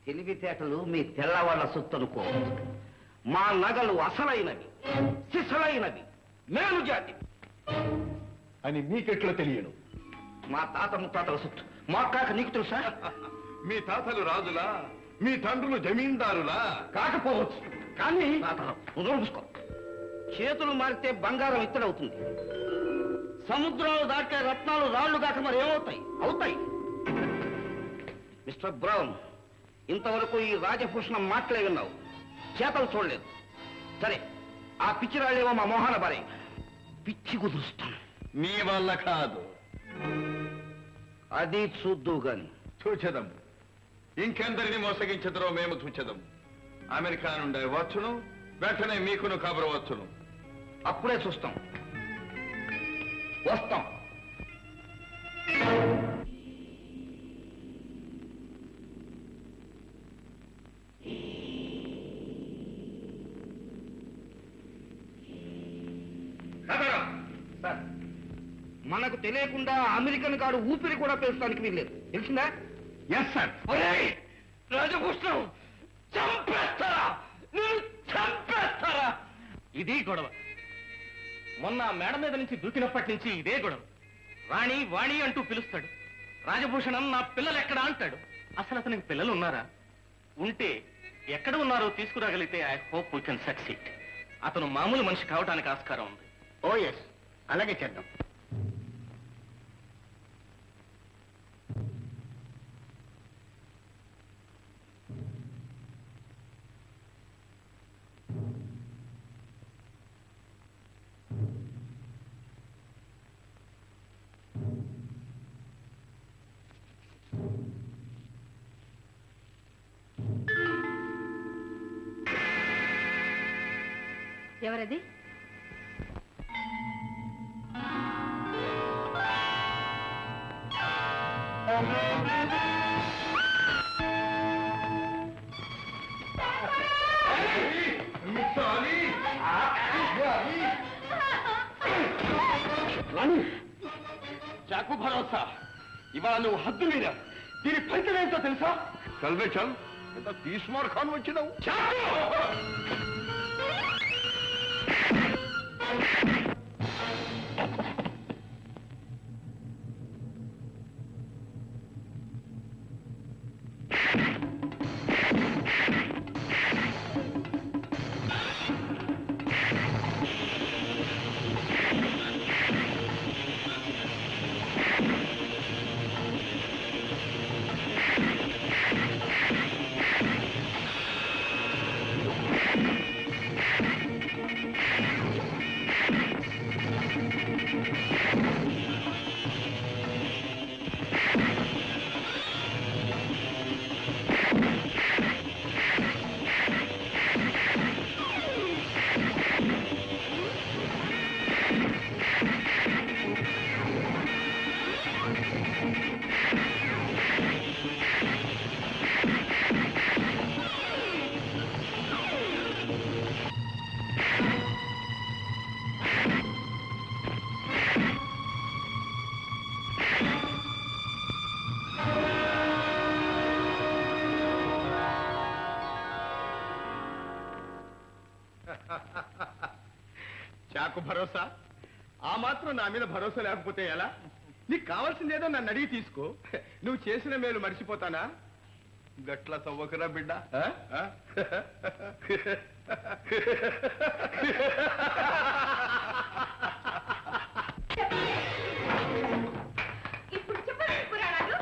తెలివితేటలు మీ తెల్లవాళ్ళ సొత్తు అనుకోవచ్చు మా నగలు అసలైనవి సిసలైనవి మేలు జాతి అని మీకెట్లా తెలియను? మా తాత ముత్తాతల సొత్తు. మా కాక నీకు తెలుసా? మీ తాతలు రాజులా? మీ తండ్రులు జమీందారులా? కాకపోవచ్చు. కానీ చేతులు మారితే బంగారం ఇత్తడవుతుంది. సముద్రాలు దాటే రత్నాలు రాళ్ళు దాకా మరి ఏమవుతాయి? అవుతాయి. మిస్టర్ బ్రౌన్ ఇంతవరకు ఈ రాజభూషణం మాటలే విన్నావు. చేతలు చూడలేదు. సరే ఆ పిచ్చి రాళ్ళేమో మా మోహన బారే. పిచ్చి కుదురుస్తాను మీ వల్ల కాదు. అది చూద్దు గాని. చూచెదం. ఇంకెందరిని మోసగించదరో మేము చూచెదం. అమెరికా నుండి వచ్చును వెంటనే మీకును కబరు వచ్చును అప్పుడే చూస్తాం. వస్తాం. మనకు తెలియకుండా అమెరికన్ కాడు ఊపిరి కూడా పేర్చడానికి వీల్లేదు. తెలిసిందా? ఎస్ సార్ రాజభూషణం చంపేస్తారా? నేను చంపేస్తారా? ఇది గొడవ. మొన్న మేడ మీద నుంచి దూకినప్పటి నుంచి ఇదే గొడవ. రాణి వాణి అంటూ పిలుస్తాడు. రాజభూషణం నా పిల్లలు ఎక్కడ అంటాడు. అసలు అతనికి పిల్లలు ఉన్నారా? ఉంటే ఎక్కడ ఉన్నారో తీసుకురాగలిగితే I hope we can succeed. అతను మామూలు మనిషి కావడానికి ఆస్కారం ఉంది. Oh yes. అలాగే చేద్దాం. ఎవరది? చాకు భరోసా. ఇవాళ నువ్వు హద్దు మీద. దీని ఫలితం ఏంటో తెలుసా? చల్వే చల్ ఎంత తీస్మార్ ఖాన్ వచ్చినావు Thank you. చాకు భరోసా? ఆ మాత్రం నా మీద భరోసా లేకపోతే ఎలా? నీకు కావాల్సిందేదో నన్ను అడిగి తీసుకో. నువ్వు చేసిన మేలు మర్చిపోతానా? గట్ల తవ్వకరా బిడ్డ. ఆ? ఆ? ఇప్పుడు చెప్పండి పురాణాలు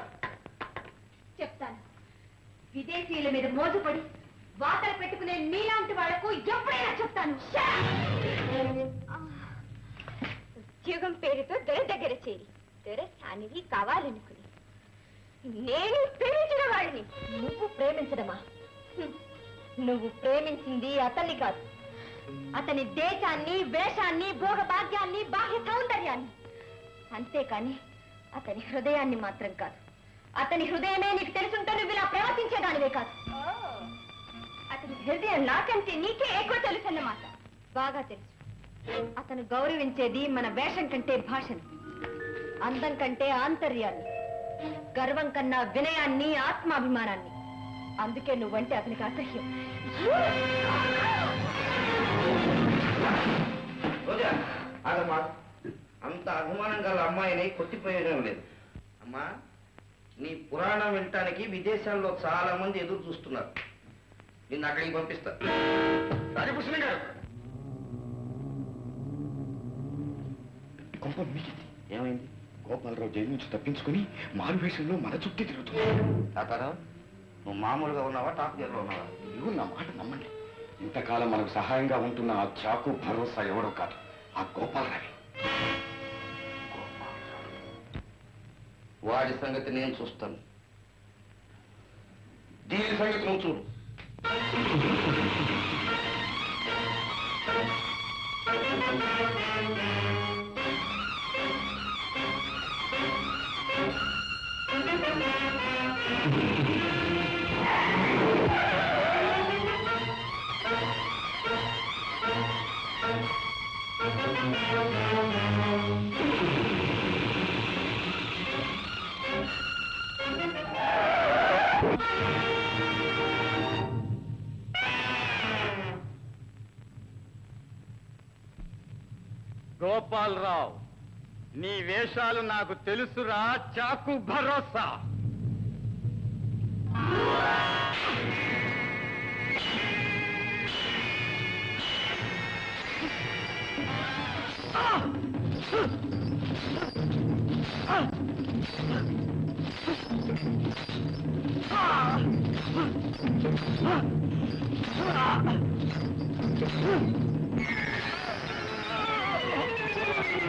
చెప్తాను. విదేశీయుల మీద మోజుపడి వాతలు పెట్టుకునే మీలాంటి వాళ్ళకు ఎప్పుడైనా చెప్తాను. ఉద్యోగం పేరుతో దొర దగ్గర చేరి దొర సానివి కావాలనుకుని. నేను ప్రేమించిన వాడిని. నువ్వు ప్రేమించడమా. నువ్వు ప్రేమించింది అతన్ని కాదు. అతని దేశాన్ని వేషాన్ని భోగభాగ్యాన్ని బాహ్య సౌందర్యాన్ని. అంతేకాని అతని హృదయాన్ని మాత్రం కాదు. అతని హృదయమే నీకు తెలుసుంటే నువ్వు ఇలా ప్రవర్తించేదానివే కాదు. అతని హృదయం నాకంటే నీకే ఎక్కువ తెలుసు అన్నమాట బాగా తెలుసు. అతను గౌరవించేది మన వేషం కంటే భాషను. అందం కంటే ఆంతర్యాన్ని. గర్వం కన్నా వినయాన్ని ఆత్మాభిమానాన్ని. అందుకే నువ్వంటే అతనికి అసహ్యం. ఆగమ్మా. అంత అభిమానం గల అమ్మాయిని కొట్టి ప్రయోజనం లేదు. అమ్మా నీ పురాణం వినటానికి విదేశాల్లో చాలా మంది ఎదురు చూస్తున్నారు. నిన్ను అక్కడికి పంపిస్తా. రాజభూషణం గారు కొంప మీకింది ఏమైంది? గోపాలరావు జైలు నుంచి తప్పించుకుని మారువేషంలో మన చుట్టూ తిరుగుతున్నాడు తాతారావు నువ్వు మామూలుగా ఉన్నావా టాప్ గేర్లో ఉన్నావా? ఇదిగో నా మాట నమ్మండి. ఇంతకాలం మనకు సహాయంగా ఉంటున్న ఆ చాకు భరోసా ఎవరో కాదు ఆ గోపాలరావి. వాడి సంగతి నేను చూస్తాను. దీని సంగతి నువ్వు చూడు. గోపాలరావు నీ వేషాలు నాకు తెలుసురా చాకు భరోసా Ah!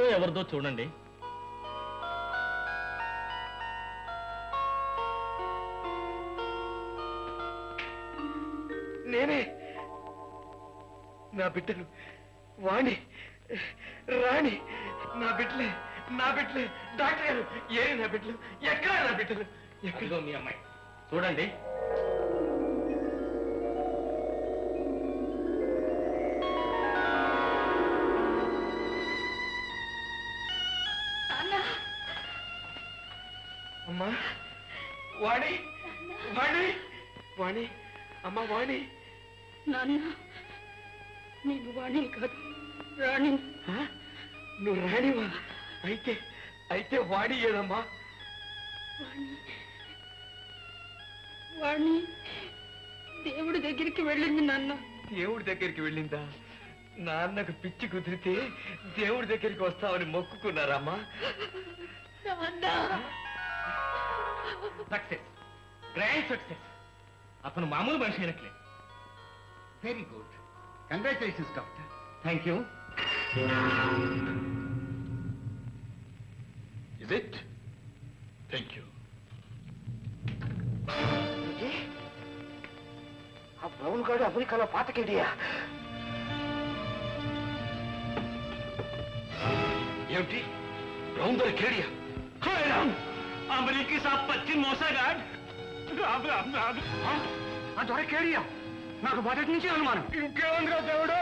ఫోటో ఎవరిదో చూడండి. నేనే. నా బిడ్డలు వాణి రాణి నా బిడ్డలే నా బిడ్డలే డాక్టర్ గారు ఏరి నా బిడ్డలు ఎక్కడ నా బిడ్డలు? ఎక్కడిదో మీ అమ్మాయి. చూడండి. నాన్నకు పిచ్చి కుదిరితే దేవుడి దగ్గరికి వస్తామని మొక్కుకున్నారమ్మా. నాన్న సక్సెస్ గ్రాండ్ సక్సెస్ అతను మామూలు మనిషి అయినట్లే. Very good congratulations doctor thank you is it thank you ఆ బ్రౌన్ గాడు అమెరికాలో పాతకేడియా ఏమిటి? బ్రౌన్ దొర కేడియా అమెరికా సాబ్ పచ్చి మోసగాడ్. రామ్ రామ్ రామ్. ఆ? దొర కేడియా? నాకు మొదటి నుంచి అనుమానం. ఇంకేంద్ర దేవుడు?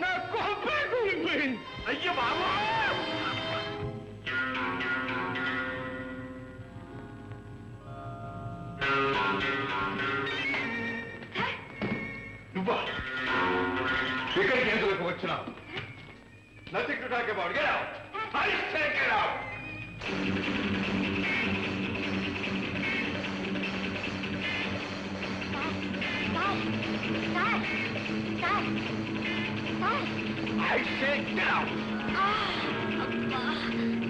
నా కొంపే కూలిపోయింది అయ్యో బాబు! నువ్వా? ఇక్కడికి ఎందుకు వచ్చినావు? Nothing to talk about. Get out. I say, get out. Dad. Dad. Dad. Dad. I say, get out. Ah, oh,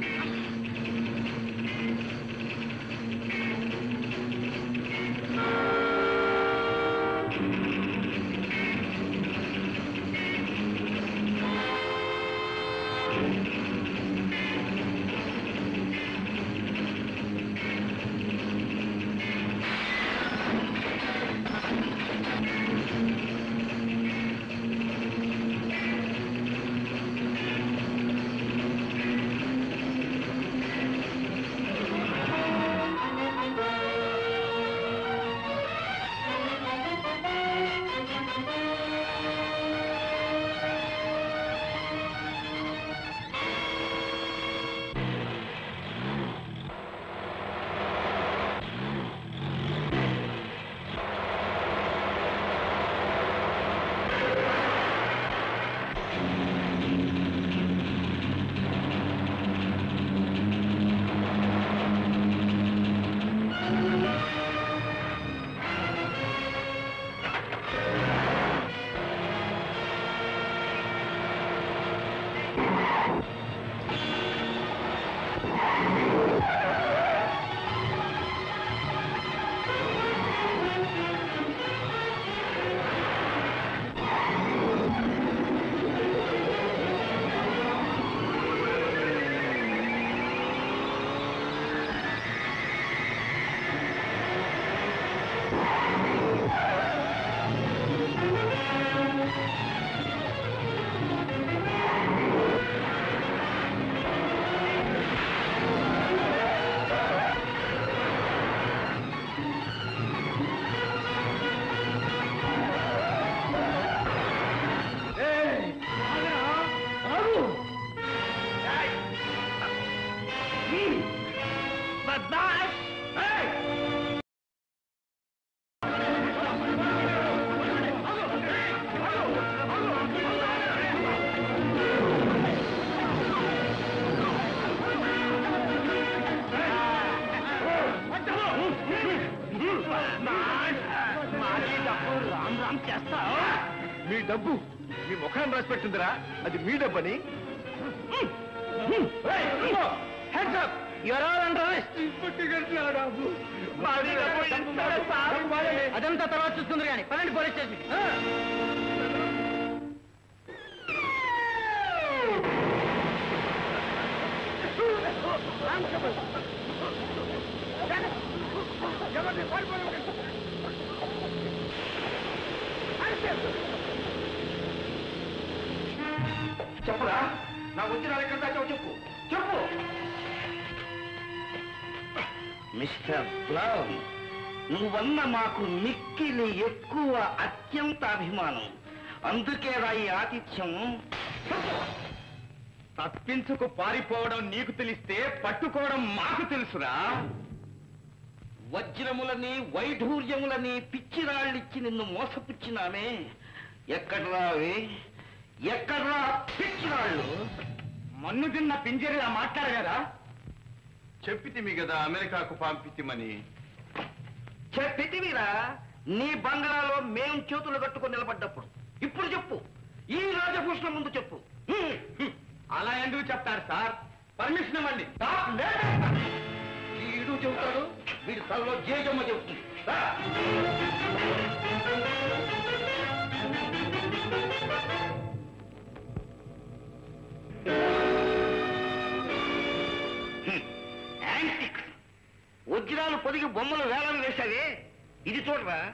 మాకు మిక్కిలి ఎక్కువ అత్యంత అభిమానం అందుకేరా ఈ ఆతిథ్యం. తప్పించుకు పారిపోవడం నీకు తెలిస్తే పట్టుకోవడం మాకు తెలుసురా. వజ్రములని వైఢూర్యములని పిచ్చిరాళ్ళిచ్చి నిన్ను మోసపుచ్చినామే. ఎక్కడరా అవి ఎక్కడ్రా పిచ్చిరాళ్ళు? మన్ను తిన్న పింజరిలా మాట్లాడగారా చెప్పితిమి కదా అమెరికాకు పంపితిమని. చెప్పితివిరా నీ బంగ్లాలో మేం చేతులు కట్టుకొని నిలబడ్డప్పుడు. ఇప్పుడు చెప్పు. ఈ రాజభూషణం ముందు చెప్పు. అలా ఎందుకు చెప్తారు సార్? పర్మిషన్ ఇవ్వండి. స్టాప్ వీడు చెబుతాడు వీడి తలలో జేజమ్మ చెబుతుంది. సార్. వజ్రాలు పొదిగి బొమ్మలు వేలం వేశావే? ఇది చూడరా?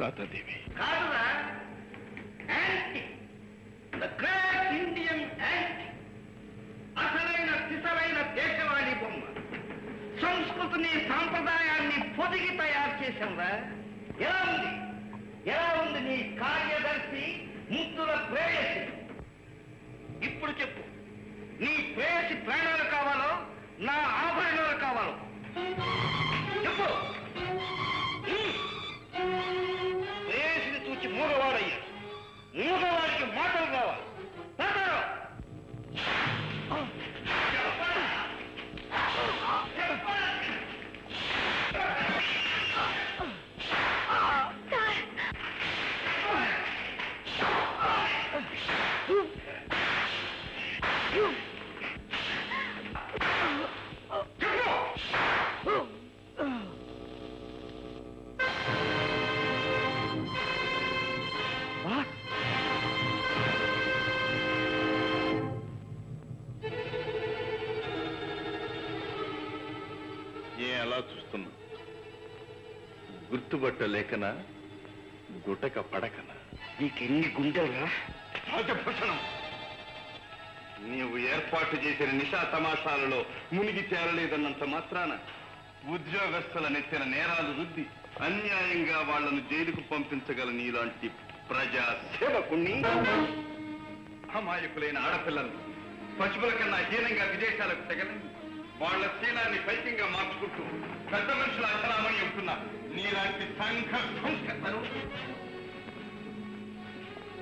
రాతాదేవి కాదురా. ఇండియన్ అసలైన సిసలైన దేశవాళీ బొమ్మ. సంస్కృతిని సాంప్రదాయాన్ని పొదిగి తయారు చేశాంరా ఎలా ఉంది? ఎలా ఉంది నీ కార్యదర్శి ముద్దుల ప్రేయసి? ఇప్పుడు చెప్పు. నీ ప్రేయసి ప్రాణాలు కావాలో? నా ఆభరణాలు కావాలి. చెప్పు. వేసిని చూచి మూగవాడయ్యా. మూగవాడికి మాటలు కావాలి. మాట్లాడు ఏ గుర్తుపట్టలేకనా? గుటక పడకనా? నీకెన్ని రాజభూషణం! నీవు ఏర్పాటు చేసిన నిశా తమాషాలలో మునిగి తేరలేదన్నంత మాత్రాన ఉద్యోగస్తుల నెత్తిన నేరాలు రుద్ది అన్యాయంగా వాళ్ళను జైలుకు పంపించగల నీలాంటి ప్రజా సేవకుణ్ణి అమాయకులైన ఆడపిల్లలు పశువుల కన్నా హీనంగా విదేశాలకు తెగలని వాళ్ళ శీలాన్ని పైకంగా మార్చుకుంటూ పెద్ద మనుషుల అసలామని చెబుతున్నా నీలాంటి సంఘ సంస్కర్తను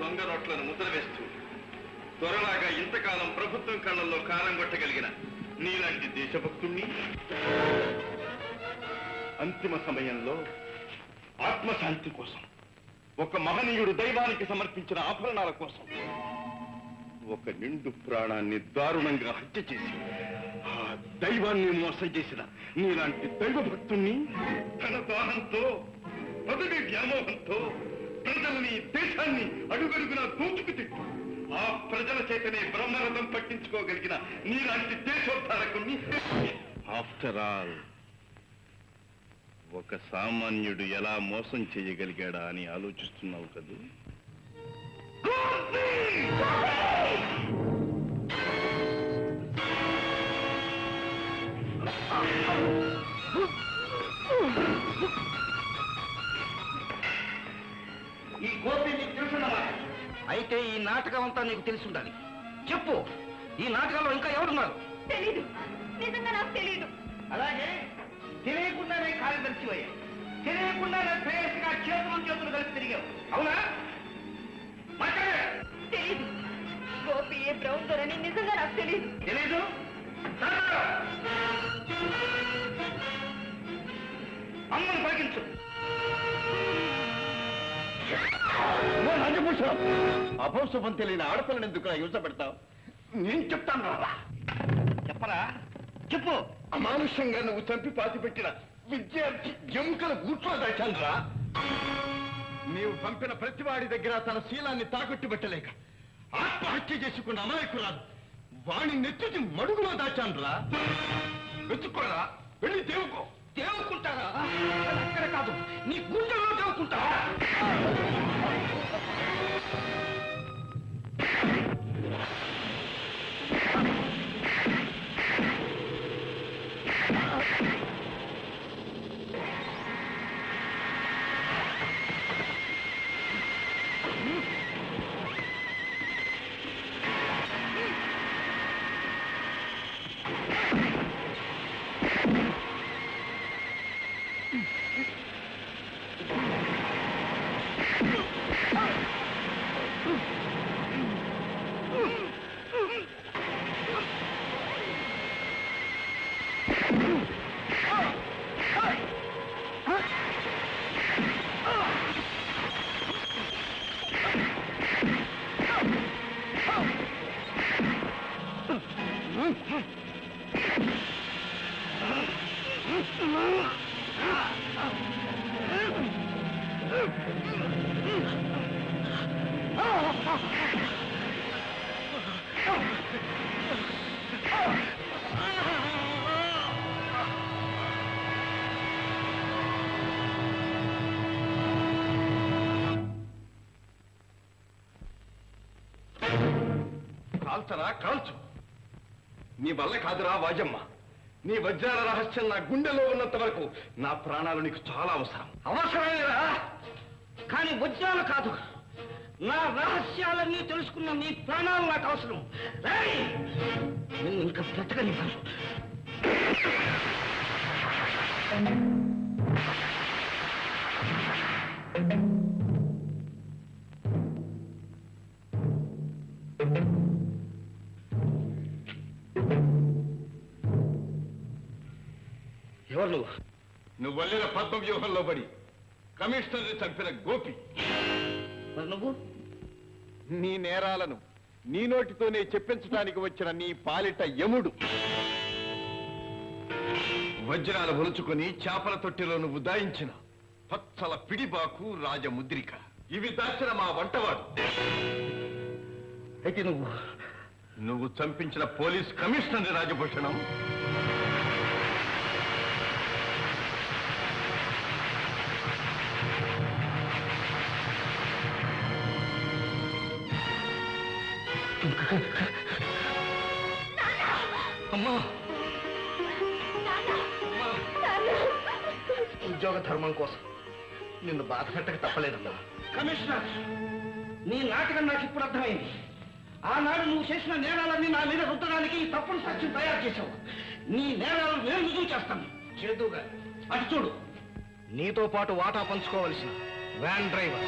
దొంగ నోట్లను ముద్ర వేస్తూ త్వరలాగా ఇంతకాలం ప్రభుత్వం కళ్ళల్లో కారం కొట్టగలిగిన నీలాంటి దేశభక్తుణ్ణి అంతిమ సమయంలో ఆత్మశాంతి కోసం ఒక మహనీయుడు దైవానికి సమర్పించిన ఆభరణాల కోసం ఒక నిండు ప్రాణాన్ని దారుణంగా హత్య చేసి ఆ దైవాన్ని మోసం చేసిన నీలాంటి దైవ భక్తుణ్ణి తన దానంతో పదవి వ్యామోహంతో ప్రజలని దేశాన్ని అడుగడుగునా దూచుకు తిట్టు. ఆ ప్రజల చేతనే బ్రహ్మరథం పట్టించుకోగలిగిన నీలాంటి దేశోద్ధారకుణ్ణి ఆఫ్టర్ ఆల్ ఒక సామాన్యుడు ఎలా మోసం చేయగలిగాడా అని ఆలోచిస్తున్నావు కదూ? ఈ గోపి నీకు తెలుసున్నమాట అయితే ఈ నాటకం అంతా నీకు తెలిసి ఉండాలి చెప్పు ఈ నాటకంలో ఇంకా ఎవరున్నారు? తెలీదు. నిజంగా నాకు తెలీదు. అలాగే తెలియకుండానే కార్యదర్శి అయ్యా తెలియకుండానే ప్రేయసిగా చేతులు చేతులు కలిపి తిరిగావు. అవునా? మాట్లాడే. తెలీదు. గోపి ఏ బ్రౌన్ దొరని నిజంగా నాకు తెలీదు. తెలీదు? అమ్మను పలికించు. అభౌశుభం తెలియని ఆడపిల్లని ఎందుకు యువత పెడతావు? నేను చెప్తాను రా చెప్పరా? చెప్పు. అమానుష్యంగా నువ్వు చంపి పాతి పెట్టిన విద్యార్థి ఎముకల గూట్లో దాచాను రా నీవు పంపిన ప్రతివాడి దగ్గర తన శీలాన్ని తాకట్టు పెట్టలేక ఆత్మహత్య చేసుకున్న అమాయకురాలు వాణి నెత్తికి మడుగులో దాచాను రా వెతుక్కోరా వెళ్ళి దేవుకో దేవుకుంటారా అక్కడ కాదు. నీ గుండెలో దేవుకుంటారా వల్ల కాదురా వాజమ్మ. నీ వజ్రాల రహస్యం నా గుండెలో ఉన్నంత వరకు నా ప్రాణాలు నీకు చాలా అవసరం. అవసరమేరా? కానీ వజ్రాలు కాదు. నా రహస్యాలన్నీ తెలుసుకున్న నీ ప్రాణాలు నాకు అవసరం. రేయ్! నిన్ను ఇంకా బ్రతకనివ్వను. వెళ్ళిన పద్మ వ్యూహంలో పడి కమిషనర్ని చంపిన గోపి. మరి నువ్వు? నీ నేరాలను నీ నోటితోనే చెప్పించడానికి వచ్చిన నీ పాలిట యముడు. వజ్రాలు ఒలుచుకొని చేపల తొట్టిలో నువ్వు దాయించిన పచ్చల పిడిబాకు రాజముద్రిక. ఇవి దాచిన మా వంటవాడు. అయితే నువ్వు? నువ్వు చంపించిన పోలీస్ కమిషనర్ రాజభూషణం. ఉద్యోగ ధర్మం కోసం. నిన్ను బాధ పెట్టక తప్పలేదమ్మా. కమిషనర్ నీ నాటకం నాకు ఇప్పుడు అర్థమైంది. ఆనాడు నువ్వు చేసిన నేరాలన్నీ నా మీద రుద్దడానికి ఈ తప్పుడు సాక్ష్యం తయారు చేశావు. నీ నేరాలను నేను రుజువు చేస్తాను. చేదుగా అటు చూడు. నీతో పాటు వాటా పంచుకోవలసిన వ్యాన్ డ్రైవర్.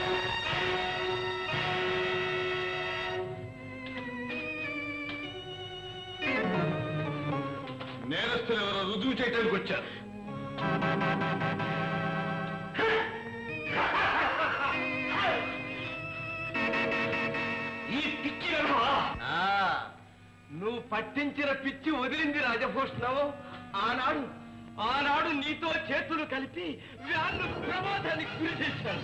నేరస్తులు ఎవరో రుజువు చేయడానికి వచ్చారు. ఈ పిచ్చి! నువ్వు పట్టించిన పిచ్చి వదిలింది రాజభూషణం. ఆనాడు ఆనాడు నీతో చేతులు కలిపి వ్యాన్ను ప్రమాదానికి గురి చేశాను.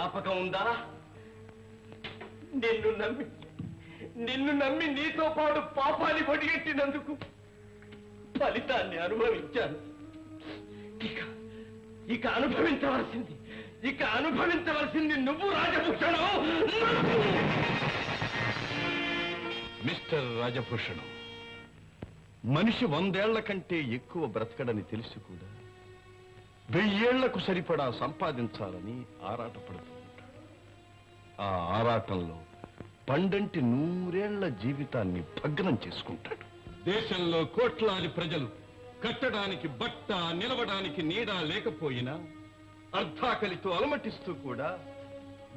జ్ఞాపకం ఉందా? నిన్ను నమ్మి నిన్ను నమ్మి నీతో పాటు పాపాన్ని పొడిగెట్టినందుకు ఫలితాన్ని అనుభవించాను. ఇక ఇక అనుభవించవలసింది ఇక అనుభవించవలసింది నువ్వు రాజభూషణం. మిస్టర్ రాజభూషణం మనిషి వందేళ్ళ కంటే ఎక్కువ బ్రతకడని తెలిసి కూడా. వెయ్యేళ్ళకు సరిపడా సంపాదించాలని ఆరాటపడుతుంది ఆ ఆరాటంలో పండంటి నూరేళ్ళ జీవితాన్ని భగ్నం చేసుకుంటాడు. దేశంలో కోట్లాది ప్రజలు కట్టడానికి బట్ట నిలవడానికి నీడ లేకపోయినా అర్ధాకలితో అలమటిస్తూ కూడా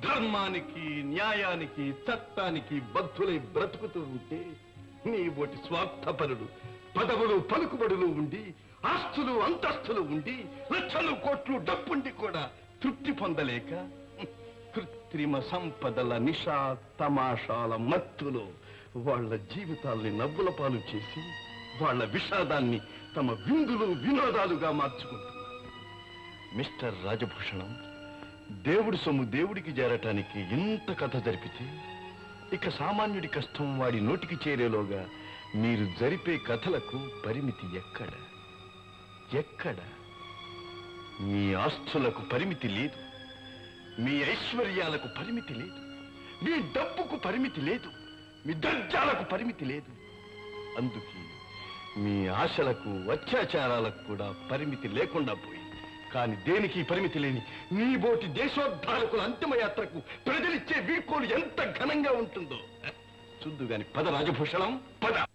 ధర్మానికి న్యాయానికి చట్టానికి బద్ధులై బ్రతుకుతూ ఉంటే నీ బోటి స్వార్థపరుడు పదవులు పలుకుబడులు ఉండి ఆస్తులు అంతస్తులు ఉండి లక్షలు కోట్లు డబ్బుండి కూడా తృప్తి పొందలేక కృత్రిమ సంపదల నిషా తమాషాల మత్తులో వాళ్ళ జీవితాల్ని నవ్వుల పాలు చేసి వాళ్ళ విషాదాన్ని తమ విందులు వినోదాలుగా మార్చుకుంటున్నారు. మిస్టర్ రాజభూషణం దేవుడి సొమ్ము దేవుడికి చేరటానికి ఇంత కథ జరిపితే ఇక సామాన్యుడి కష్టం వాడి నోటికి చేరేలోగా మీరు జరిపే కథలకు పరిమితి ఎక్కడ? ఎక్కడ? మీ ఆస్తులకు పరిమితి లేదు. మీ ఐశ్వర్యాలకు పరిమితి లేదు. మీ డబ్బుకు పరిమితి లేదు. మీ దర్జాలకు పరిమితి లేదు. అందుకే మీ ఆశలకు అత్యాచారాలకు కూడా పరిమితి లేకుండా పోయింది. కానీ దేనికి పరిమితి లేని? మీ బోటి దేశోద్ధారకుల అంతిమయాత్రకు ప్రజలిచ్చే వీడ్కోలు ఎంత ఘనంగా ఉంటుందో. చూద్దు గాని పద రాజభూషణం పద.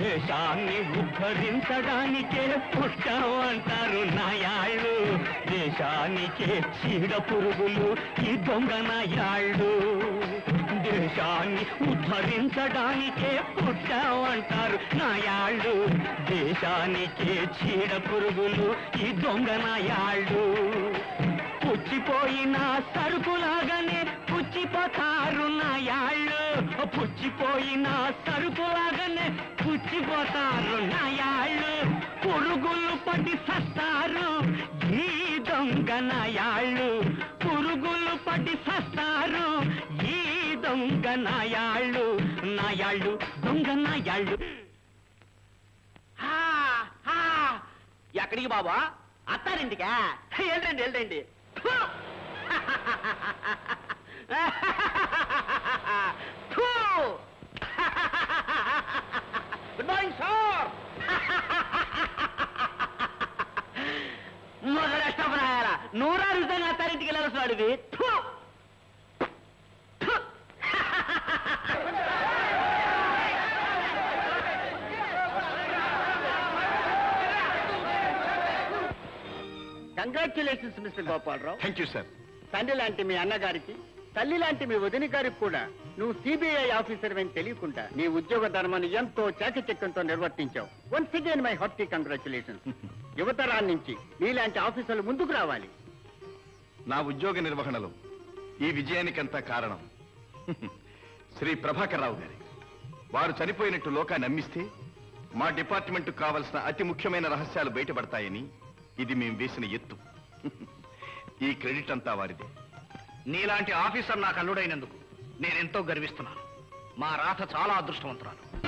దేశాన్ని ఉద్ధరించడానికే పుట్టామంటారు నాయాళ్ళు. దేశానికే చీడ పురుగులు ఈ దొంగ నాయాళ్ళు. దేశాన్ని ఉద్ధరించడానికే పుట్టామంటారు నాయాళ్ళు. దేశానికే చీడ పురుగులు ఈ దొంగ నాయాళ్ళు. పుచ్చిపోయిన సరుకులాగానే పుచ్చిపోతారు పుచ్చిపోయిన సరుకులాగానే పుచ్చిపోతారు నాయాళ్ళు. పురుగులు పడి సస్తారు ఈ దొంగ నాయాళ్ళు పురుగులు పడి సస్తారు ఈ యాళ్ళు నాయాళ్ళు నాయాళ్ళు దొంగ నాయాళ్ళు ఎక్కడికి బాబా? అత్తారింటికా? వెళ్ళండి వెళ్ళండి గుడ్ మార్నింగ్ సార్ మొదలు ఇష్టపడాయాల నూరారు విధంగా అత్తారింటికి వెళ్ళాల్సిన వాడివి! Congratulations mister Gopalarao thank you sir తండ్రి లాంటి మీ అన్నగారికి. తల్లి లాంటి మీ వదిన గారికి కూడా నువ్వు సిబిఐ ఆఫీసర్ అని తెలియకుండా నీ ఉద్యోగ ధర్మాన్ని ఎంతో చాకచక్యంతో నిర్వర్తించావు. Once again my hearty congratulations యువతరాల నుంచి నీలాంటి ఆఫీసర్లు ముందుకు రావాలి. నా ఉద్యోగ నిర్వహణలో ఈ విజయానికంతా కారణం. శ్రీ ప్రభాకర్ రావు గారి. వారు చనిపోయినట్టు లోకాన్ని నమ్మిస్తే మా డిపార్ట్మెంట్ కావలసిన అతి ముఖ్యమైన రహస్యాలు బయటపడతాయని ఇది మేము వేసిన ఎత్తు. ఈ క్రెడిట్ అంతా వారిదే. నీలాంటి ఆఫీసర్ నాకు అల్లుడైనందుకు నేనెంతో గర్విస్తున్నాను. మా రాత చాలా అదృష్టవంతురాలు.